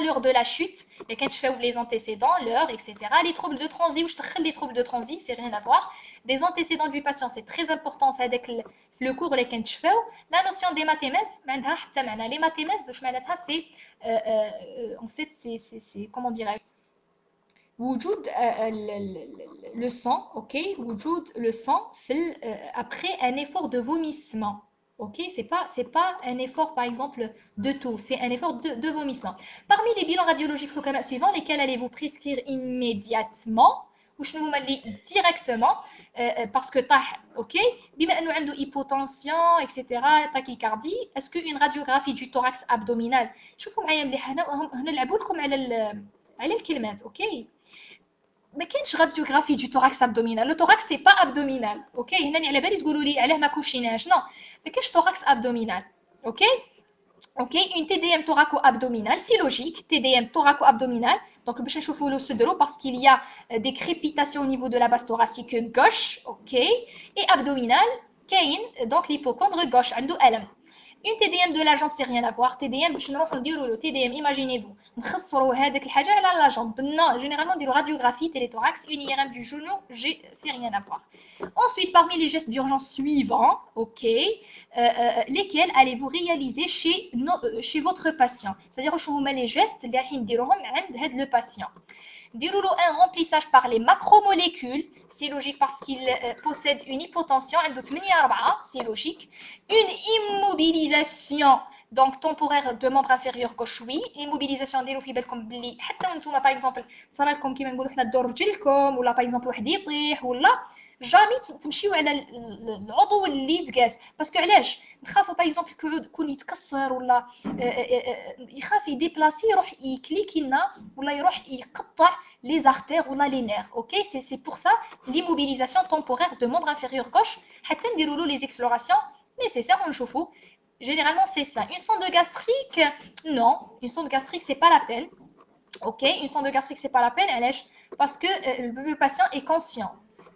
l'heure de la chute, les les antécédents, l'heure, etc. Les troubles de transit, ou les troubles de transit, c'est rien à voir. Des antécédents du patient, c'est très important avec le cours les La notion des mathématiques, ah, les mathématiques, c'est euh, euh, euh, en fait, c'est comment dirais-je? Euh, euh, le sang, ok, le sang, après un effort de vomissement. Ok, c'est pas c'est pas un effort par exemple de tout, c'est un effort de, vomissement. Parmi les bilans radiologiques locaux suivants, lesquels allez-vous prescrire immédiatement ou je vous directement parce que tah, ok, bima nous hypotension, etc., tachycardie. Est-ce qu'une radiographie du thorax abdominal, je vous les ok ما كاينش راديوغرافي دو thorax abdominal لو thorax سي با abdominal اوكي هنا على بالي تقولوا لي علاه ما كوشيناش نو ما كاينش thorax abdominal اوكي اوكي اون تي دي ام thoraco abdominal سي لوجيك تي دي ام thoraco abdominal دونك باش نشوفوا لو صدرو باسكو il y a des crépitations au niveau de la base thoracique gauche اوكي et abdominal كاين دونك l'hypochondre gauche عنده الم Une TDM de la jambe, c'est rien à voir. TDM, je ne le TDM, imaginez-vous. نخسروا هذيك الحاجة على la jambe. Non, généralement, des radiographies, téléthorax, une IRM du genou, c'est rien à voir. Ensuite, parmi les gestes d'urgence suivants, ok, euh, euh, lesquels allez-vous réaliser chez, no, euh, chez votre patient C'est-à-dire, les gestes, les le patient. Déroule un remplissage par les macromolécules, c'est logique parce qu'il euh, possède une hypotension, hein, c'est logique. Une immobilisation, donc temporaire de membre inférieur cochoui, immobilisation des loups comme. Par exemple, ça comme qui m'a dit, ou là, par exemple, ou là, جامي تمشيو على العضو اللي تقاس باسكو علاش نخافوا باغ اكزومبل يكون يتكسر ولا يخاف يديبلاسي يروح يكليكي لنا ولا يروح يقطع لي زارتير ولا لي نير اوكي سي سي بور سا ليموبيليزاسيون temporaire de membre inférieur gauche حتى نديروا له لي زيكسبلوراسيون nécessaire ونشوفوا généralement c'est ça une sonde gastrique non une sonde gastrique c'est pas la peine ok une sonde gastrique c'est pas la peine علاش parce que euh, le patient est conscient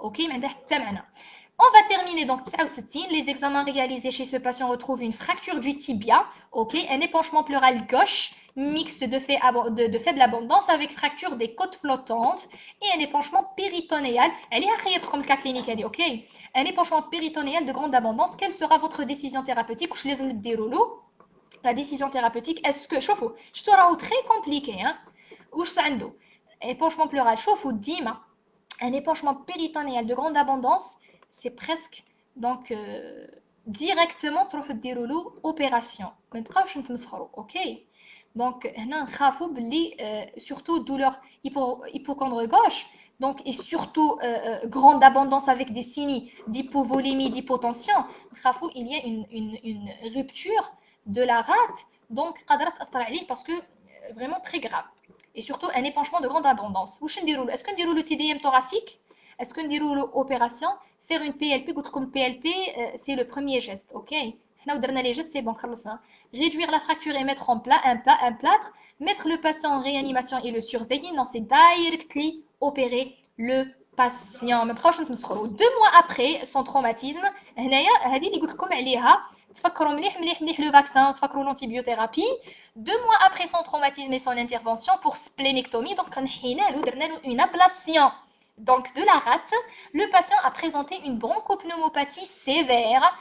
OK, On va terminer donc Les examens réalisés chez ce patient retrouvent une fracture du tibia, OK, un épanchement pleural gauche mixte de, faible abondance avec fracture des côtes flottantes et un épanchement péritonéal. Elle est comme le cas clinique, elle dit, OK. Un épanchement péritonéal de grande abondance. Quelle sera votre décision thérapeutique? Je les déroule. La décision thérapeutique, est-ce que. Chauffe, je te rends très compliqué, hein Ou je Épanchement pleural, chauffe, dima Un épanchement péritonéal de grande abondance, c'est presque donc euh, directement trop déroulé opération. Mais pas je ne ok donc, هنا نخافوا باللي surtout douleur hypochondre gauche donc et surtout euh, grande abondance avec des signes d'hypovolémie d'hypotension نخافوا il y a une, une, une rupture de la rate donc قادرة تأثر عليه parce que vraiment très grave et surtout un épanchement de grande abondance. Est-ce qu'on déroule le TDM thoracique? Est-ce qu'on déroule l'opération Faire une PLP, comme PLP, c'est le premier geste, ok? Les gestes, c'est bon, hein. Réduire la fracture et mettre en plat un, plat, un plâtre, mettre le patient en réanimation et le surveiller, non, c'est directly opérer le patient. Deux mois après son traumatisme, le vaccin. L'antibiothérapie. Deux mois après son traumatisme et son intervention pour splénectomie donc une ablation. Donc de la rate, le patient a présenté une bronchopneumopathie sévère,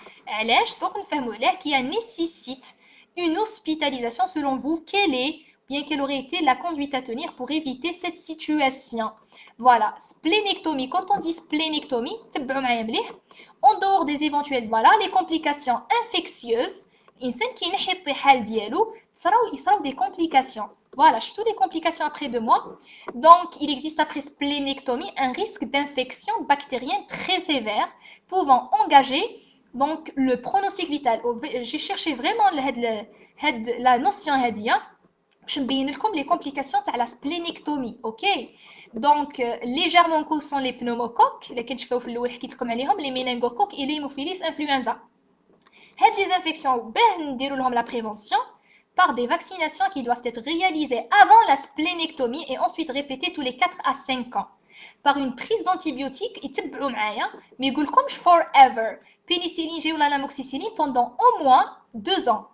donc qui nécessite une hospitalisation. Selon vous, quelle est, bien quelle aurait été la conduite à tenir pour éviter cette situation? Voilà, splénectomie. Quand on dit splénectomie, en dehors des éventuelles, voilà, les complications infectieuses, il sera des complications. Voilà, je suis les complications après deux mois. Donc, il existe après splénectomie un risque d'infection bactérienne très sévère pouvant engager donc, le pronostic vital. J'ai cherché vraiment la notion hadia. Les complications de la splénectomie, ok? Donc, euh, légèrement causes sont les pneumocoques, lesquels je fais les méningocoques et les hémophilis influenza. Les infections, ben, la prévention par des vaccinations qui doivent être réalisées avant la splénectomie et ensuite répétées tous les 4 à 5 ans. Par une prise d'antibiotiques, mais comme forever. Pénicilline ou l'amoxicilline pendant au moins 2 ans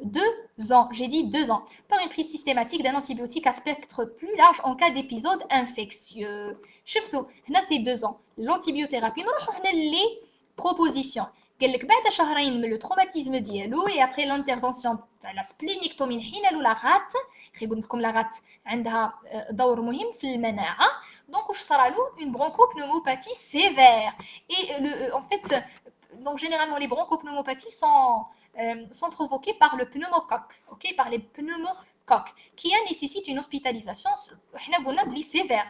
2 ans, j'ai dit 2 ans. Par une prise systématique d'un antibiotique à spectre plus large en cas d'épisode infectieux. Chef là c'est 2 ans. L'antibiothérapie, nous les propositions. قال لك بعد شهرين من لو تروماتيزم ديالو اي ابري لانترفونسيون تاع لا سبلينيكتومي حين لا غات خي قلت لكم لا غات عندها دور مهم في المناعه دونك واش صرالو اون bronchopneumopathie sévère et le, en fait donc généralement les bronchopneumopathies sont euh, sont provoquées par le pneumocoque, ok, par les pneumocoques, qui nécessitent une hospitalisation euh, sévère.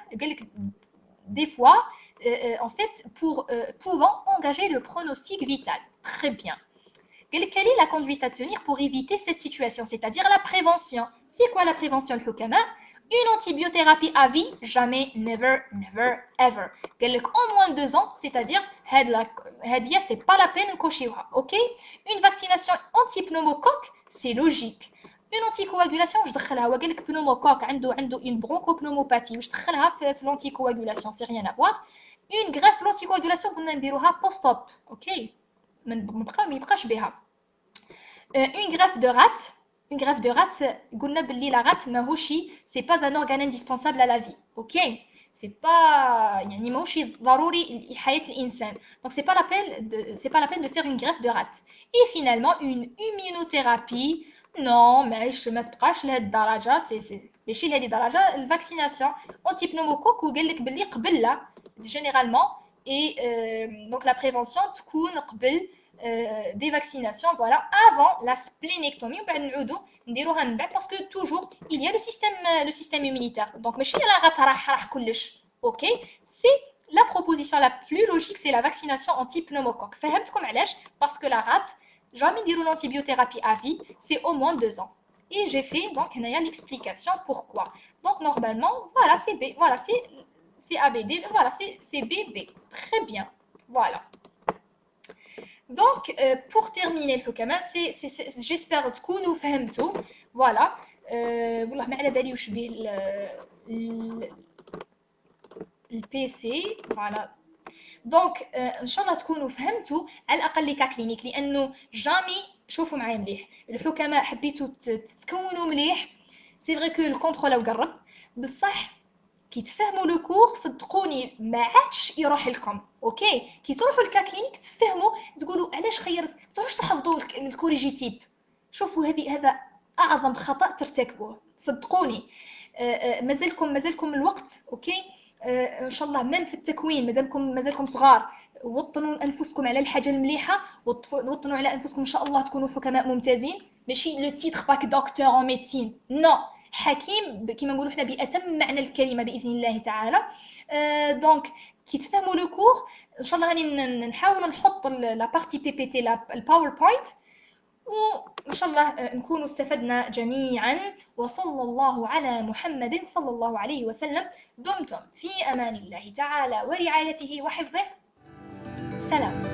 Des fois, euh, en fait, pour, euh, pouvant engager le pronostic vital. Très bien. Quelle est la conduite à tenir pour éviter cette situation, c'est-à-dire la prévention? C'est quoi la prévention, le une antibiothérapie à vie, jamais, never, never, ever. au moins deux ans, c'est-à-dire, c'est pas la peine koshira, ok Une vaccination anti-pneumocoque, c'est logique. Une anticoagulation, je dirais pneumocoque, une bronchopneumopathie, je dirais l'anticoagulation, c'est rien à voir. Une greffe, l'anticoagulation, vous n'en post-op, ok Une greffe de rate, une greffe de rate, la rate, mahoshi, c'est pas un organe indispensable à la vie. Ok? C'est pas. Yani mahoshi, daruri, hayat l'insan. Donc c'est pas, la peine de, c'est pas la peine de faire une greffe de rate. Et finalement, une immunothérapie. Non, mais je me prêche les daraja, c'est. Mais chez les daraja, la vaccination. Antipneumocoque ou galek belli, là, généralement. Et euh, donc la prévention, tkoun, qbel. Euh, des vaccinations voilà, avant la splénectomie parce que toujours il y a le système, euh, le système immunitaire. Donc, ok? C'est la proposition la plus logique, c'est la vaccination anti-pneumocoque. Parce que la rate, jamais dire l'antibiothérapie à vie, c'est au moins deux ans. Et j'ai fait donc l'explication pourquoi. Donc normalement, voilà, c'est B, voilà, c'est ABD, voilà, c'est BB. Très bien. Voilà. Donc, euh, pour terminer j'espère que nous tout. Voilà. Euh, والله ما على بالي وش به البي voilà. دونك euh, ان شاء الله تكونوا فهمتوا على الأقل لي كلينيك لأنه جامي شوفوا معايا مليح. الحكماء حبيتوا تكونوا مليح. سي فري كو الكونترول قرب بصح كي تفهموا لو كور صدقوني ما عادش يروح لكم أوكي؟ كي تروحوا لكا كلينيك تفهموا تقولوا علاش خيرت؟ ما تروحوش تحفظوا الكوريجي تيب. شوفوا هذه هذا أعظم خطأ ترتكبوه صدقوني. آه، آه، مازالكم مازالكم الوقت أوكي؟ آه، إن شاء الله ميم في التكوين مادامكم مازالكم صغار. وطنوا أنفسكم على الحاجة المليحة وطنوا على أنفسكم إن شاء الله تكونوا حكماء ممتازين. ماشي لو تيتر باك دكتور اون ميديسين نو حكيم كما نقولوا حنا بأتم معنى الكلمة بإذن الله تعالى. دونك كي تفهموا لو كور إن شاء الله غادي نحاول نحط لا بارتي بي بي تي الباوربوينت وان شاء الله نكون استفدنا جميعا. وصلى الله على محمد صلى الله عليه وسلم. دمتم. في أمان الله تعالى ورعايته وحفظه. سلام.